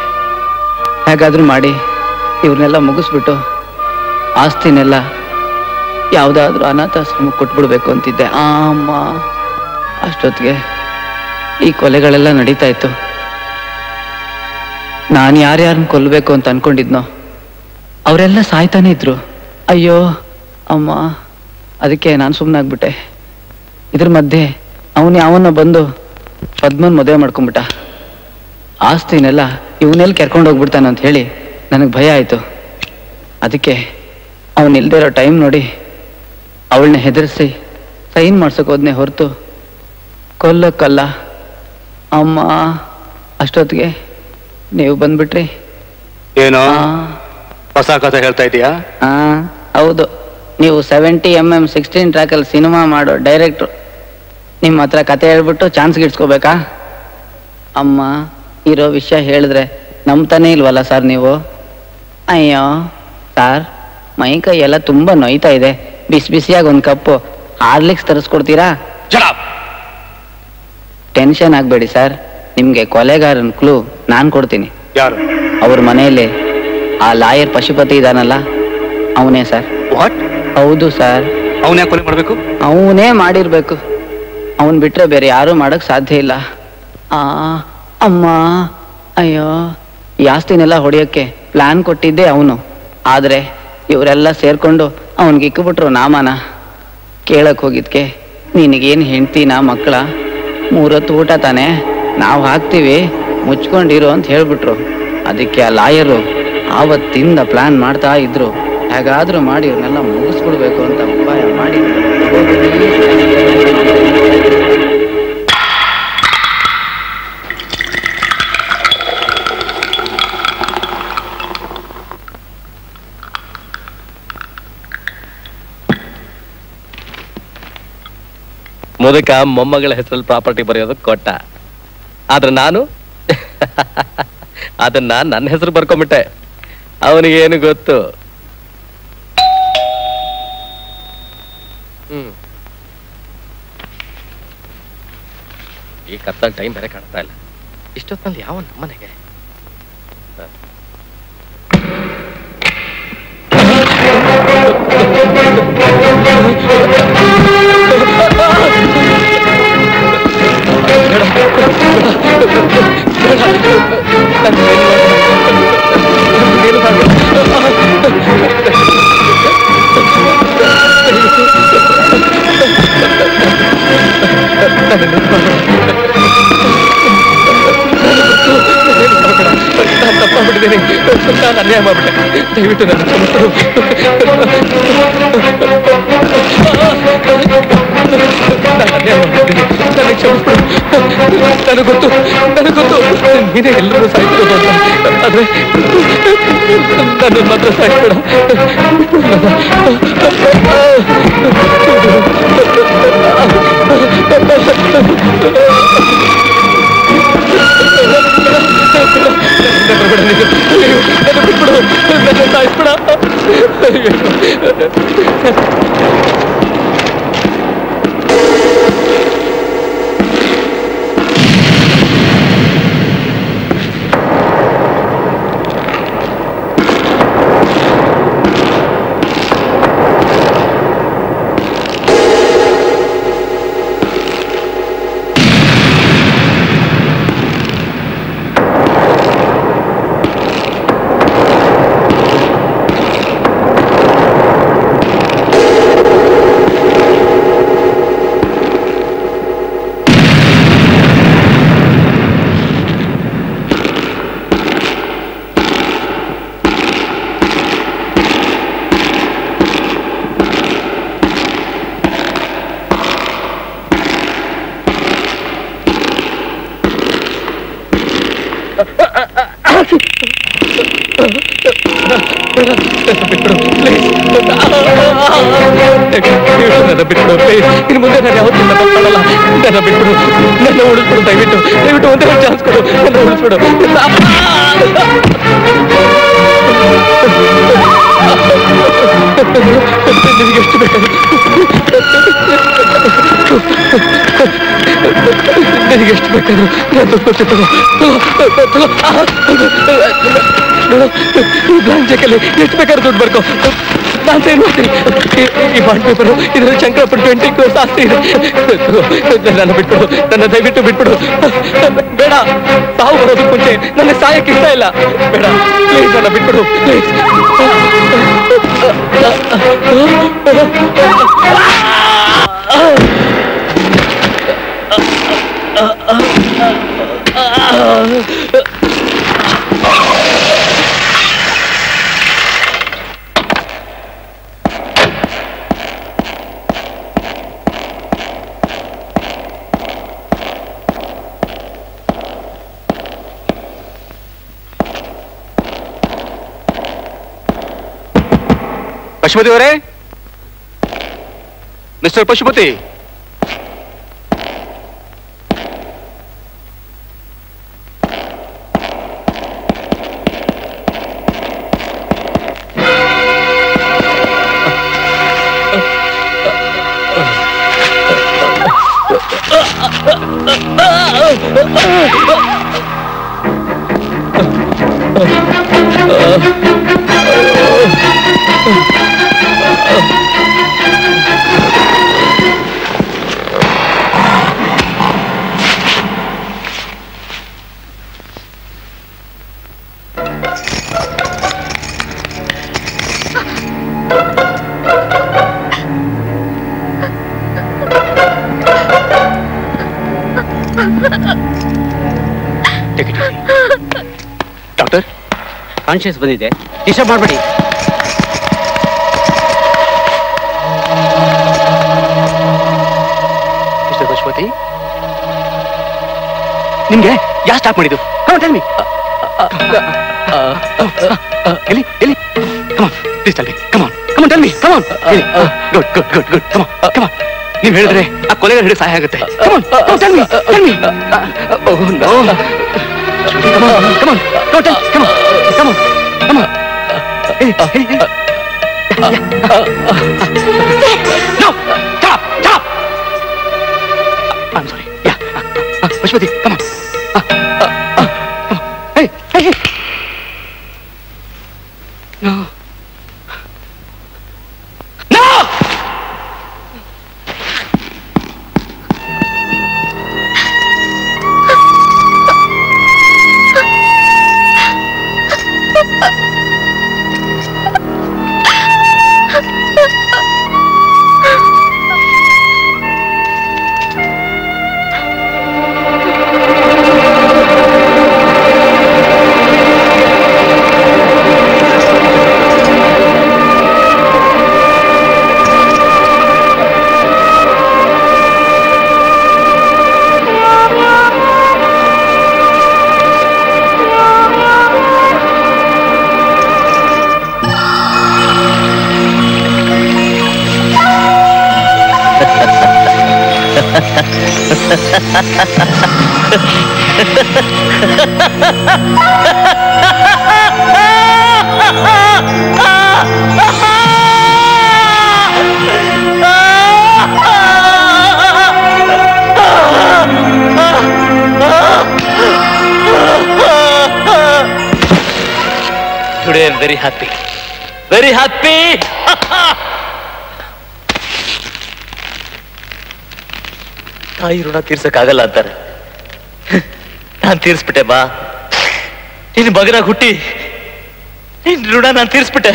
ಹೇಗಾದ್ರೂ ಮಾಡಿ ಇವ್ರನ್ನೆಲ್ಲ ಮುಗಿಸ್ಬಿಟ್ಟು ಆಸ್ತಿನೆಲ್ಲ ಯಾವುದಾದ್ರೂ ಅನಾಥಾಶ್ರಮಕ್ಕೆ ಕೊಟ್ಬಿಡ್ಬೇಕು ಅಂತಿದ್ದೆ. ಅಮ್ಮ ಅಷ್ಟೊತ್ತಿಗೆ ಈ ಕೊಲೆಗಳೆಲ್ಲ ನಡೀತಾ ಇತ್ತು. ನಾನು ಯಾರ್ಯಾರನ್ನ ಕೊಲ್ಲಬೇಕು ಅಂತ ಅನ್ಕೊಂಡಿದ್ನೋ, ಅವರೆಲ್ಲ ಸಾಯ್ತಾನೆ ಇದ್ರು. ಅಯ್ಯೋ ಅಮ್ಮ ಅದಕ್ಕೆ ನಾನು ಸುಮ್ಮನಾಗ್ಬಿಟ್ಟೆ ಇದ್ರ ಮಧ್ಯೆ ಅವನು ಯಾವನ್ನ ಬಂದು ಪದ್ಮನ್ ಮದುವೆ ಮಾಡ್ಕೊಂಬಿಟ್ಟ. ಆಸ್ತಿನೆಲ್ಲ ಇವನೆಲ್ಲಿ ಕೆರ್ಕೊಂಡು ಹೋಗ್ಬಿಡ್ತಾನ ಅಂತ ಹೇಳಿ ನನಗೆ ಭಯ ಆಯಿತು. ಅದಕ್ಕೆ ಇರೋ ಟೈಮ್ ನೋಡಿ ಅವಳನ್ನ ಹೆದರಿಸಿ ಸೈನ್ ಮಾಡ್ಸೋಕೆ ಹೋದ್ನೆ ಹೊರತು ಕೊಲ್ಲಕ್ಕಲ್ಲ. ಅಮ್ಮ ಅಷ್ಟೊತ್ತಿಗೆ ನೀವು ಬಂದ್ಬಿಟ್ರಿ. ಏನೋ? ಹೊಸ ಕಥೆ ಹೇಳ್ತಾ ಇದೀಯಾ? ಹಾ ಹೌದು. ನೀವು ಸೆವೆಂಟಿ ಎಂ ಎಂ ಸಿಕ್ಸ್ಟೀನ್ ಟ್ರ್ಯಾಕಲ್ಲಿ ಸಿನಿಮಾ ಮಾಡೋ ಡೈರೆಕ್ಟ್ರು ನಿಮ್ಮ ಹತ್ರ ಕತೆ ಹೇಳ್ಬಿಟ್ಟು ಚಾನ್ಸ್ ಗಿಡ್ಸ್ಕೋಬೇಕಾ? ಅಮ್ಮ ಇರೋ ವಿಷಯ ಹೇಳಿದ್ರೆ ನಂಬ್ತಾನೇ ಇಲ್ವಲ್ಲ ಸರ್ ನೀವು? ಅಯ್ಯೋ ಸಾರ್ ಮೈ ಕೈ ಎಲ್ಲ ತುಂಬ ನೋಯ್ತಾ ಇದೆ. ಬಿಸಿ ಬಿಸಿಯಾಗಿ ಒಂದು ಕಪ್ಪು ಹಾರ್ಲಿಕ್ಸ್ ತರಿಸ್ಕೊಡ್ತೀರಾ? ಟೆನ್ಷನ್ ಆಗಬೇಡಿ ಸರ್ ನಿಮಗೆ ಕೊಲೆಗಾರನ್ ಕ್ಲೂ ನಾನು ಕೊಡ್ತೀನಿ. ಯಾರು? ಅವ್ರ ಮನೆಯಲ್ಲಿ ಆ ಲಾಯರ್ ಪಶುಪತಿ ಇದಾನಲ್ಲ? ಅವನೇ ಸರ್ ವಾಟ್ ಹೌದು ಸರ್. ಅವನೇ ಕೊಲೆ ಮಾಡಬೇಕು? ಅವನೇ ಮಾಡಿರ್ಬೇಕು. ಅವನ್ ಬಿಟ್ರೆ ಬೇರೆ ಯಾರು ಮಾಡಕ್ ಸಾಧ್ಯ ಇಲ್ಲ. ಆ ಅಮ್ಮ ಅಯ್ಯೋ. ಯಾಸ್ತಿನೆಲ್ಲ ಹೊಡೆಯಕ್ಕೆ ಹೊಡೆಯೋಕ್ಕೆ ಪ್ಲಾನ್ ಕೊಟ್ಟಿದ್ದೆ ಅವನು. ಆದ್ರೆ ಇವರೆಲ್ಲ ಸೇರ್ಕೊಂಡು ಅವನ್ಗೆ ಇಕ್ಕಿಬಿಟ್ರು ನಾಮನ. ಕೇಳಕ್ ಹೋಗಿದ್ಕೆ. ನಿನಗೇನು ಹೆಂಡ್ತಿನ ಮಕ್ಕಳ? ಮೂರೊತ್ತು ಊಟ ತಾನೆ? ನಾವು ಹಾಕ್ತೀವಿ ಮುಚ್ಕೊಂಡಿರು ಅಂತ ಹೇಳ್ಬಿಟ್ರು. ಅದಕ್ಕೆ ಆ ಲಾಯರು ಆವತ್ತಿಂದ ಪ್ಲಾನ್ ಮಾಡ್ತಾ ಇದ್ರು. ಹೇಗಾದ್ರೂ ಮಾಡಿ ಇವ್ರನ್ನೆಲ್ಲ ಮುಗಿಸ್ಬಿಡ್ಬೇಕು ಅಂತ ಉಪಾಯ ಮಾಡಿ. ಮುದಕ ಮೊಮ್ಮಗಳ ಹೆಸರಲ್ಲಿ ಪ್ರಾಪರ್ಟಿ ಬರೆಯೋದು ಕೊಟ್ಟ. ಆದ್ರೆ ನಾನು? ಅದನ್ನ ನನ್ನ ಹೆಸರು ಬರ್ಕೊಂಬಿಟ್ಟೆ. ಅವನಿಗೇನು ಗೊತ್ತು ಹ್ಮ್ ಈ ಕತ್ತಾಗ ಟೈಮ್ ಬೇರೆ ಕಾಣ್ತಾ ಇಲ್ಲ. ಇಷ್ಟೊತ್ತಲ್ಲಿ ಯಾವ ನಮ್ಮನೆಗೆ ತಪ್ಪಾಗ್ಬಿಟ್ಟಿದ್ದೀನಿ ನಾನು ಅನ್ಯಾಯ ಮಾಡ್ಬಿಟ್ಟೆ ದಯವಿಟ್ಟು ನನ್ನ ಕ್ಷಮಿಸ್ಬಿಡು. ನಾನು ಅನ್ಯಾಯ ಮಾಡ್ಬಿಟ್ಟಿದ್ದೀನಿ ನನಗೆ ಕ್ಷಮಿಸ್ಬಿಡು ನನಗೆ ಗೊತ್ತು ನನಗೆ ಗೊತ್ತು ನೀನೇ ಎಲ್ಲರೂ ಸಾಯ್ತಿರೋದು ಅಂತ ಆದ್ರೆ ನನ್ನ ಮಾತ್ರ ಸಾಯ್ಬೇಡ ನನ್ನ ಚೆಕ್ಕಲ್ಲಿ ಎಷ್ಟು ಬೇಕಾದ್ರೂ ದುಡ್ಡು ಬರ್ಕೋ. ನಾನು ಏನು ಮಾಡ್ತೀನಿ. ಈ- ಬಾಂಡ್ ಪೇಪರು ಇದರಲ್ಲಿ ಶಂಕರಪ್ಪನ ಟ್ವೆಂಟಿ ಕ್ರೋರ್ಸ್ ಆಸ್ತಿ ಇದೆ. ನನ್ನ ಬಿಟ್ಬಿಡು, ನನ್ನ ದಯವಿಟ್ಟು ಬಿಟ್ಬಿಡು. ಬೇಡ, ತಾವು ಬರೋದಕ್ಕೆ ಮುಂಚೆ. ನನಗೆ ಸಾಯಕ್ಕೆ ಇಷ್ಟ ಇಲ್ಲ. ಬೇಡ ಪ್ಲೀಸ್ ನನ್ನ ಬಿಟ್ಬಿಡು ಪ್ಲೀಸ್ ಪಶುಪತಿ ಅವರೇ ಮಿಸ್ಟರ್ ಪಶುಪತಿ ಕಾನ್ಶಿಯಸ್ ಬಂದಿದೆ ಡಿಸ್ಟರ್ಬ್ ಮಾಡಬೇಡಿ ಮಿಸ್ಟರ್ ಪಶುಪತಿ ನಿಮ್ಗೆ ಯಾ ಸ್ಟಾಪ್ ಮಾಡಿದ್ದು ಕಮಾನ್ ಟೆಲ್ ಮಿ ಎಲ್ಲಿ ಎಲ್ಲಿ come on please tell me come on come on tell me come on good good good good come on come on ನೀವ್ ಹೇಳಿದ್ರೆ ಆ ಕೊಲೆಗಾರ ಹಿಡಿದು ಸಹಾಯ ಆಗುತ್ತೆ. Oh. Come on, come on, go on, tell- come on, come on, come on. Hey, hey, hey. Yeah, yeah. No, shut up. I'm sorry. Yeah. Uh, uh, Pashupati, come on. Uh, uh, ಋಣ ತೀರ್ಸಕ್ಕಾಗಲ್ಲ ಅಂತಾರೆ. ನಾನ್ ತೀರ್ಸ್ಬಿಟ್ಟೆ, ಬಾ. ನಿನ್ನ ಮಗನಾಗ ಹುಟ್ಟಿ. ನಿನ್ ಋಣ ನಾನ್ ತೀರ್ಸ್ಬಿಟ್ಟೆ.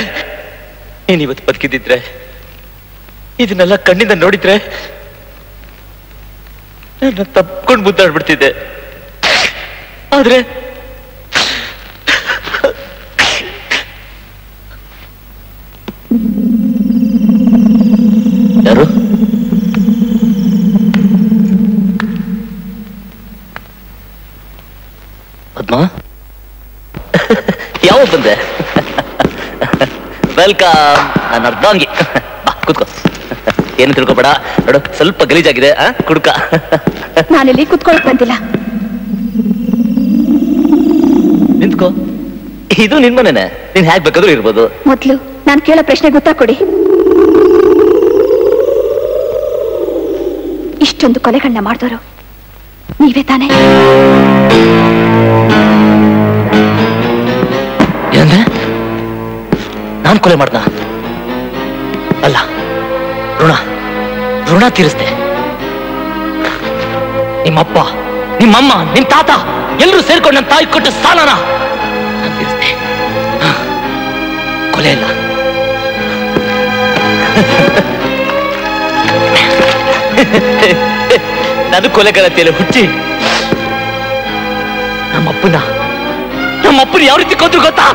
ನೀನು ಇವತ್ತು ಬದುಕಿದ್ದಿದ್ರೆ, ಇದನ್ನೆಲ್ಲ ಕಣ್ಣಿಂದ ನೋಡಿದ್ರೆ ನನ್ನ ತಪ್ಕೊಂಡು ಮುದ್ದಾಡ್ಬಿಡ್ತಿದ್ದೆ. ಆದ್ರೆ ಯಾರು ಪದ್ಮ ಯಾವ ಬಂದೆ ವೆಲ್ಕಮ್ ನಾನು ಅರ್ಧಾಂಗಿ. ಬಾ ಕುತ್ಕೋ. ಏನು ತಿಳ್ಕೊಬೇಡ. ನೋಡು ಸ್ವಲ್ಪ ಗಲೀಜಾಗಿದೆ ಆ ಕುಡ್ಕ. ನಾನಿಲ್ಲಿ ಕುತ್ಕೊಳಕ್ ಬಂದಿಲ್ಲ. ನಿಂತ್ಕೋ. ಇದು ನಿನ್ ಮನೆನೆ. ನೀನ್ ಹೇಗ್ ಬೇಕಾದ್ರೂ ಇರ್ಬೋದು. ಮೊದ್ಲು ನಾನು ಕೇಳೋ ಪ್ರಶ್ನೆ ಗೊತ್ತಾ ಕೊಡಿ. ಇಷ್ಟೊಂದು ಕೊಲೆಗಳನ್ನ ಮಾಡಿದವರು ನೀವೇ ತಾನೇ? ನಾನ್ ಕೊಲೆ ಮಾಡ್ದ. ಅಲ್ಲ, ಋಣ ಋಣ ತೀರಿಸ್ದೆ. ನಿಮ್ಮಪ್ಪ, ನಿಮ್ಮಮ್ಮ, ನಿಮ್ ತಾತ ಎಲ್ಲರೂ ಸೇರ್ಕೊಂಡು ನನ್ನ ತಾಯಿ ಕೊಟ್ಟು ಸ್ಥಾನನ ನಾನ್ ತೀರಿಸ್ದೆ. ಕೊಲೆ ಇಲ್ಲ. ನಾನು ಕೊಲೆಗಾರತಿಯಲ್ಲ ಹುಚ್ಚಿ. ನಮ್ಮಪ್ಪನ ನಮ್ಮಪ್ಪನ ಯಾವ ರೀತಿ ಕೊಂದ್ರು ಗೊತ್ತಾ?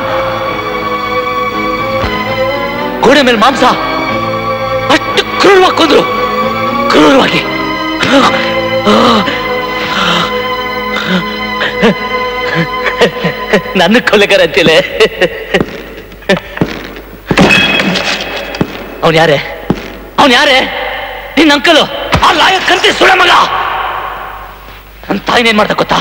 ಗೋಡೆ ಮೇಲೆ ಮಾಂಸ. ಅಷ್ಟು ಕ್ರೂರವಾಗಿ ಕೊಂದ್ರು. ಕ್ರೂರವಾಗಿ. ನನ್ನ ಕೊಲೆಗಾರ ಅಂತಿಲ್ಲ ಅವನ್ ಯಾರೆ? ಅವನ್ ಯಾರೆ? ನಿನ್ನ ಅಂಕಲು? ಆ ಲಾಯಕ್ ಕಂತಿ ಸುಳ ಮಗ. ನನ್ನ ತಾಯಿನೇನ್ ಮಾಡ್ದ ಗೊತ್ತಾ?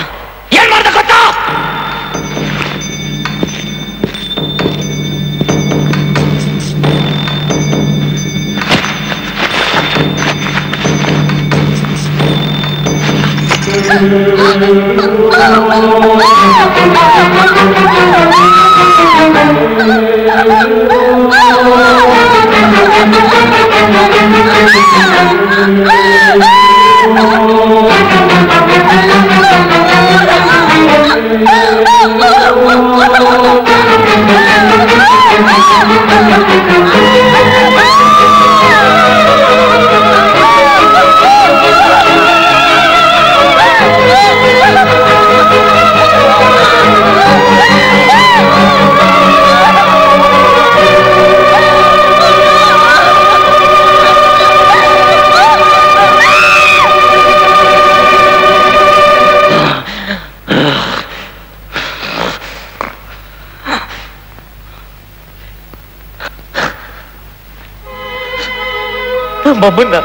ನಮ್ಮಮ್ಮನ್ನ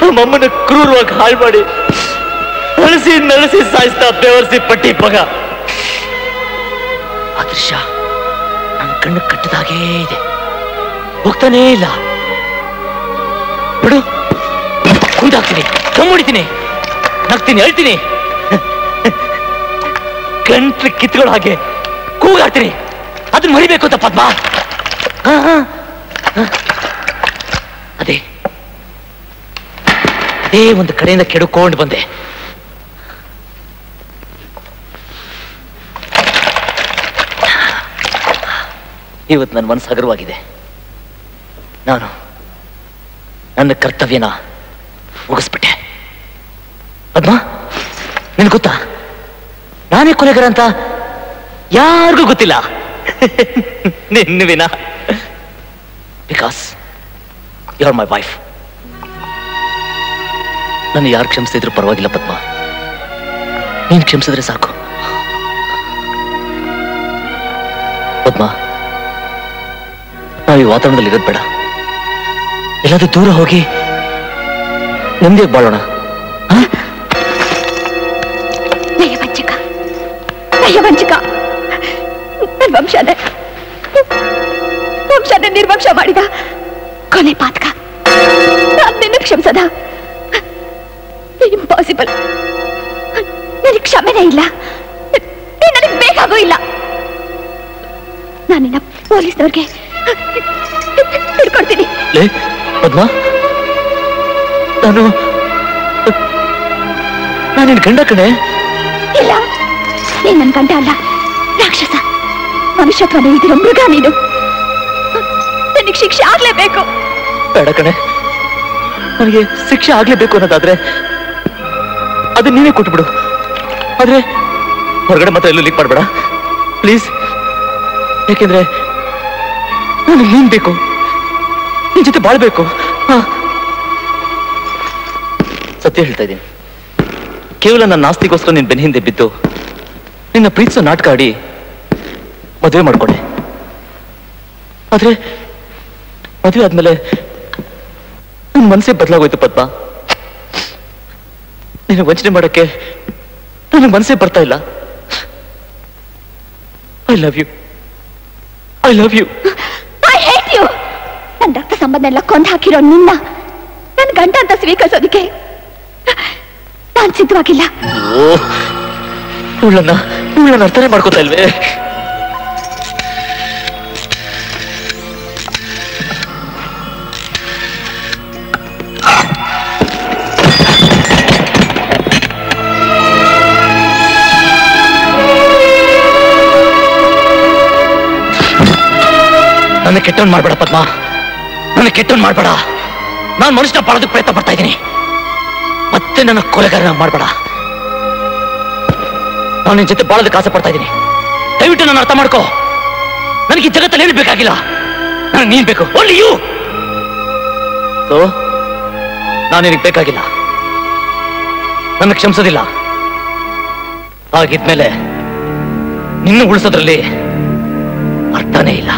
ನಮ್ಮಮ್ಮನ ಕ್ರೂರವಾಗಿ ಹಾಳು ಮಾಡಿ ನಳಸಿ ನಳಸಿ ಸಾಯಿಸ್ತಾ ಬೆವರ್ಸಿ ಪಟ್ಟಿ ಪಗ. ಆ ದೃಶ್ಯ ನನ್ನ ಕಣ್ಣು ಕಟ್ಟದಾಗೇ ಇದೆ. ಹೋಗ್ತಾನೇ ಇಲ್ಲ. ಬಿಡು. ಕುಂದಾಕ್ತೀನಿ ಕಮ್ಮುಡಿತೀನಿ ನಗ್ತೀನಿ ಹೇಳ್ತೀನಿ ಗಂಟ್ಲು ಕಿತ್ಕೊಳ್ಳೋ ಹಾಗೆ ಕೂಗಾಡ್ತೀನಿ. ಅದನ್ನ ಮರಿಬೇಕು ಅಂತ ಪದ್ಮ. ಹಾ, ಹಾ. ಅದೇ ಅದೇ ಒಂದು ಕಡೆಯಿಂದ ಕೆಡುಕೊಂಡು ಬಂದೆ. ಇವತ್ತು ನನ್ನ ಮನಸ್ಸು ಹಗರವಾಗಿದೆ. ನಾನು ನನ್ನ ಕರ್ತವ್ಯನ ಮುಗಿಸ್ಬಿಟ್ಟೆ. ಪದ್ಮ ನಿನ್ ಗೊತ್ತಾ? ನಾನೇ ಕೊಲೆಗರ ಅಂತ ಯಾರಿಗೂ ಗೊತ್ತಿಲ್ಲ. ನಿನ್ನ ವಿನ. Because you are my wife ನನ್ನ ಯಾರು ಕ್ಷಮಿಸಿದ್ರು ಪರವಾಗಿಲ್ಲ ಪದ್ಮ. ನೀನ್ ಕ್ಷಮಿಸಿದ್ರೆ ಸಾಕು. ಪದ್ಮ, ನಾವು ಈ ವಾತಾವರಣದಲ್ಲಿ ಇರೋದು ಬೇಡ. ಎಲ್ಲಾದ್ರೂ ದೂರ ಹೋಗಿ ನೆಮ್ಮದಿಯಾಗಿ ಬಾಳೋಣ. ಪೊಲೀಸ್ನವ್ರಿಗೆ. ಲೇ ಪದ್ಮ. ನಾನು ನಾನು ನಿನ್ ಗಂಡ ಕಣೆ? ಇಲ್ಲ ನೀನ್ ನನ್ ಗಂಡ ಅಲ್ಲ. ರಾಕ್ಷಸ. ಮನುಷ್ಯತ್ವನೇ ಇದಿರೋ ಮೃಗ ನೀನು. ನನಗೆ ಶಿಕ್ಷೆ ಆಗ್ಲೇಬೇಕು. ಬೇಡ ಕಣೆ. ನನಗೆ ಶಿಕ್ಷೆ ಆಗ್ಲೇಬೇಕು ಅನ್ನೋದಾದ್ರೆ ಅದು ನೀನೇ ಕೊಟ್ಬಿಡು. ಆದ್ರೆ ಹೊರಗಡೆ ಮಾತ್ರ ಎಲ್ಲೂ ಲೀಕ್ ಮಾಡಬೇಡ. ಪ್ಲೀಸ್ ಯಾಕೆಂದ್ರೆ ನನಗೆ ನೀನ್ ಬೇಕು. ನಿನ್ ಜೊತೆ ಬಾಳ್ಬೇಕು. ಸತ್ಯ ಹೇಳ್ತಾ ಇದ್ದೀನಿ. ಕೇವಲ ನನ್ನ ಆಸ್ತಿಗೋಸ್ಕರ ನಿನ್ ಬೆನ್ನ ಹಿಂದೆ ಬಿದ್ದು ನಿನ್ನ ಪ್ರೀತಿಸೋ ನಾಟಕ ಆಡಿ ಮದುವೆ ಮಾಡ್ಕೊಂಡೆ. ಆದ್ರೆ ಮದುವೆ ಆದ್ಮೇಲೆ ನನ್ನ ಮನಸ್ಸೇ ಬದಲಾಗೋಯ್ತು ಪದ್ಮ. ನಿನ್ನ ವಂಚನೆ ಮಾಡಕ್ಕೆ ನನಗೆ ಮನಸ್ಸೇ ಬರ್ತಾ ಇಲ್ಲ. I love you I love you ರಕ್ತ ಕೊಂದು ಹಾಕಿರೋ ನಿನ್ನ ನನ್ನ ಗಂಡ ಅಂತ ಸ್ವೀಕರಿಸೋದಕ್ಕೆ ನಾನ್ ಸಿದ್ಧವಾಗಿಲ್ಲ. ಅರ್ಥನೆ ಅರ್ಥನೇ ಮಾಡ್ಕೋತಾ ಇಲ್ವೇ? ಕೆಟ್ಟವನ್ ಮಾಡ್ಬೇಡ ಪದ್ಮ. ನನ್ನ ಕೆಟ್ಟನ್ ಮಾಡ್ಬೇಡ. ನಾನು ಮನುಷ್ಯನ ಬಾಳೋದಕ್ಕೆ ಪ್ರಯತ್ನ ಪಡ್ತಾ ಇದ್ದೀನಿ. ಮತ್ತೆ ನನ್ನ ಕೊಲೆಗಾರನ ಮಾಡ್ಬೇಡ. ನಾನು ನಿನ್ನ ಜೊತೆ ಬಾಳೋದಕ್ಕೆ ಆಸೆ ಪಡ್ತಾ ಇದ್ದೀನಿ. ದಯವಿಟ್ಟು ನಾನು ಅರ್ಥ ಮಾಡ್ಕೋ. ನನಗೆ ಈ ಜಗತ್ತಲ್ಲಿ ಏನು ಬೇಕಾಗಿಲ್ಲ. ನನಗೆ ನೀನ್ ಬೇಕು. ಓನ್ಲಿ ಯು ನಾನು ನಿನಗೆ ಬೇಕಾಗಿಲ್ಲ. ನನ್ನ ಕ್ಷಮಿಸೋದಿಲ್ಲ. ಹಾಗಿದ್ಮೇಲೆ ನಿನ್ನ ಉಳಿಸೋದ್ರಲ್ಲಿ ಅರ್ಥನೇ ಇಲ್ಲ.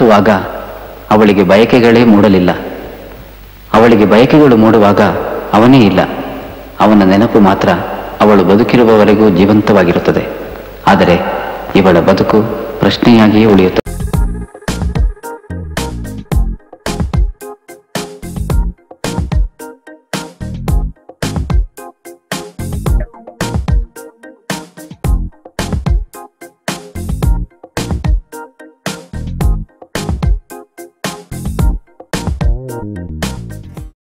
ಬಯಸುವಾಗ ಅವಳಿಗೆ ಬಯಕೆಗಳೇ ಮೂಡಲಿಲ್ಲ. ಅವಳಿಗೆ ಬಯಕೆಗಳು ಮೂಡುವಾಗ ಅವನೇ ಇಲ್ಲ. ಅವನ ನೆನಪು ಮಾತ್ರ ಅವಳು ಬದುಕಿರುವವರೆಗೂ ಜೀವಂತವಾಗಿರುತ್ತದೆ. ಆದರೆ ಇವಳ ಬದುಕು ಪ್ರಶ್ನೆಯಾಗಿಯೇ ಉಳಿಯುತ್ತದೆ.